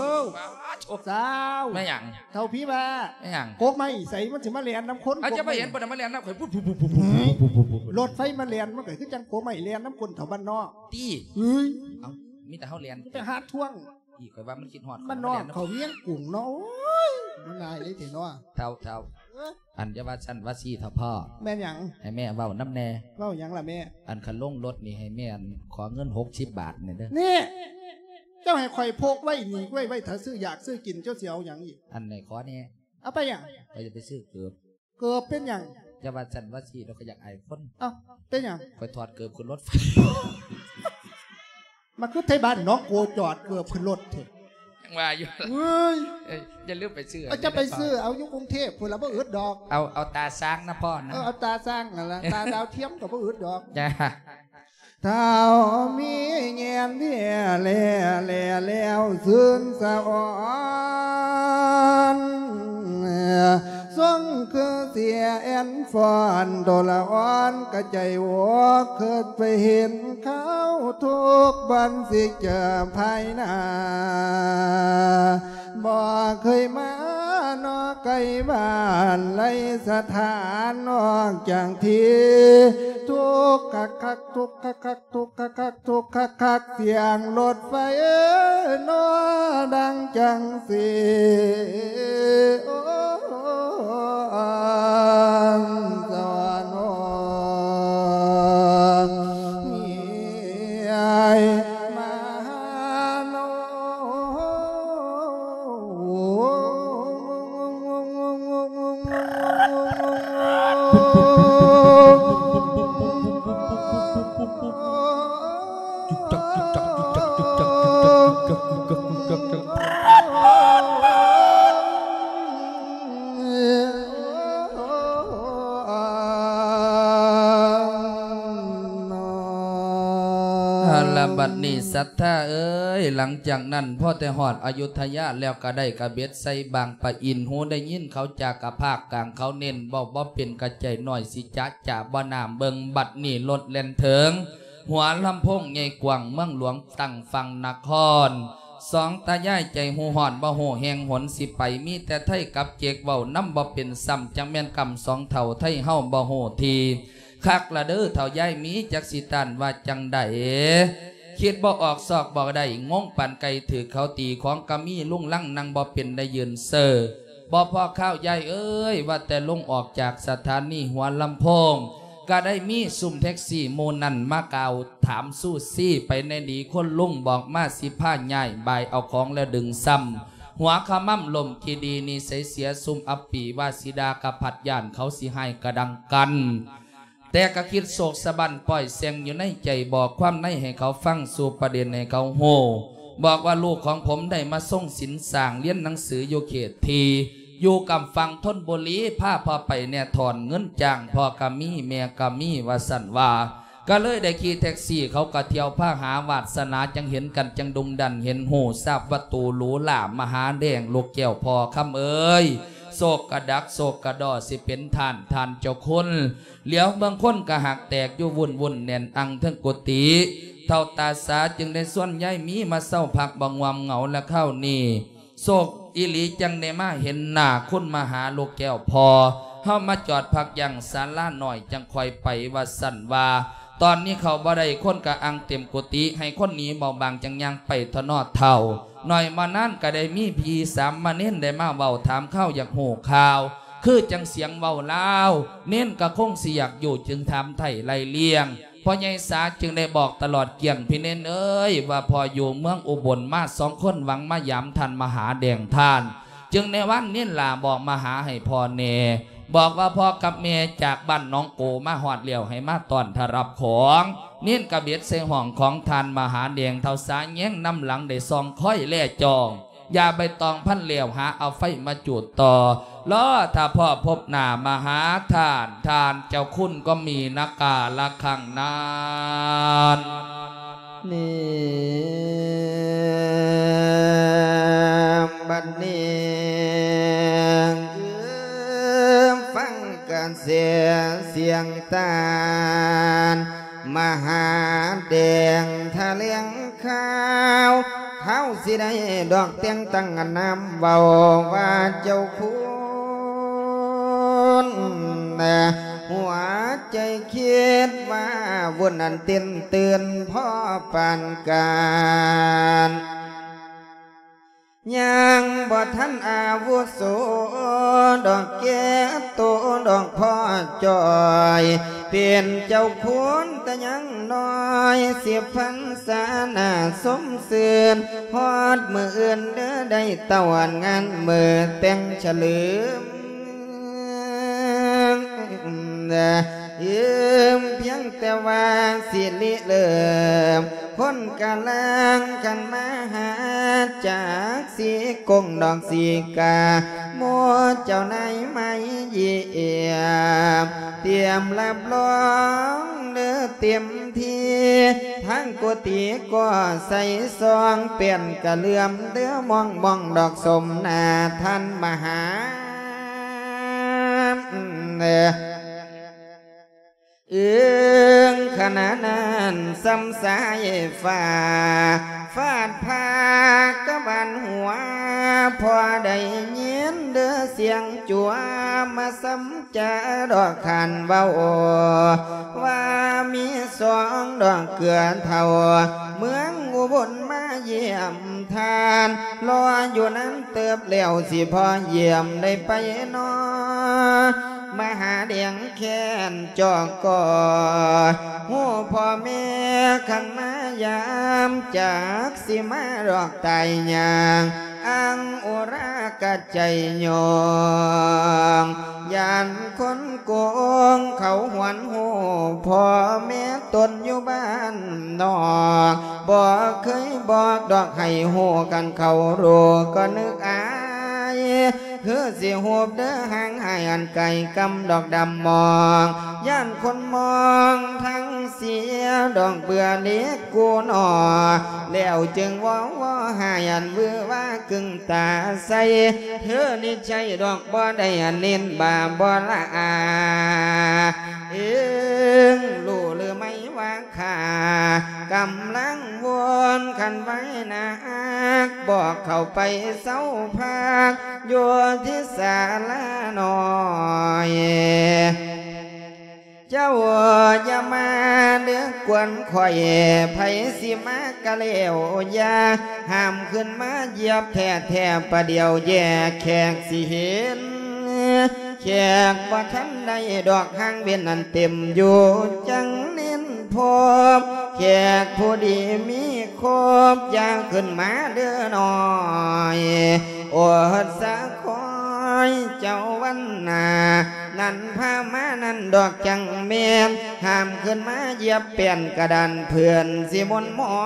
S1: เท่าไม่หยัง
S2: เท่าพี่มา
S1: ไม่หยัง
S2: โกกไม่ใส่มันถึงมาเรียนน้ำข้น
S1: อาจจะมาเห็นปนมาเรียนน้ำข้นพูดพูดพูดพู
S2: รถไฟมาเรียนมันเกิดขึ้นจังโกไม่เรียนน้ำข้นแถวบ้านนอก
S1: ตี
S2: เฮ้ยา
S1: มีแต่เขาเรียน
S2: แต่ฮาร์ท่วง
S1: อีกคอยว่ามันคิดหอด
S2: มันนอกเขาเลี้ยงกลุ่มเนาะนายเลยเถอะเนาะ
S1: เท่าเท่า อันจะว่าฉันว่าซี่เท่าพ่อ
S2: แม่นหยัง
S1: ให้แม่เว้าน้ำแน่
S2: เล่าหยังล่ะแม่
S1: อันคันลงรถนี่ให้แม่อันขอเงินหกสิบบาทเนี่ยเด้อ
S2: นี่เจ้าให้ข่อยพกไว้หนีไว้ไว้ถ้าซื้ออยากซื้อกินเจ้าเสียวหยังอีก
S1: อันไหนขอเนี่ย
S2: เอาไปหยัง
S1: เราจะไปซื้อเกือบ
S2: เกือบเป็นหยัง
S1: จะว่าฉันว่าซี่เราก็อยากไอายคน
S2: เอ้าเป็นหยัง
S1: คอยถอดเกือบขึ้นรถไฟ
S2: มันคือไทยบ้านน้องโกจอดเกือบขึ้นรถเถอะ
S1: ยังว่าอยู่
S2: เฮ้ย
S1: เอ้ยอย่าลืมไปซื้อ
S2: เอาจะไปซื้อเอาอยู่กรุงเทพพุ่นละบ่อึดดอก
S1: เอาเอาตาช้างนะพ่อนะ
S2: เออเอาตาสร้างนั่นละตาดาวเทียมกับบ่อึดดอก
S1: จ้า
S2: เท้ามีเงียนเดียแล่แล่แล้วซึนสะอ่อนทรงคือเสียแอนฟอนโดละอ่อนกระใจหัวเกิดไปเห็นเขาทุกบันสิเจอภายหน้า บ่เคยมานอไกลบ้านไรสถานนอกจากที่ทุกคักคักทุกคักคักทุกคักคักทุกคักคักเสียงรถไฟเอ้นอดังจังสีโอ้สวรรค์
S1: บัดนี้สัทธาเอ้ยหลังจากนั้นพ่อแต่หอดอยุธยาแล้วก็ได้กระเบ็ดใส่บางปะอินหูได้ยินเขาจากกระภาคกลางเขาเน้นบอกว่าเป็นกระใจหน่อยสิจะจ่าบ่นามเบิงบัดนี้ลดแลนเถิง หัวลำโพงใหญ่กว้างเมืองหลวงตั้งฟังนครสองตายายใจหูหอนบ่หูแหงหนสิไปมีแต่ไทยกับเจกเว้าน้ำบ่เป็นซ้ำจังแม่นกำสองเท่าไทยเฮาบ่หูทีคักละเด้อเท่ายายมีจักสิตันว่าจังใด คิดบ่ออกซอกบ่ได้งงปันไก่ถือเขาตีของกะมีลุ่งลั่งนั่งบ่เป็นได้ยืนเซอร์บ่พอข้าวยายเอ้ย ว่าแต่ลงออกจากสถานีหัวลำโพง ก็ได้มีซุ่มแท็กซี่โมนันมากาถามสู้ซี่ไปในดีคนลุ่งบอกมาสิผ้าใหญ่ใบเอาของแล้วดึงซ้ำหัวขมั่มลมกีดีนี่ใสเสียซุ่มอัปปีว่าสิดากระผัดย่านเขาสิให้กระดังกัน แต่ก็คิดโศกสะบันปล่อยเสียงอยู่ในใจบอกความในให้เขาฟังสู่ประเด็นให้เขาโหบอกว่าลูกของผมได้มาส่งสินสางเรียนหนังสืออยู่เขตทีอยู่กับฟังทนบุรีผ้าพอไปเนี่ยถอนเงินจ้างพ่อกามีเมียกามีวาสันว่าก็เลยได้ขี่แท็กซี่เขาก็เที่ยวผ้าหาวาสนาจังเห็นกันจังดุมดันเห็นโหทราบวัตตูหรูหลามมหาแดงลูกแก้วพอคำเอ้ย โศกกระดักโศกกระดอสิเป็นทานทานเจ้าคนเหลียวบางคนกระหักแตกอยู่วุ่นวุ่นแน่นอังเทั้งกุฏิเท่าตาสาจึงได้ส่วนย้ายมีมาเศร้าพักบางวามเหงาและเข้านี่โศกอิลีจังได้มาเห็นหน้าคุณมาหาลูกแก้วพอเฮามาจอดพักอยังศาลาหน่อยจังคอยไปว่าสั่นว่าตอนนี้เขาบ่ได้คนกะอังเต็มกุฏิให้คนหนี้เบาบางจังยังไปทนอดเท่า หน่อยมานั่นก็ได้มีพีสามมาเน้นได้มาเบาถามเข้าอยากโหข่าว คือจังเสียงเบาเล่าเน้นกระคงเสิอยกอยู่จึงทำไถ่ไล่เลียงพ่อใหญ่สาจึงได้บอกตลอดเกี่ยงพี่เน้นเอ้ยว่าพออยู่เมืองอุบลมาสองคนหวังมายามทันมหาแดงทาน จึงในวันเน้นลาบอกมาหาให้พ่อเน บอกว่าพ่อกับแม่จากบ้านน้องโกมาหอดเหลียวให้มาตอนทรับของ เน้นกระเบียดเสห้องของทานมหาแดงเท่าสาแย้งนำหลังได้ซองค่อยแล่จองยาใบตองพันเหลียวหาเอาไฟมาจุดต่อล้อถ้าพ่อพบหน้ามหาทานทานเจ้าคุณก็มีนักกาละขังนาน
S3: นี่บัดนี้ฟังการเสียเสียงตาลมหาแดงทานำเบาว่าเจ้าคุณนะหัวใจคิดว่าวนนั้นเต้น ยังบ่ทันอาวุโสดอกแก้โตดอกพ่อจอยเปลี่ยนเจ้าคุณแต่ยังน้อยเสียพันสาหนาสมเสือนพอดมืออื่นเด้อได้ตะวันงานมือแต่งเฉลิม ยืมเพียงแต่ว่าสิลิเลิมคนกำลังกันมาหาจากสีกงดอกสีกาโมเจ้านไม่เยี่ยมเตรียมรับรองเนื้อเตรียมทีทั้งกุฏิก็ใส่ซองเปลี่ยนกะเลื่อมเดือมองมองดอกสมนาท่านมหาเอ่อ เอื้องขนาดนั้นซ้ำสายฟ้าฟาดพากระบันหัว พอได้ยินเด้อเสียงจัวมาซ้ำจะดอกขันเบาว่ามีสองดอกเกลือเท่า เมืองอุบลมาเยี่ยมทานรออยู่นั้นเติบแล้วสิพอเยี่ยมได้ไปนอน มหาเดียงแค้นจอกกอหูพ่อแม่ขันมายามจากสิมารอกไตยางอังอุรากะใจยองยานคนโกงเขาหวนหูพ่อแม่ตนอยู่บ้านนอกบอกเคยบอกดอกให้หูกันเขารู้ก็นึกอาย คือสิหูบเด้อหางหายอันไก่กำดอกดำมอง ย่านคนมองทั้งเสียดอกเบื่อเล็กกูหนอแล้วจึงว่าว่าหายอันเบื่อว่ากึ่งตาใสเธอนี่ใจดอกบ่ได้อันเน้นบาบ่ละอาเอิงรู้หรือไม่ว่าขา กำลังวนขันไว้นักบอกเข้าไปเศร้าพักอยู่ที่ศาลาน้อยเจ้าอย่ามาเดือกวนข่อยไผสิมากะเลวยาห้ามขึ้นมาเหยียบแท้แท้ประเดียวแย่แขกสิเห็น แขกบ่ทันได้ดอกหางเวียนอันเต็มอยู่จังเน้นพบแขกผู้ดีมีครบอย่าขึ้นมาเด้อหน่อยโอดสะคอยเจ้าวันนา นั่นพามานั่นดอกจังเมียนห้ามขึ้นมาเยียบเปลี่ยนกระดานเพื่อนสิมนหมอ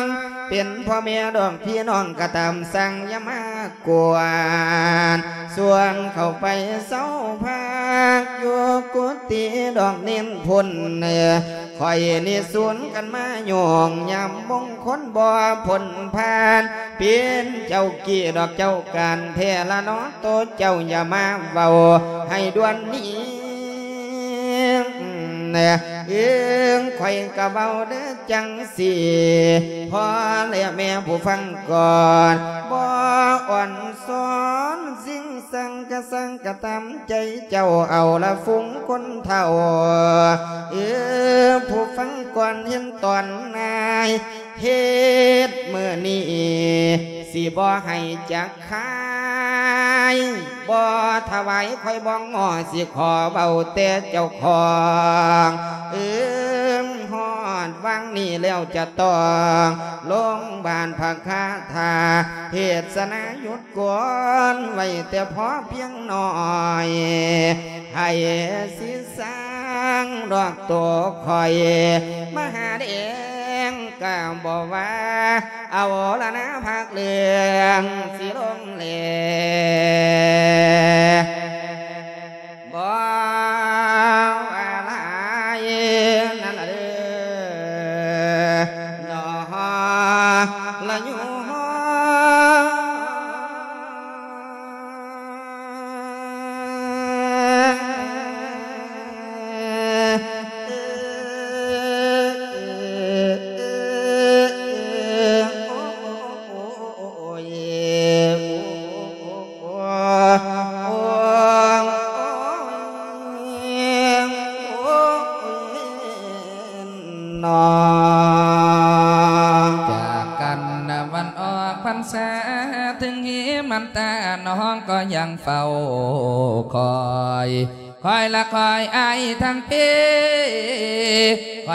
S3: งเป็นพ่อแม่ดอกพี่น้องกระตำสั่งยามากวน ส่วนเข้าไปเศร้าพักอยู่กุฏิดอกเน้นพุ่นเนื้อคอยนี่สวนกันมาโยงยำมงคลบ่ผลผ่านเปลี่ยนเจ้ากี่ดอกเจ้าการเทละนาะโตเจ้าอย่ามาเบาให้ด่วนนี้เนี่ยเอื้องข่อยกะเบาเด้อจังสีพอและแม่ผู้ฟังก่อนบ่อ่อนสอนสิ่งสังกะสังกะตามใจเจ้าเอาละฟุ้งคนเท่า เออผู้ฟังก่อนเห็นตอนนาย เฮ็ดเมื่อนี้สิบ่ให้จักขายบ่ถวายคอยบ้องงอสิขอเบาแต่เจ้าของเอิมฮอดวังนี่แล้วจะต้องลงบานพักคาทาเทศนาหยุดก่อนไว้แต่พอเพียงหน่อยให้สิสร้างดอกตัวคอยมหาเดงกะบ่ว่าเอาละนะพักเลืองสิลงเลบ่อะไร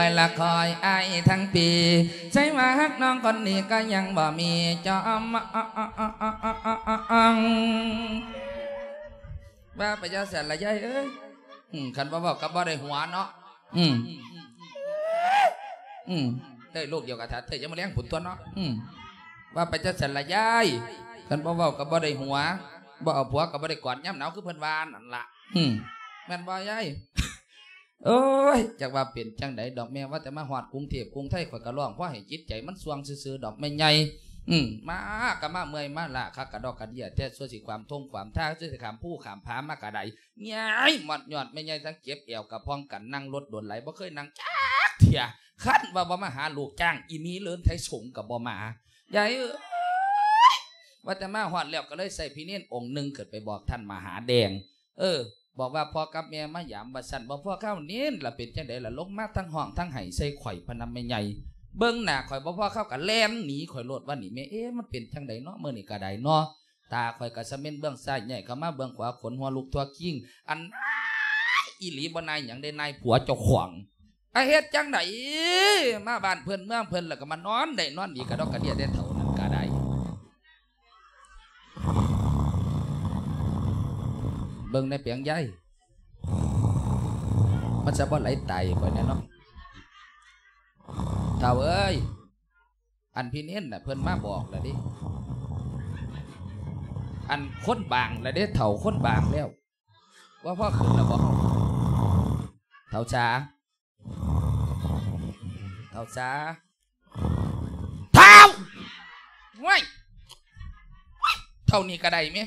S3: อย
S1: ละคอยไอทั้งปี ใช่ว่าฮักน้องคนนี้ก็ยังบ่มีจอมว่าไปเจ้าแสนละยายเอ้ยอืมคันว่าบอกกับบ่ได้หัวเนาะอืมอืมได้ลูกเดียวกับทัดเธอจะมาเลี้ยงผุนตัวเนาะอืมว่าไปจะสันละยายคันบ่เว้ากับบ่ได้หัวบ่เอาผัวกับบ่ได้กอดย่ำหนาวคือเพิ่นวานนั่นละอืมแม่นบ่ยาย โอ้ยจากว่าเปลี่ยนจังไดดอกแม่ว่าแต่มาฮอดกรุงเทพกรุงไทยข่อยก็ร้องเพราะให้จิตใจมันสว่างซื่อๆดอกแม่ใหญ่อืมมาก็มาเมื่อยมาละคักกระดอกกระเดียแต่ส่วนสิความทงความท่าส่วนสิขามผู้ขามพามากระไดใหญ่หมดหยอดแม่ใหญ่ทั้งเจ็บเอวกับพ้องกันนั่งรถโดนไหลบ่เคยนั่งจักเที่ยขั้นว่าบ่มาหาลูกจ้างอีนี้เลินไทยสงกับบ่มาใหญ่ว่าแต่มาหอดแล้วก็เลยใส่พี่เนียนองค์หนึ่งเกิดไปบอกท่านมหาแดง เออ บอกว่าพ่อกับแม่มาหยามบัสันบอกพ่อข้าวเนียนละเป็นจังไดละลงมาทั้งห้องทั้งไห้ใส่ข่อยพนำแม่ใหญ่เบิ้งหน้าข่อยบ่พ่อเข้ากับแล่นหนีข่อยโลดว่าหนีแม่เอ๊ะมันเป็นจังไดเนาะมื้อนี้ก็ได้เนาะตาข่อยก็สะเม็นเบื้องซ้ายใหญ่เข้ามาเบื้องขวาขนหัวลุกทัวกิ้งอันอีหลีบนายหยังได้นายผัวเจ้าของไอเฮ็ดจังไดมาบ้านเพิ่นเมืองเพิ่นแล้วก็มานอนได้นอนดีกระดอกกระเดียได้เท่านั้นก็ได้ เบิ่งในเปียงใหญ่มันจะบ่ไหลไตข่อยแน่เนาะเท่าเอ้ย อันพี่เน้นน่ะเพิ่นมาบอกแล้วดิ อันค้นบางแล้วเด้เท่าค้นบางแล้ว ว่าพ่อขึ้นแล้วบ่เฮาเท่าช้าเท่าซาเท่าว้ยว้ยเท่านี้ก็ได้ไหม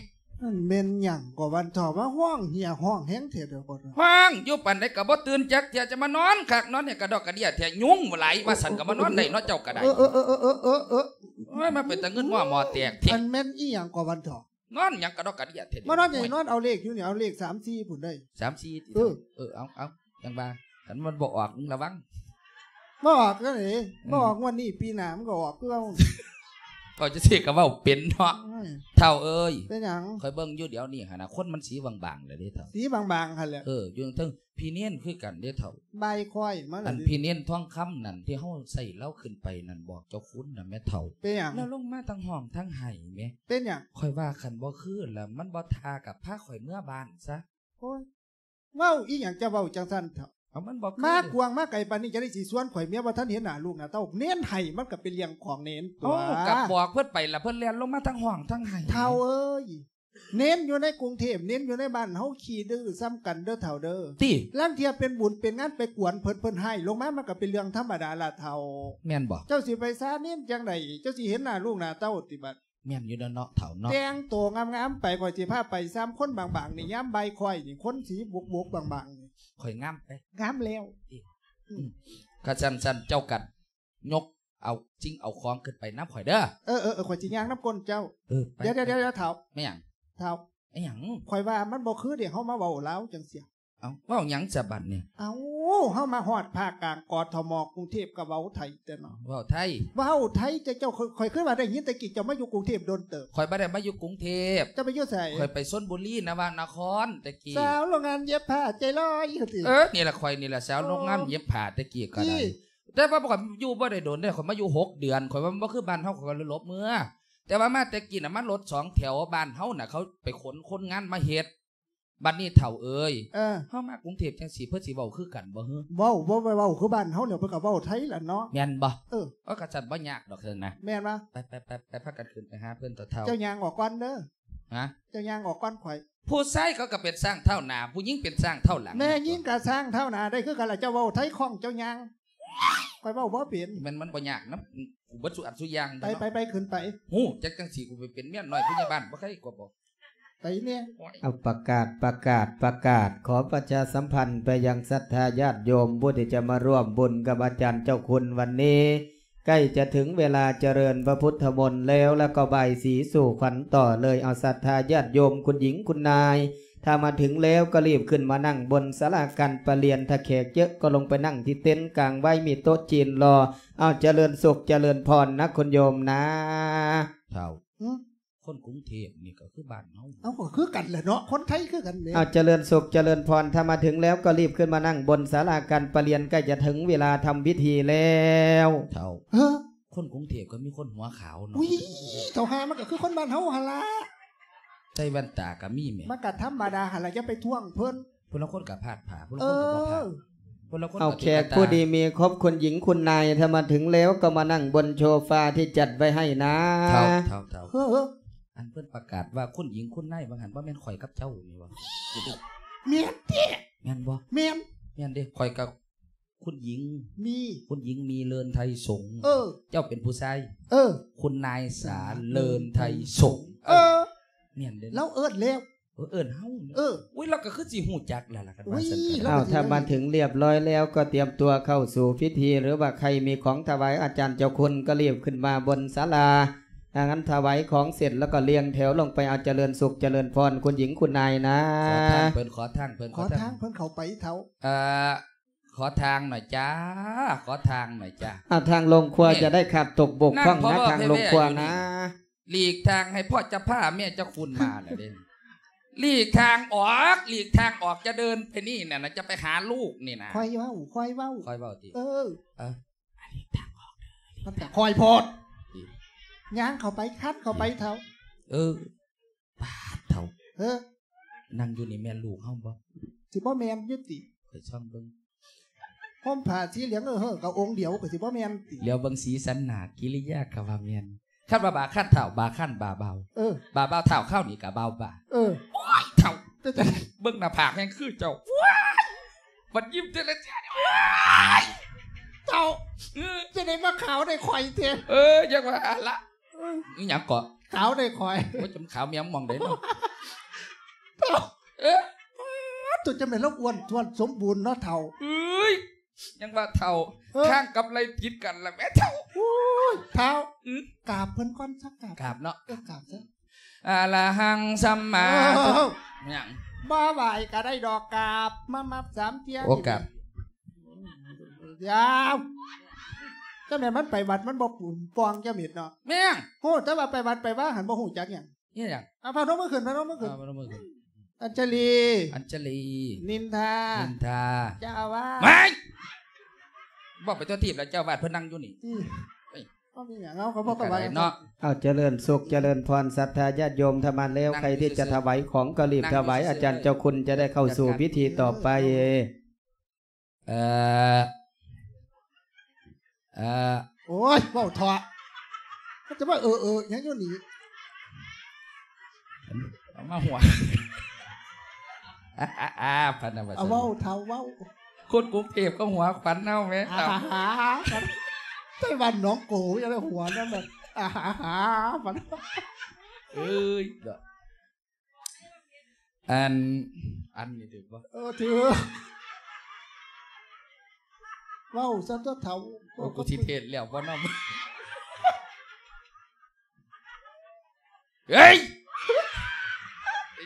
S2: นั่นเมนหยังกว่าวันถอว่าห้องเหียห้องแห้งเถิดเดี๋ยวก่อน
S1: ว่างอยู่ปันได้กับบ่ตื่นจักเที่ยจะมานอนคักนอนเนี่ยกระดอกกระเดียเที่ยยุ่งบ่ไหลว่าสันกับมานอนได้เนาะเจ้าก็ได้
S2: เออเออเออเออเออเออ
S1: โอ้ยมาเป็นตะเงินหม้อหมอแตกเที่ย
S2: มันแม่นอีหยังกว่าวันถอน
S1: อนหยังกระดอกกระเดียเที่ย
S2: มานอนใหญ่นอนเอาเลขอยู่เนี่ยเอาเลขสามสี่ผุนได้
S1: สามสี่
S2: เออ
S1: เออเอาเอาจังบ้าขันมันบ่ออกมึงระวัง
S2: มาออกก็เลยมาออกวันนี้ปีหน้ามันก็ออกก็เอา
S1: ก็จะเสกกับว่าเป็นเนาะเท่าเอ้ย
S2: เป็นหยัง
S1: คอยเบิ่งอยู่เดี๋ยวนี้หนนะคนมันสีบางๆเลยเด้เท่า
S2: สีบางๆค่ะแหละ
S1: เอออยู่เทั้งพี่เนียนคือกันเด้เท่า
S2: ใบค่อยมา
S1: อัน
S2: เลย
S1: พี่เนียนท่องคำนั่นที่เฮาใส่เล่าขึ้นไปนั่นบอกเจ้าคุณน่ะแม่เฒ่า
S2: เป็นหยัง
S1: แล้วลงมาทั้งห้องทั้งไห้แม่
S2: เป็นหยัง
S1: ข่อยว่าคันบ่คือแล้วมันบ่ทากับผ้าข่อยเมื่อบ้านซะ
S2: โอ้ยเว้าอีหยังจะเว้าจังซั่นเถอะ
S1: เอามันบ่คือ
S2: มากกวางมากไก่ปานนี้จะได้สีสวนข่อยเมียว่าท่านเห็นหน้าลูกหน้าเต้าเน้นไห้มันก็เป็นเลี้ยงของเน้นตั
S1: เอา
S2: ว
S1: กับบอกเพิ่นไปแล้วเพิ่นเรียนลงมาทั้งห้องทั้งไห้
S2: เท่าเอ้ยเน้นอยู่ในกรุงเทพเน้นอยู่ในบ้านเฮาขี่ดื้อซ้ำกันเด้อเท่าเด้อ
S1: ติ
S2: ล่างเทียเป็นบุญเป็นงานไปกวนเพิ่นเพิ่นให้ ลงมามันก็เป็นเรื่องธรรมดาละเท่า
S1: แม่นบ่
S2: เจ้าสิไปซาเน้นจังไดเจ้าสิเห็นหน้าลูกหน้าเต้าติบัด
S1: แม่นอยู่เด้อเนาะเฒ่าเนาะ
S2: แต่งตัวงามๆไปข่อยสิพาไปซ้ำคนบางๆนี่ย้ำใบข่อยนี่คนสีบวกๆบางๆนี่
S1: ข่อยงามไป
S2: งามแล้ว
S1: กะสั่นๆเจ้ากัดยกเอาจริงเอาของขึ้นไปน้ำข่อยเด้อ
S2: เออเออเออข่อยสิย่างน้ำก้นเจ้า
S1: เออไป
S2: เดี๋ยวเดี๋ยวเดี๋ยวเท่า
S1: ไม่หยัง
S2: เท่า
S1: ไอ้หยัง
S2: ข่อยว่ามันบ่คือเดี๋ยวเฮามาเว้าแล้วจังเสีย
S1: เอาเว้าหยังจะบัดนี่
S2: เอาเฮามาฮอดภาคกลางกทมกรุงเทพก็เว้าไทยแต่เนาะ
S1: เว้าไทย
S2: เว้าไทยจะเจ้าข่อยเคยว่าได้ยินแต่กี้เจ้ามาอยู่กรุงเทพโดนเติบ
S1: ข่อยบ่ได้มาอยู่กรุงเทพ
S2: เจ้าไปอยู่ไส
S1: ข่อยไปชนบุรีนวานครตะกี้
S2: สาวโรงงานเย็บผ้าใจลอยอยู่ติ
S1: เออนี่แหละข่อยนี่แหละสาวโรงงานเย็บผ้าตะกี้ก็ได้
S2: อี้
S1: แต่ว่าบ่ข่อยอยู่บ่ได้โดนได้ข่อยมาอยู่หกเดือนข่อยว่ามันบ่คือบ้านเฮาข่อยก็เลยหลบเมื่อแต่ว่ามาแต่กี้น่ะมันรถสองแถวบ้านเฮาน่ะเขาไปขนคนงานมาเฮ็ด บัดนี้เฒ่าเอ้ย
S2: เออ
S1: เฮามากรุงเทพจังสีเพื่อสิเว้าคือกันบ่เฮ้อ
S2: เว้าบ่ไปเว้าคือบ้านเฮาเนี่ยเพิ่นก็เว้าไทยล่ะเนาะ
S1: แม่นบ่
S2: เออ
S1: เออกระจัดบ่ยากดอกเถิงนะ
S2: แม่นบ่
S1: ไปไปไปไปพักกันขึ้นไปหาเพื่อนต่อเท่า
S2: เจ้ายางออกก่อนเด้อ
S1: ฮะ
S2: เจ้ายางออกก่อนข่อย
S1: ผู้ชายเขาก็เป็นสร้างเท่าหน้าผู้หญิงเป็นสร้างเท่าหลัง
S2: แม่ยิ่งกะสร้างเท่าหนาได้คือกันล่ะเจ้าเว้าไทยคล่องเจ้ายางข่อยเว้าบ่เป็น
S1: มันมันบ่ยากนะกูบ่สุอัดสุอยาง
S2: ไปไปไปขึ้นไป
S1: ฮู้จักจังสีกูไปเป็นเมียน้อยผู้ใหญ่บ้านบ่เคยกว่าบ่
S2: ไปเนี่ย
S1: โอ้ย
S3: เอาประกาศประกาศประกาศ ขอประชาสัมพันธ์ไปยังศรัทธาญาติโยมผู้ที่จะมาร่วมบุญกับอาจารย์เจ้าคุณวันนี้ ใกล้จะถึงเวลาเจริญพระพุทธมนต์แล้วแล้วก็บ่ายสีสู่ขวัญต่อเลยเอาศรัทธาญาติโยมคุณหญิงคุณนาย ถ้ามาถึงแล้วก็รีบขึ้นมานั่งบนศาลาการประเรียนถ้าแขกเยอะก็ลงไปนั่งที่เต็นท์กลางไว้มีโต๊ะจีนรอ เอาเจริญสุขเจริญพรนะคุณโยมนะ
S1: เท่า
S2: อืม
S1: คนกรุงเทพนี่ก็คือบ้านเฮา
S2: เอาก็คือกันแหละเนาะคนไทยคือกันเนี่ย
S3: เอาเจริญสุขเจริญพรถ้ามาถึงแล้วก็รีบขึ้นมานั่งบนศาลาการประเรียนใกล้จะถึงเวลาทำพิธีแล้ว
S1: เท่า
S2: เฮ้อ
S1: คนกรุงเทพก็มีคนหัวขาวเนาะ
S2: อุ้ยเจ้าหามันก็คือคนบ้านเฮาหั่นล่ะ
S1: ใส่แว่นตาก็มีแหม่
S2: มันก็ธรรมดาหั่นล่ะอย่าไปท่วงเพิ่น
S1: ผู้ละคนก็พาดผ่าผู้ละ
S2: เอ
S1: คนก็บ่พา
S2: อ
S1: ดผู้ละคน
S3: เอา
S1: ก็
S3: แขกผู้ดีมีครบคุณหญิงคุณนายถ้ามาถึงแล้วก็มานั่งบนโชฟาที่จัดไว้ให้นะ
S1: เท่าเท่าเท่า
S2: เฮ้ อเฮ้อ
S1: อันเพิ่นประกาศว่าคุณหญิงคุณนายบางหันว่าแม่นข่อยกับเจ้านี่วะ
S2: เมียนเด้
S1: แม่นบ่
S2: เมียน
S1: แม่นเด้ข่อยกับคุณหญิง
S2: มี
S1: คุณหญิงมีเลินไทยสงฆ์
S2: เออ
S1: เจ้าเป็นผู้ชาย
S2: เออ
S1: คุณนายสาเลินไทยสงฆ์
S2: เออ
S1: แม่นเด้
S2: แล้วเอิ้นแล้ว
S1: เออเอิ้นเฮา
S2: เออ
S1: อุ้ยเราก็คือสิฮู้จักแล้วล่ะกันว่า
S2: อุ้ย
S1: ซั่นก็
S2: แล้
S1: ได้
S2: ว
S3: เอาถ้ามาถึงเรียบร้อยแล้วก็เตรียมตัวเข้าสู่พิธี หรือว่าใครมีของถวายอาจารย์เจ้าคุณก็รีบขึ้นมาบนศาลา ถ้างั้นถวายของเสร็จแล้วก็เรียงแถวลงไปเอาเจริญสุขเจริญพรคุณหญิงคุณนายนะ
S1: ขอทางเพิ่นขอทางเพิ่น
S2: ขอทางเพิ่นเข้าไปเถา
S1: เอ่อขอทางหน่อยจ้า ขอทางหน่อยจ้า
S3: เอาทางลงครัวจะได้ขาดตกบกพร่อง
S1: นั่
S3: นะ
S1: งเพราะว่า
S3: ทางลงครัว
S1: แม่ๆอยู่นี่
S3: นะ
S1: หลีกทางให้พ่อจะพาแม่เจ้าคุณมาน่ะเด้หลีกทางออกหลีกทางออกจะเดินไปนี่น่ะนะจะไปหาลูกนี่นะ
S2: คอยเว้าคอยเว้า
S1: คอยเบาติ
S2: เออ
S1: เออ
S2: มันก็คอยโพด ย่างเข้าไปคัดเข้าไปเถา
S1: เออปาดเท่า
S2: เออ
S1: นั่งอยู่นี่แม่ลูกเฮาบ่
S2: สิบ่แม่นอยุติ
S1: เคยช่องเบิ่ง
S2: ห่มผ้าสีเหลืองเออเฮ้อกับองค์เดียวก็สิบ่แม่นติ
S1: เลี้ยวเบิ่งสีสันหนากิริยาก็ว่าแม่นคันว่าบาคันเท่าบาคันบาเบา
S2: เออ
S1: บาเบาเท่าเข้านี่ก็เบาบา
S2: เออ
S1: โอ้ยเท่า
S2: จะจะ
S1: เบิ่งหน้าผากแม่งคือเจ้าว้ายมันยิ้มแต่ละทีว้าย
S2: เจ้า
S1: เออ
S2: จะได้มาขาวได้ข่อยเถอะ
S1: เออยังว่าอะละ อีหยังเกาะ
S2: ขาวได้ข่อย
S1: ว่าจำขาวเมียงมองได้เนาะ
S2: เจ้า
S1: เออ
S2: ตัวจะเป็นแล้วอ้วนทวนสมบูรณ์เนาะเท่า
S1: เอ้ยยังว่าเท่า
S2: เออ
S1: ข้างกับอะไรผิดกันละแม่เท่า
S2: โอ้ยเท้า
S1: อืม
S2: กราบเพิ่นก่อนสักกราบ
S1: กราบเนาะ
S2: เออกราบซะ
S1: อะละหังสัมมา
S2: เออ
S1: หยัง
S2: บ้าไหวก็ได้ดอกกราบมามาสามเที่ย
S1: โอกาส
S2: ยาวเจ้าแม่นมันไปวัดมันบ่ปุ่นปองเจ้าเม็ดเนาะ
S1: แม่ง
S2: โหแต่ว่าไปวัดไปว่าหันบ่ฮู้จักหยัง
S1: นี่หยัง
S2: เอาพาน้องมาขึ้นพาน้องมาขึ้น
S1: เอามาลงมือขึ้น
S2: อัญชลี
S1: อัญชลี
S2: นินทา
S1: นินทา
S2: เจ้าอาว่าส
S1: ไม่บอกไปตัวทีบแล้วเจ้าบาดเพิ่นนั่งอยู่นี่
S2: ที่
S1: เอ้ย
S2: ก็มีอย่างเอาเขาบอกกันไว้
S1: เนาะ
S3: เอาเจริญสุขเจริญพรศรัทธาญาติโยมธรรมาแล้ว
S1: นั่ง
S3: ใครที่จะ
S1: ซื่อๆ
S3: ถวายของก็รีบ
S1: นั่ง
S3: ถวาย
S1: ซื่อๆ
S3: อาจารย์เจ้าคุณจะได้เข้าสู่พิธีต่อไป
S1: เอ่อ เอ่อ
S2: โอ้ยเว้าเถอะก็จะว่าเออเออหยังอยู่นี่
S1: เอามาหัวอ่าอ่าอ่าพันธบัตร
S2: เอาเว้าเท่าเว้า
S1: คนกรุงเทพก็หัวขวัญเน่าไหม
S2: อาหาหาไต้หวันหน้องโกยังได้หัวนั่นแบบอาหาหามัน
S1: เอ้ยเด้ออันอันนี่ถือว่า
S2: เออถือเว้าซะตัวเท่า
S1: โอ้กูทิเทศแล้วว่าน้องเฮ้ย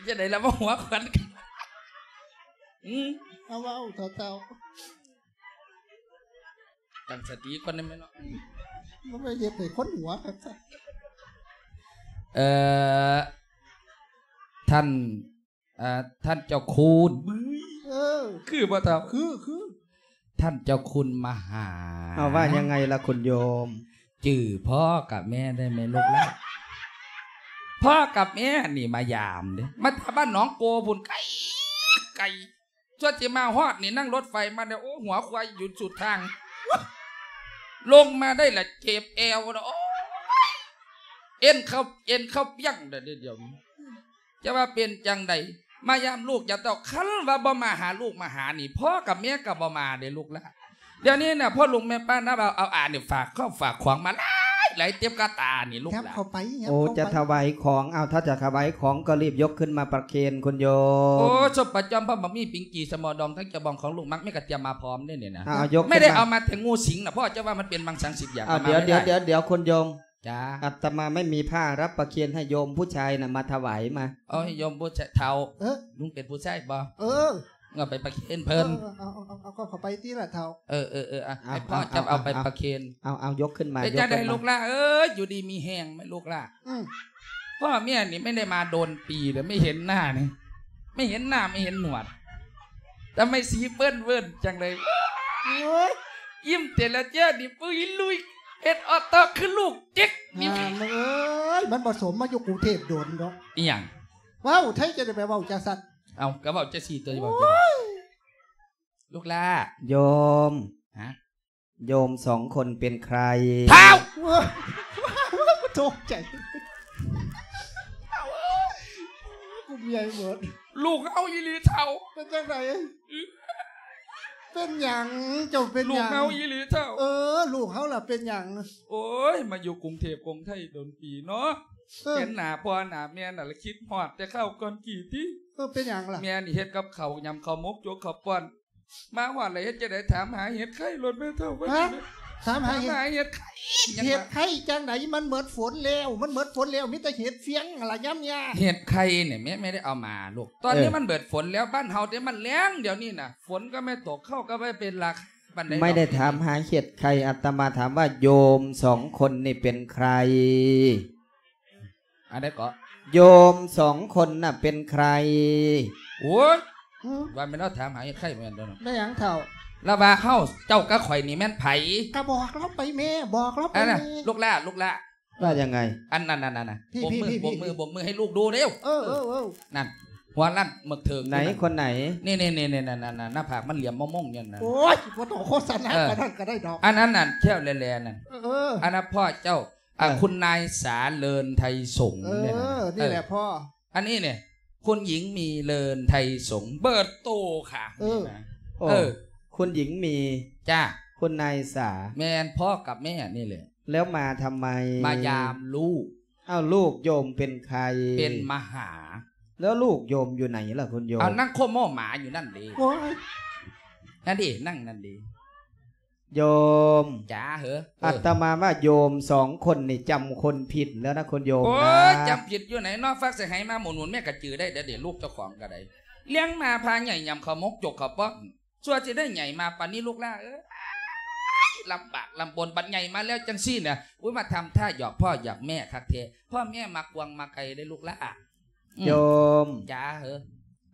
S1: จะได้ละมาหัวขวัญกันอืม
S2: เอาเว้าเท่าเท่า
S1: ตั้งสติคนนี้ไหมเนาะ
S2: มันไม่เย็บให้คนหัวครับ
S1: เอ่อท่านอ่าท่านเจ้าคุณ
S2: เออ
S1: คือบ่ตา
S2: คือคือ
S1: ท่านเจ้าคุณมหา
S3: เอาว่ายังไงล่ะคุณโยม
S1: จื่อพ่อกับแม่ได้ไหมลูกแล้วพ่อกับแม่นี่มายามเด้มาทาบ้านหนองโกบุญไกลไก่ช่วยจะมาฮอดนี่นั่งรถไฟมาเนี่ยโอ้หัวควายอยู่สุดทาง ลงมาได้ละเจ็บแอวนะโอ้ยเอ็นเข้าเอ็นเข้าเปี้ยงเดี๋ยวเดี๋ยวนี้จะว่าเป็นจังใด มายามลูกจะต้องคันว่าบ่มาหาลูกมาหานี่พ่อกับแม่กับบ่มาเด้ลูกละเดี๋ยวนี้น่ะพ่อลุงแม่ป้านะเอาเอาอ่านนี่ฝากข้าวฝากของมาหลายหลายเตรียมกระตานี่ลูก
S2: แคบ
S1: ละ
S2: เข้าไปแคบ
S3: โอ้
S2: เข้า
S3: จะ
S2: ไป
S3: ถวายของเอาถ้าจะถวายของก็รีบยกขึ้นมาประเคนคุณโยม
S1: โอ้ชบประจอมพ่อบ่มีปิงกีสมอดองทั้งจะบองของลูกมักไม่กระเทียมมาพร้อมเนี่ยเนี่ยนะ
S3: เอาเอายก
S1: ไม่ได้
S3: ขึ้น
S1: เอามาถึงงูสิงนะพ่อจะว่ามันเป็นบางสังสิบอย่าง
S3: เอา
S1: อามา
S3: เดี๋ยว
S1: ไม่
S3: เดี๋ยว
S1: ไเดี๋
S3: ยวเดี๋ยวคุณโยม
S1: จ้า
S3: อาตมาไม่มีผ้ารับประเคนให้โยมผู้ชายน่ะมาถวายมา
S1: เอาให้โยมผู้ชายเทา
S2: เออ
S1: ลุงเป็นผู้ชายบ่
S2: เออ
S1: เอาไปประเคน
S2: เอ
S1: เพิ่น
S2: อเอาเอาเอาเอาก็เข้าไปที่ละเท่า
S1: เออเออเอออะให้พ่อจะเอาไปประเคน
S3: เอาเอายกขึ้นมา
S1: ไป
S3: ย
S1: จะ
S3: ก
S1: ได้
S3: ขึ้น
S1: ลู
S3: มาก
S1: ล่ะเอ้ยอยู่ดีมีแห้งไหม่ลูกล่ะ
S2: อืม
S1: พ่อเมียนี่ไม่ได้มาโดนปีเลยไม่เห็นหน้านี่ไม่เห็นหน้าไม่เห็นหนวดแต่ไม่สีเปิ้นเวิ้นจังเลย
S2: โอ้ย
S1: ยิ้มแต่ละเจ้าดิปุยลุย เอ็ดออตอคือลูกเจ๊กนี่
S2: งานมึงเอ้ยมันผสมมาอยู่กรุงเทพโดนเนาะ
S1: อีหยัง
S2: ว้าวไทยจะได้ไปเว้าจังซั่น
S1: เอากระเป๋าเจะสี่ตัวจะบอกจะลูกล่า
S3: โยม
S1: ฮะ
S3: โยมสองคนเป็นใคร
S1: เท้า
S2: ว้าวว้าวตกใจกูเมียหมด
S1: ลูกเอาอีหลีเท้า
S2: เป็นจังได เป็นหยังเจ้าเป็น
S1: ลู
S2: ห
S1: ก
S2: ยัง
S1: เอาอีหลีเท้า
S2: เออ ลูกเขาล่ะเป็นหยัง
S1: โอ้ย มาอยู่กรุงเทพกรุงไทยโดนปีเนาะ
S2: เออ
S1: เห็นหน้าพ่อหน้าแม่น่ะละคิดฮอดจะเข้าก่อนกี่ที่
S2: เออเป็นหยังล่ะ
S1: แม่นี่เฮ็ดกับเขาวยำข้าวมกโจกข้าวป้อน มาว่าอะไรเฮ็ดจะได้ถามหาเฮ็ดไข่รถแม่เท่าไว้
S2: ฮะ ถามหา
S1: ถาม
S2: เห็ด
S1: หาเฮ็ดไข่ยัง
S2: เห็ด
S1: ว่า
S2: ไข่จังไหนมันเหมือนฝนแล้ว มันเหมือนฝนแล้วมีแต่เห็ดเฟียงอะไรย้ำยา
S1: เห็ดไข่เนี่ยแม่ไม่ได้เอามาลูก ตอนนี้มันเบิดฝนแล้วบ้านเฮาแต่มันแล้งเดี๋ยวนี้น่ะฝนก็ไม่ตกเข้าก็ไม่เป็นหลักบันด
S3: ไม่ได้ถามหาเห็ดใครอาตมาถามว่าโยมสองคนนี่เป็นใคร
S1: อันนี้ก็
S3: โยมสองคนน่ะเป็นใคร
S1: โอ้ย
S2: อืม
S1: ว่าไม่ได้ถามหาเฮ็ดไข่เหมือนเดิม
S2: ได้หยังเท่า
S1: แล้วว่าเฮาเจ้าก็ข่อยนี่แม่นไผ
S2: กระบอกเราไปแม่บอกเราไป
S1: อันน่ะ
S2: แม่
S1: ลูกล่าลูกล่า
S3: ว่ายังไง
S1: อันนั้นนั่นนั่นน่ะ
S2: พี่
S1: บกมือ
S2: พี่
S1: บ
S2: พี่
S1: กมือบกมือให้ลูกดูเร็ว
S2: เออเออเออ
S1: นั่นหัวลั่นหมึกเถิง
S3: ไหนคนไหน
S1: นี่นี่นี่นี่นั่นนั่นนั่นหน้าผากมันเหลี่ยมมะม่วงอย่างนั้น
S2: โอ้ยว่าต้องโฆษณา
S1: เออ
S2: กันนั่นก็ได้ดอก
S1: อันนั้นน่ะเที่ยวแลๆนั่น
S2: เออ
S1: อันนั้นพ่อเจ้าอะ
S3: เออ
S1: คุณนายสาเลินไทยสงฆ์
S2: เอ
S1: เนี่ยนะ
S2: อ นี่แหละ
S1: เออ
S2: พ่อ
S1: อันนี้เนี่ยคุณหญิงมีเลินไทยสงฆ์เบิดโตค่ะ
S2: เออ
S1: นี่นะ
S3: โอ้
S1: เออ
S3: คุณหญิงมี
S1: จ้า
S3: คุณนายสา
S1: แมนพ่อกับแม่นี่แหละ
S3: แล้วมาทำไม
S1: มายามลูก
S3: เอ้าลูกโยมเป็นใคร
S1: เป็นมหา
S3: แล้วลูกโยมอยู่ไหนล่ะคุณโยม
S1: เอานั่งโคโม่หมาอยู่นั่นดี
S2: โอ้ย
S1: นั่นดินั่งนั่นดี
S3: โยม
S1: จ้าเหรอเอ
S3: อา
S1: อ
S3: ตมาว่าโยมสองคนนี่จำคนผิดแล้วนะคุณโยม
S1: โอ้
S3: นะ
S1: ยจำผิดอยู่ไหนนอกฟักใส่ไหมาหมุนหมุนแม่กระจือได้เดี๋ยวเดี๋ยวลูกเจ้าของก็ได้เลี้ยงมาพาใหญ่ยำข้าวมกจกข้าวป๊อก ชัวจะได้ใหญ่มาปันนี้ลูกล่าเออลำบากลำบนบันใหญ่มาแล้วจังซี่เนี่ยอุ้ยมาทำท่าหยอกพ่อหยอกแม่คักเทพ่อแม่มากวางมาไกลได้ลูกล่าอืม
S3: โยม
S1: จ้าเหรอ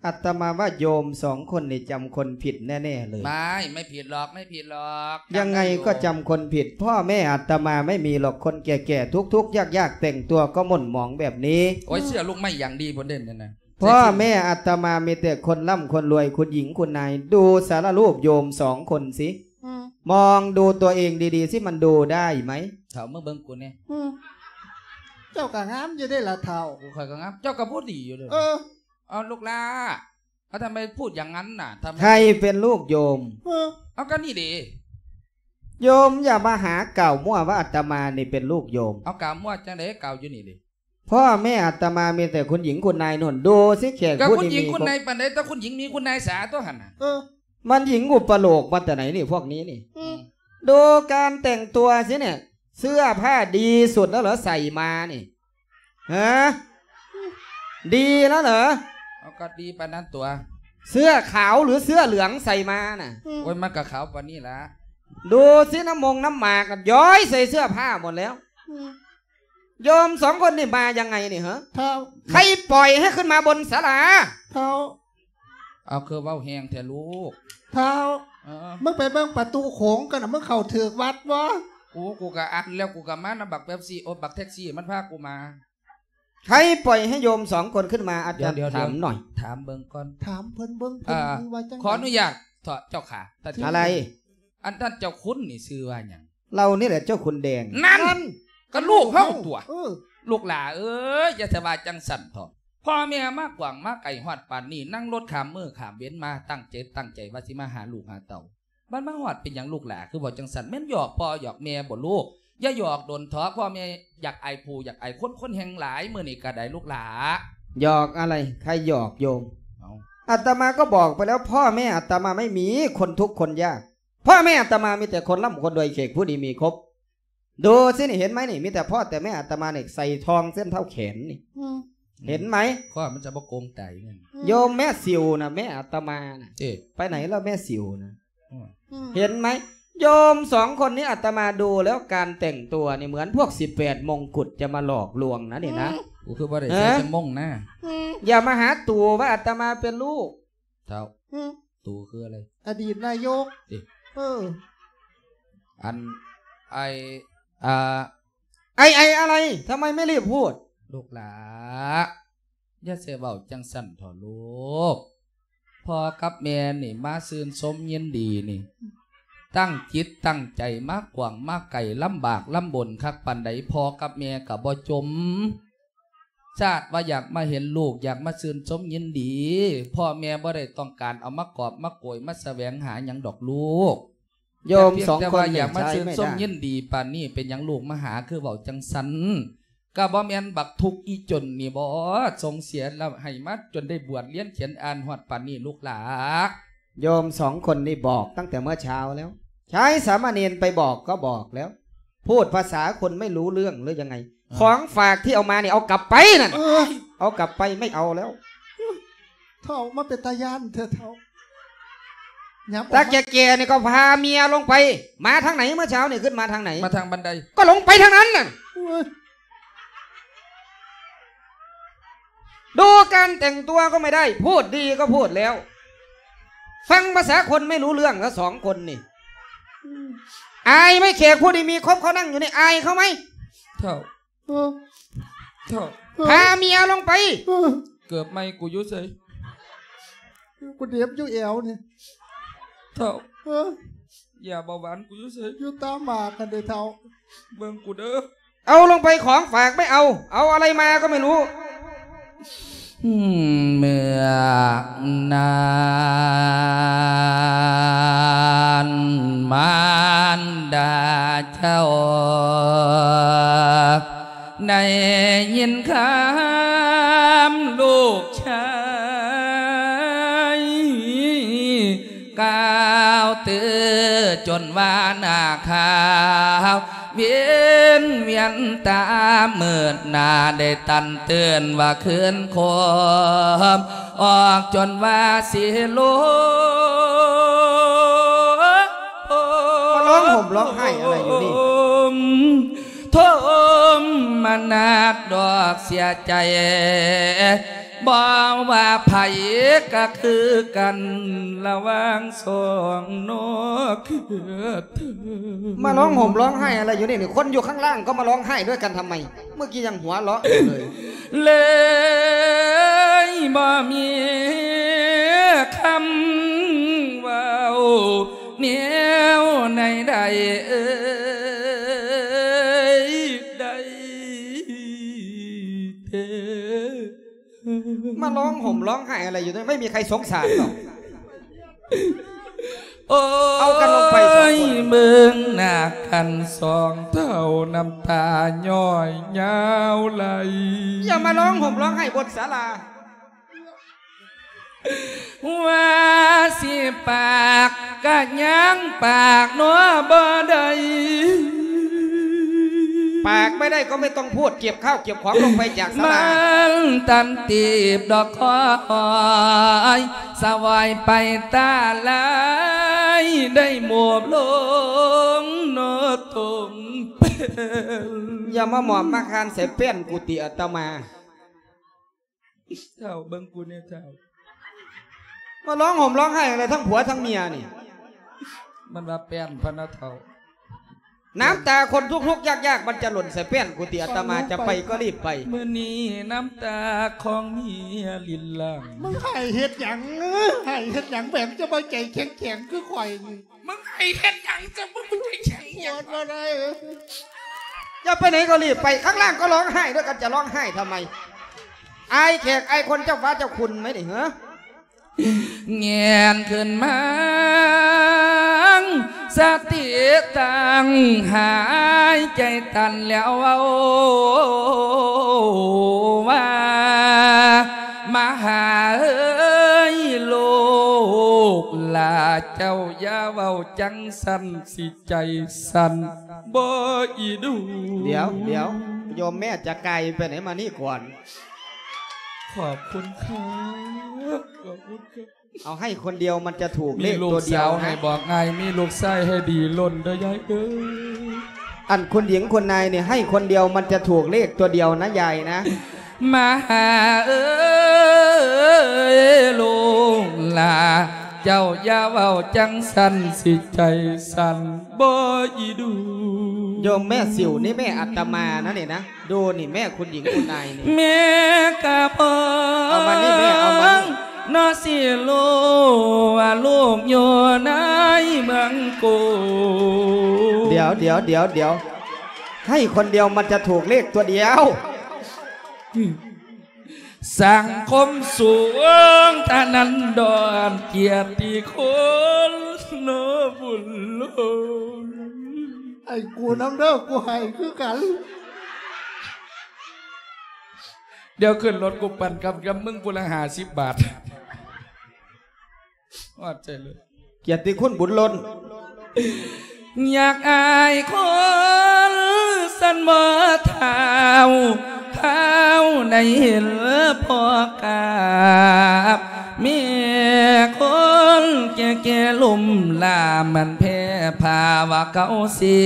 S3: อาตมาว่าโยมสองคนนี่จำคนผิดแน่ๆเลย
S1: ไม่ไม่ผิดหรอกไม่ผิดหรอก
S3: ยังไงก็จำคนผิด พ่อแม่อาตมาไม่มีหรอกคนแก่ๆทุกๆยากๆแต่งตัวก็หม่นหมองแบบนี้
S1: โอ้ยเสื้อลูกไม่อย่างดีบนเด่นเนี่ยนะ
S3: พ่อแม่อาตมามีแต่คนร่ำคนรวยคุณหญิงคุณนาย ดูสารรูปโยมสองคนสิ
S2: อืม
S3: มองดูตัวเองดีๆสิมันดูได้ไหม
S1: เถาเมื่อเบิ้งกูเนี่ย
S2: อืมเจ้ากะงามจะได้ละเท่า
S1: กูคอยก็งับเจ้าก็พูดดีอยู่เลย
S2: เออ
S1: เอาลูกล่าเอาทำไมพูดอย่างนั้นน่ะทำไม
S3: ใครเป็นลูกโยม
S2: เออ
S1: เอาก็นี่ดิ
S3: โยมอย่ามาหาเก่ามั่วว่าอาตมานี่เป็นลูกโยม
S1: เอากาวมั่วจังไดเก่าอยู่นี่ดิ
S3: พ่อแม่อาตมามีแต่คุณหญิงคุณนายนนดูสิแขก
S1: ก็
S3: ผู้
S1: คุณ
S3: ที่
S1: หญิง
S3: มี
S1: คุณนายปันใดแต่คุณหญิงมีคุณนายสาตัวหันน่ะ
S2: เออ
S3: มันหญิงอุปโลกมาแต่ไหนนี่พวกนี้นี่
S2: อืม
S3: ดูการแต่งตัวสิเนี่ย เสื้อผ้าดีสุดแล้วเหรอใส่มานี่ฮะดีแล้วเหรอ
S1: เอาก็ดีปานนั้นตัว
S3: เสื้อขาวหรือเสื้อเหลืองใส่มาน่ะ
S2: อืม
S1: โอ้ยมันก็ขาวปานนี้ละ
S3: ดูสิน้ำมงน้ำหมากกันย้อยใส่เสื้อผ้าหมดแล้ว
S2: อืม
S3: โยมสองคนนี่มายังไงนี่เหรอ
S2: เท่า
S3: ใครปล่อยให้ขึ้นมาบนศาลา
S2: เท่า
S1: เอาคือเว้าแหงแท้ลูก
S2: เท่า
S1: เออ
S2: มึงไปเบิ่งประตูโขงกันนะมึงเข้าถือกวัดวะ
S1: กูกูก็อัดแล้วกูก็มานะบักเป๊ปซี่โอ้บักแท็กซี่มันพากูมา
S3: ใครปล่อยให้โยมสองคนขึ้นมาอา
S1: เดี๋ย
S3: จาวรย์
S1: เดี๋ยว
S3: ถามหน่อย
S1: ถามเบิ่งก่อน
S2: ถามเพิ่นเบิ่งเพิ่น
S1: อ่า
S2: ว่าจัง
S1: ขออนุญาตเถอะเจ้าขาท่านเจ้า
S3: อะไร
S1: อันท่านเจ้าคุณนี่ชื่อว่าหยัง
S3: เรานี่แหละเจ้าคุณแดง
S1: นั่น ก็ลูกเฮาตัว
S2: เออ
S1: ลูกหลาเอ้ยอย่าสบายจังสั่นเถอะพ่อแม่มากกว่างมากไก่หอดป่านนี้นั่งรถขามมือขามเว้นมาตั้งใจตั้งใจว่าสิมาหาลูกหาเต่าบ้านมาหอดเป็นอย่างลูกหลาคือบอกจังสันแม่นหยอกพ่อหยอกแม่บ่ลูกอย่าหยอกโดนท้อพ่อแม่อยากไอผูอยากไอคนคนแห่งหลายมื่อนี่กระไดลูกหลา
S3: หยอกอะไรใครหยอกโยม
S1: เอา
S3: อาตมาก็บอกไปแล้วพ่อแม่อาตมาไม่มีคนทุกข์คนยาก พ่อแม่อาตมามีแต่คนร่ำคนรวยเขกผู้ดีมีครบ ดูสินี่เห็นไหมนี่มีแต่พ่อแต่แม่อาตมาเนี่ยใส่ทองเส้นเท่าแขนนี่
S2: อืม
S3: เห็นไหม
S1: ข้อมันจะบ่โกงไตเนี่ย
S3: โยมแม่สิวนะแม่อาตมานะ
S1: เอ๊ะ
S3: ไปไหนแล้วแม่สิวนะ
S1: อืม
S2: อืม
S3: เห็นไหมโยมสองคนนี้อาตมาดูแล้วการแต่งตัวนี่เหมือนพวกสิบแปดมงกุฎจะมาหลอกลวงนะนี่นะ
S1: กูคือว่าได้ใส่
S3: เอ๊ะ
S1: จะม่งหน้า
S2: อืม
S3: อย่ามาหาตัวว่าอาตมาเป็นลูก
S1: เท่า
S2: อืม
S1: ตูคืออะไร
S2: อดีตนายก
S1: เอ๊ะ
S2: เออ
S1: อันไอ อ่า
S3: ไอไออะไรทำไมไม่รีบพูด
S1: ลูกหลาอย่าเสียเบาจังสั่นถอลูกพอกับแม่นี่มาซื่นสมยินดีนี่ ตั้งจิตตั้งใจมากกว่างมากไก่ลำบากลำบนคักปันใดพอกับแม่กับบ่จมชาติว่าอยากมาเห็นลูกอยากมาซื่นสมยินดี พ่อแม่บ่ได้ต้องการเอามากอบมากโกยมาแสวงหาหยังดอกลูก
S3: โยมสอง
S1: แต่
S3: คน
S1: ว่าอยากมา
S3: ใช้
S1: ซื่น
S3: ไม่
S1: ส้ม
S3: ได้
S1: ยินดีปานนี้เป็นหยังลูกมาหาคือเบาจังสันก็บ่แม่นบักทุกข์อีจนนี่บ่ส่งเสียแล้วให้มาจนได้บวชเรียนเขียนอ่านฮอดปานนี้ลูกหลา
S3: โยมสองคนนี่บอกตั้งแต่เมื่อเช้าแล้ว ใช้สามเณรไปบอกก็บอกแล้ว พูดภาษาคนไม่รู้เรื่องหรือยังไง ของฝากที่เอามานี่เอากลับไปนั่น
S2: เออ
S3: เอากลับไปไม่เอาแล้ว
S2: เท่ามาเป็นตายานเธอเท่าย้ำออก
S3: ตา
S2: มา
S3: แก่ๆนี่ก็พาเมียลงไป มาทางไหนเมื่อเช้านี่ขึ้นมาทางไหน
S1: มาทางบันได
S3: ก็ลงไปทางนั้นน่ะ
S2: เว้ย
S3: ดูการแต่งตัวก็ไม่ได้ พูดดีก็พูดแล้ว ฟังภาษาคนไม่รู้เรื่องแล้วสองคนนี่อายไหม่เขกผู้ดีมีครบเขานั่งอยู่ในอายเขาไหม
S1: เท่า
S2: เออ
S1: เท่า
S2: เออ
S3: พาเมียลงไป
S2: เออ
S1: เกือบไม่กูอยุ่ใส่
S2: กูเดียบอยู่แอวเนี่ย
S1: เท่า
S2: เออ
S1: อย่าเบาหวานกูอยุ่ใส่
S2: อยู่ตามหมากกันเด้อเท่า
S1: เบิ่งกูเด้อ
S3: เอาลงไปของฝากไม่เอา เอาอะไรมาก็ไม่รู้
S1: อืมเมื่อนานมารดาเจ้า ในยินคำลูก ตือจนว่าหน้าขาวเวียนเวียนตาเมื่อหน้าได้ตันเตือนว่าคืนคมออกจนว่าสิโล
S3: มาร้องห่มร้องไห้อะไรอยู่นี่
S1: โทมมานักดอกเสียใจ บอกว่าไผก็คือกันระหว่างสองนกคือเธอ
S3: มาร้องห่มร้องไห้อะไรอยู่นี่นี่คนอยู่ข้างล่างก็มาร้องไห้ด้วยกันทำไม เมื่อกี้ยังหัวเราะอยู่เลย
S1: เลยบ่มีคำเว่าเหนียวในใดเอ้ยใดเธอ
S3: มาร้องห่มร้องไห้อะไรอยู่นี่ไม่มีใครสงสารหรอก
S1: โอ้
S3: เอากันลงไปสองคน
S1: ยเมืองหน้ากันสองเท่าน้ำตาย่อยยาวไหล
S3: อย่ามาร้องห่มร้องไห้บนศาลา
S1: ว่าสิปากกะยังปากนัวบ่ได้
S3: ปากไม่ได้ก็ไม่ต้องพูดเก็บข้าวเก็บของลงไปจากศา
S1: มั
S3: ลา
S1: นตันตีบดอกคอยสวายไปตาลายได้หมวบลงโนตมเป็น
S3: อย่ามาหมอบมาคานใส่เป้นกุฏิอาตมา
S1: เจ้าเบิ่งกูเนี่ยเจ้า
S3: มาร้องห่มร้องไห้อะไรทั้งผัวทั้งเมียนี่
S1: มันว่าแป้นพะนะเท่า
S3: น้ำตาคนทุกๆยากๆ มันจะหล่นใส่แป้นกุฏิอาตมาจะไปก็รีบไป
S1: เมื่อนี้น้ำตาของเมียลินลัง
S2: มึงให้เฮ็ดหยังเอ้ยให้เฮ็ดหยังแบบจะมาใจแข็งแข็งๆคือข่อยนี่
S1: มึงไอ้เห็นหยังจะมึงไปแข่ง
S2: ปวดมาได้เอ้ย
S3: จะไปไหนก็รีบไปข้างล่างก็ร้องไห้ด้วยกันจะร้องไห้ทำไมไอายแขกไอายคนเจ้าฟ้าเจ้าคุณไหมนี่เหรอ
S1: เงียนขึ้นมาสติตังหายใจตันแล้วเอาว่ามาหาเอ้ยลูกลาเจ้าอย่าเว้าจังสันสิใจสันบ่อีดู
S3: เดี๋ยวเดี๋ยวโยมแม่จะไกลไปไหนมานี่ก่อน
S1: ขอบคุณครับขอบคุณครับ
S3: เอาให้คนเดียวมันจะถูกเล
S1: มี
S3: ข
S1: ลู
S3: ตั
S1: ก
S3: วเดีย
S1: สาวว
S3: นะ
S1: ให้บอกไงมีลูกไส้ให้ดีล้นเด้อยายเอ้ย
S3: อันคุณหญิงคนนายเนี่ยให้คนเดียวมันจะถูกเลขตัวเดียวนะยายนะ
S1: มาหาเอ้ยลูกลาเจ้าอย่าเว้าจังสันสิใจสันบ่อีดู
S3: โยมแม่สิวนี่แม่อัตมานะเนี่ยนะดูนี่แม่คุณหญิงคุณนายนี่
S1: แม่กะพอ
S3: เอามานี่แม่เอามานี่
S1: นอสิลูกว่าลูกอยู่ในเมืองกู
S3: เดี๋ยวเดี๋ยวเดี๋ยวเดี๋ยวให้คนเดียวมันจะถูกเลขตัวเดียว
S1: สังคมสูงทานันดอนเกียรติคนโนบุญโลก
S2: ไอ้กูน้ำเด้อกูให้คือกัน
S1: เดี๋ยวขึ้นรถกูปั่นกับกับมึงกูละหาสิบบาทว่าใจเลย
S3: เกียรติคุณบุญล้น
S1: อยากอายคนสันบ่เท้าเข้าในเห็นพอกาบเมียคนแก่แก่ๆลุ่มลามันแพ้พาว่าเขาสี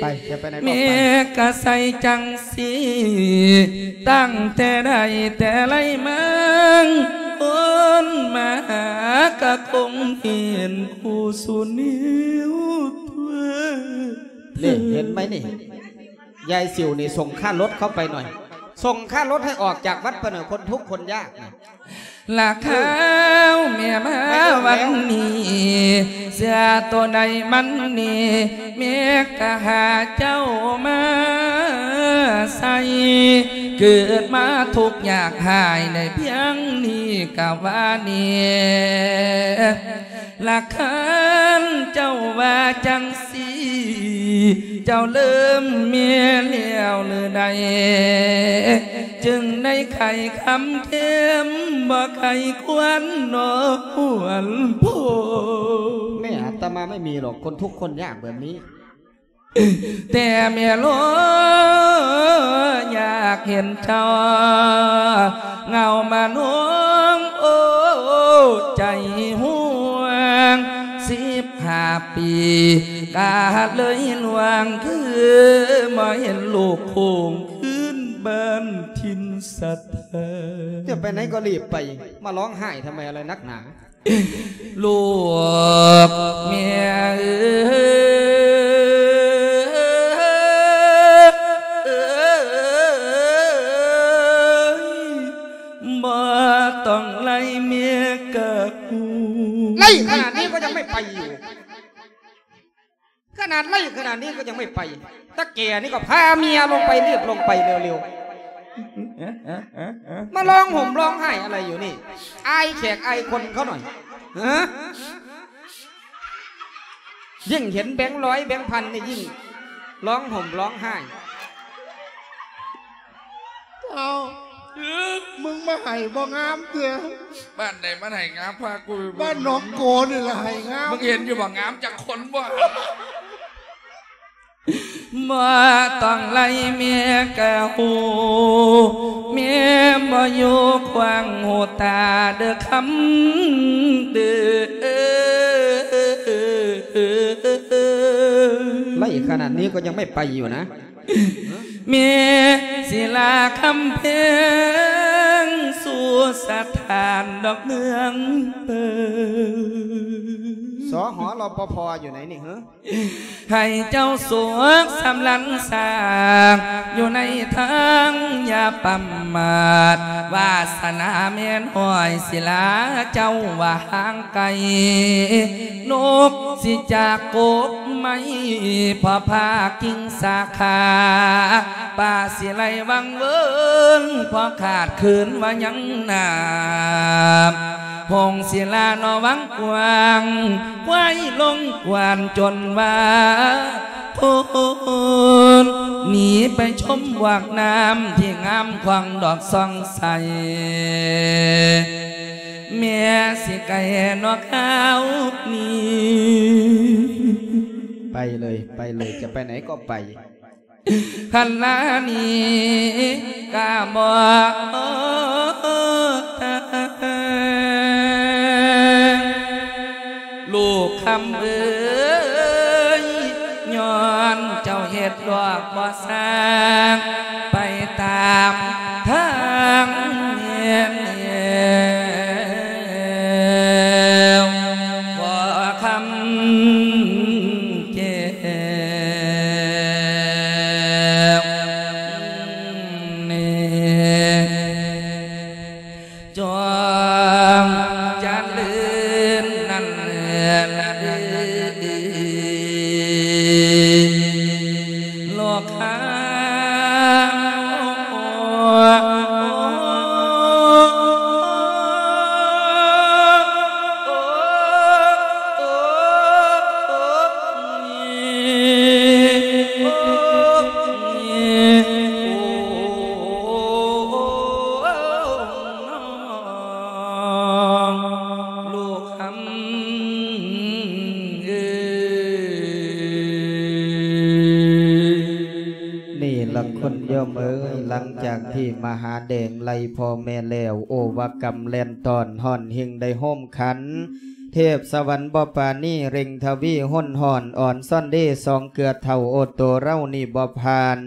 S3: ไปจะไปไหนก็
S1: เม
S3: ไป
S1: กะใส่จังสี ตั้งแต่ใดแต่ไรมังคนมาหากะคงเห็นคู่สุนิ้วตัว
S3: นี่เห็นไหมนี่ ยายสิวนี่ส่งค่ารถเข้าไปหน่อย ส่งค่ารถให้ออกจากวัดประเนอคนทุกข์คนยากนะ
S1: ห ลักข้าวเมียมาวันนี้เสียตัวใดมันนี่เมียกะหาเจ้ามาใส่เกิดมาทุกอยากหายในเพียงนี้กะว่านี่ ลักขันเจ้าว่าจังสี เจ้าเริ่มเมียเลี้ยวหรือใด จึงในไข่คำเข้มบ่ไข่ควันนอหวนโพ
S3: แม่อาตมาไม่มีหรอกคนทุกข์คนยากแบบนี้
S1: แต่เมียโลอยากเห็นเจ้าเงามาน้องโอ้ใจห่ว งสิบห้าปีกาดเลยหลวงคือมาเห็นลูกโคงขึ้นบ้านทินสัตว์
S3: จะไปไหนก็รีบไป มาร้องไห้ทำไมอะไรนักหนา
S1: ลูกเมียเอย
S3: ขนาดนี้ก็ยังไม่ไปอยู่ ขนาดไล่ขนาดนี้ก็ยังไม่ไปตะแก่นี่ก็พาเมียลงไปรีบลงไปเร็วๆมาร้องห่มร้องไห้อะไรอยู่นี่อายแขกอายคนเขาหน่อยฮะยิ่งเห็นแบงค์ร้อยแบงค์พันนี่ยิ่งร้องห่มร้องไห้
S2: เอา มึงมาให้บ่งามเถอะ
S1: บ้านไหนมาไหนงามพากูไป
S2: บ้านหนองโกนี่แหละให้งาม
S1: มึงเห็นอยู่บ่งามจากคนบ่บ่ต้องไล่เมียกะหูเมียบ่อยู่ควางหูตาเด้อคำเด้อ
S3: ไล่ขนาดนี้ก็ยังไม่ไปอยู่นะ
S1: เมียศิลาคำเพงสู่สถานดอกเมืองเปิด
S3: สอหอรอปภอยู่ไหนนี่เหรอ
S1: ให้เจ้าสวกสำลันสร้างอยู่ในทางอย่าประมาทวาสนาเมียนห้อยศิลาเจ้าว่าห่างไกลนกสิจากกบ ไม่พอพากิ่งสาขาป่าสิไลวังเวินพอขาดคืนว่ายังนาพงศิลานอวังกวางไว้ลงกวานจนว่าพูนหนีไปชมวากน้ำที่งามควางดอกซองใสเมียสิไก่นอกขาวนี่
S3: ไปเลยไปเลยจะไปไหนก็ไป
S1: ขันลานีกาบอกลูกคำเอ้ยย้อนเจ้าเฮ็ดดอกบ่สร้างไปตาม ก
S3: รรมแลนตอนห่อนหิงได้ห้มขัน เทพสวรรค์บ่ปานี่เร่งทวีห้นห่อนอ่อนซ่อนเด้สองเกือเท่าโอโตเร่านี่บ่พาน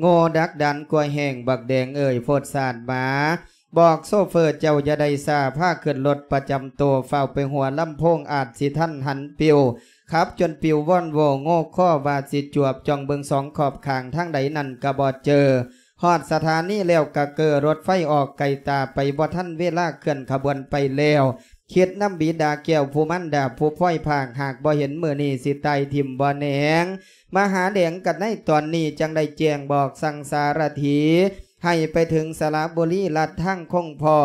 S3: โง่ดักดันกล้วยแห้งบักแดงเอ่ยโพดสาดหมาบอกโซเฟอร์เจ้าอย่าได้ซาผ้าขึ้นรถประจำตัวเฝ้าไปหัวลำโพงอาจสิท่านหันปิวครับจนปิวว่อนโวโง่ข้อวาสิจวบจองเบิงสองขอบขางทางใดนั่นกระบอเจอ ฮอดสถานีแล้วกะเกอรถไฟออกไกลตาไปบ่ท่านเวลาเคลื่อนขบวนไปแล้วคิดน้ำบีดาแก้วผู้มันดาผู้พ้อยผางหากบ่เห็นมือนี่สิไตายทิมบ่แหนงมหาแดงกันในตอนนี้จังได้แจ้งบอกสังสารถีให้ไปถึงสระบุรีลัดทั้งคงพอ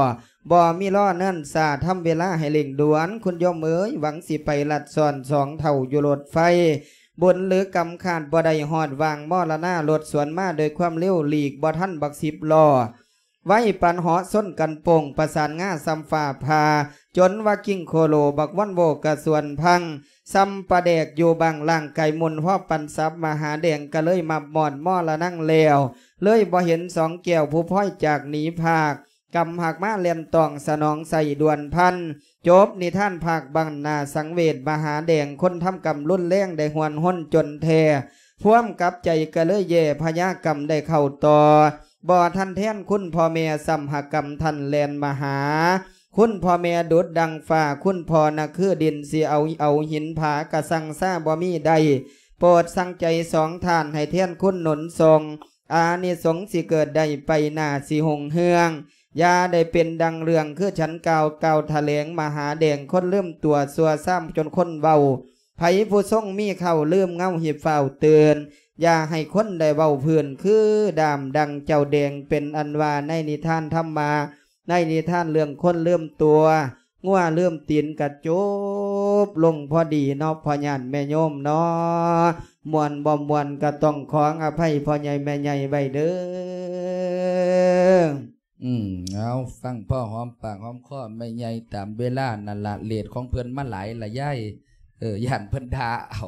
S3: บ่มีล้อเนิ่นสาทำเวลาให้เล่งด่วน คุณโยมเอ๋ยหวังสิไปลัดซ่อนสองเท่าอยู่รถไฟ บนหรือกำขาดบ่ได้หอดวางมอละหน้ารถสวนมาโดยความเร็วหลีกบ่ท่านบักสิบล้อไว้ปันหาะส้นกันปงประสานง่าซัมฟ้าพา จนว่ากิ้งโคโลบักวันโบกกระส่วนพังซัมประแดกอยู่บางล่างไก่มุนพ่อปันซับมาหาแดงก็เลยมาหมอนหม้อละนั่งเลวเลยบ่เห็นสองแก้วผู้พ้อยจากหนีภาค กำหักมาเลียนตองสนองใส่ดวนพัน จบนิท่านภาคบังนาสังเวชมหาแดงคนทำกรรมรุ่นแรงได้หวนห้นจนแทพ่วมกับใจก็เลยเย่พญากรรมได้เข้าต่อ บ่ท่านแท่นคุณพ่อแม่สัมหกรรมท่านแลนมหา คุณพ่อแม่ดุดดังฟ้าคุณพ่อนะคือดินเสิเอาเอาหินผากระสังซ่าบ่มีใดโปรดสั่งใจสองท่านให้แท่นคุณหนุนทรงอานิสงส์สิเกิดได้ไปหน้าสิหงเฮือง ยาได้เป็นดังเรื่องคือฉันกาวกาวทะเลงมหาแดงคนเริ่มตัวสัวซ้ำจนคนเบาไผผู้ทรงมีเข้าลืมเงาหิบเฝ้าเตือนอย่าให้คนได้เบาเพื่อนคือดามดังเจ้าแดงเป็นอันว่าในนิทานธรรมา ในนิทานเรื่องคนเริ่มตัวงัวเริ่มตีนกระจบลงพอดีนาะพ่อญานแม่โยมนาะมวนบ่มวนก็ต้องขออภัยพ่อใหญ่แม่ใหญ่ไว้เด้อ
S1: อืมเอาฟังพ่อหอมปากหอมคอไม่ใหญ่ตามเวลานั่นละเลดของเพื่อนมาหลายละย่ายเออย่านเพิ่นดาเอา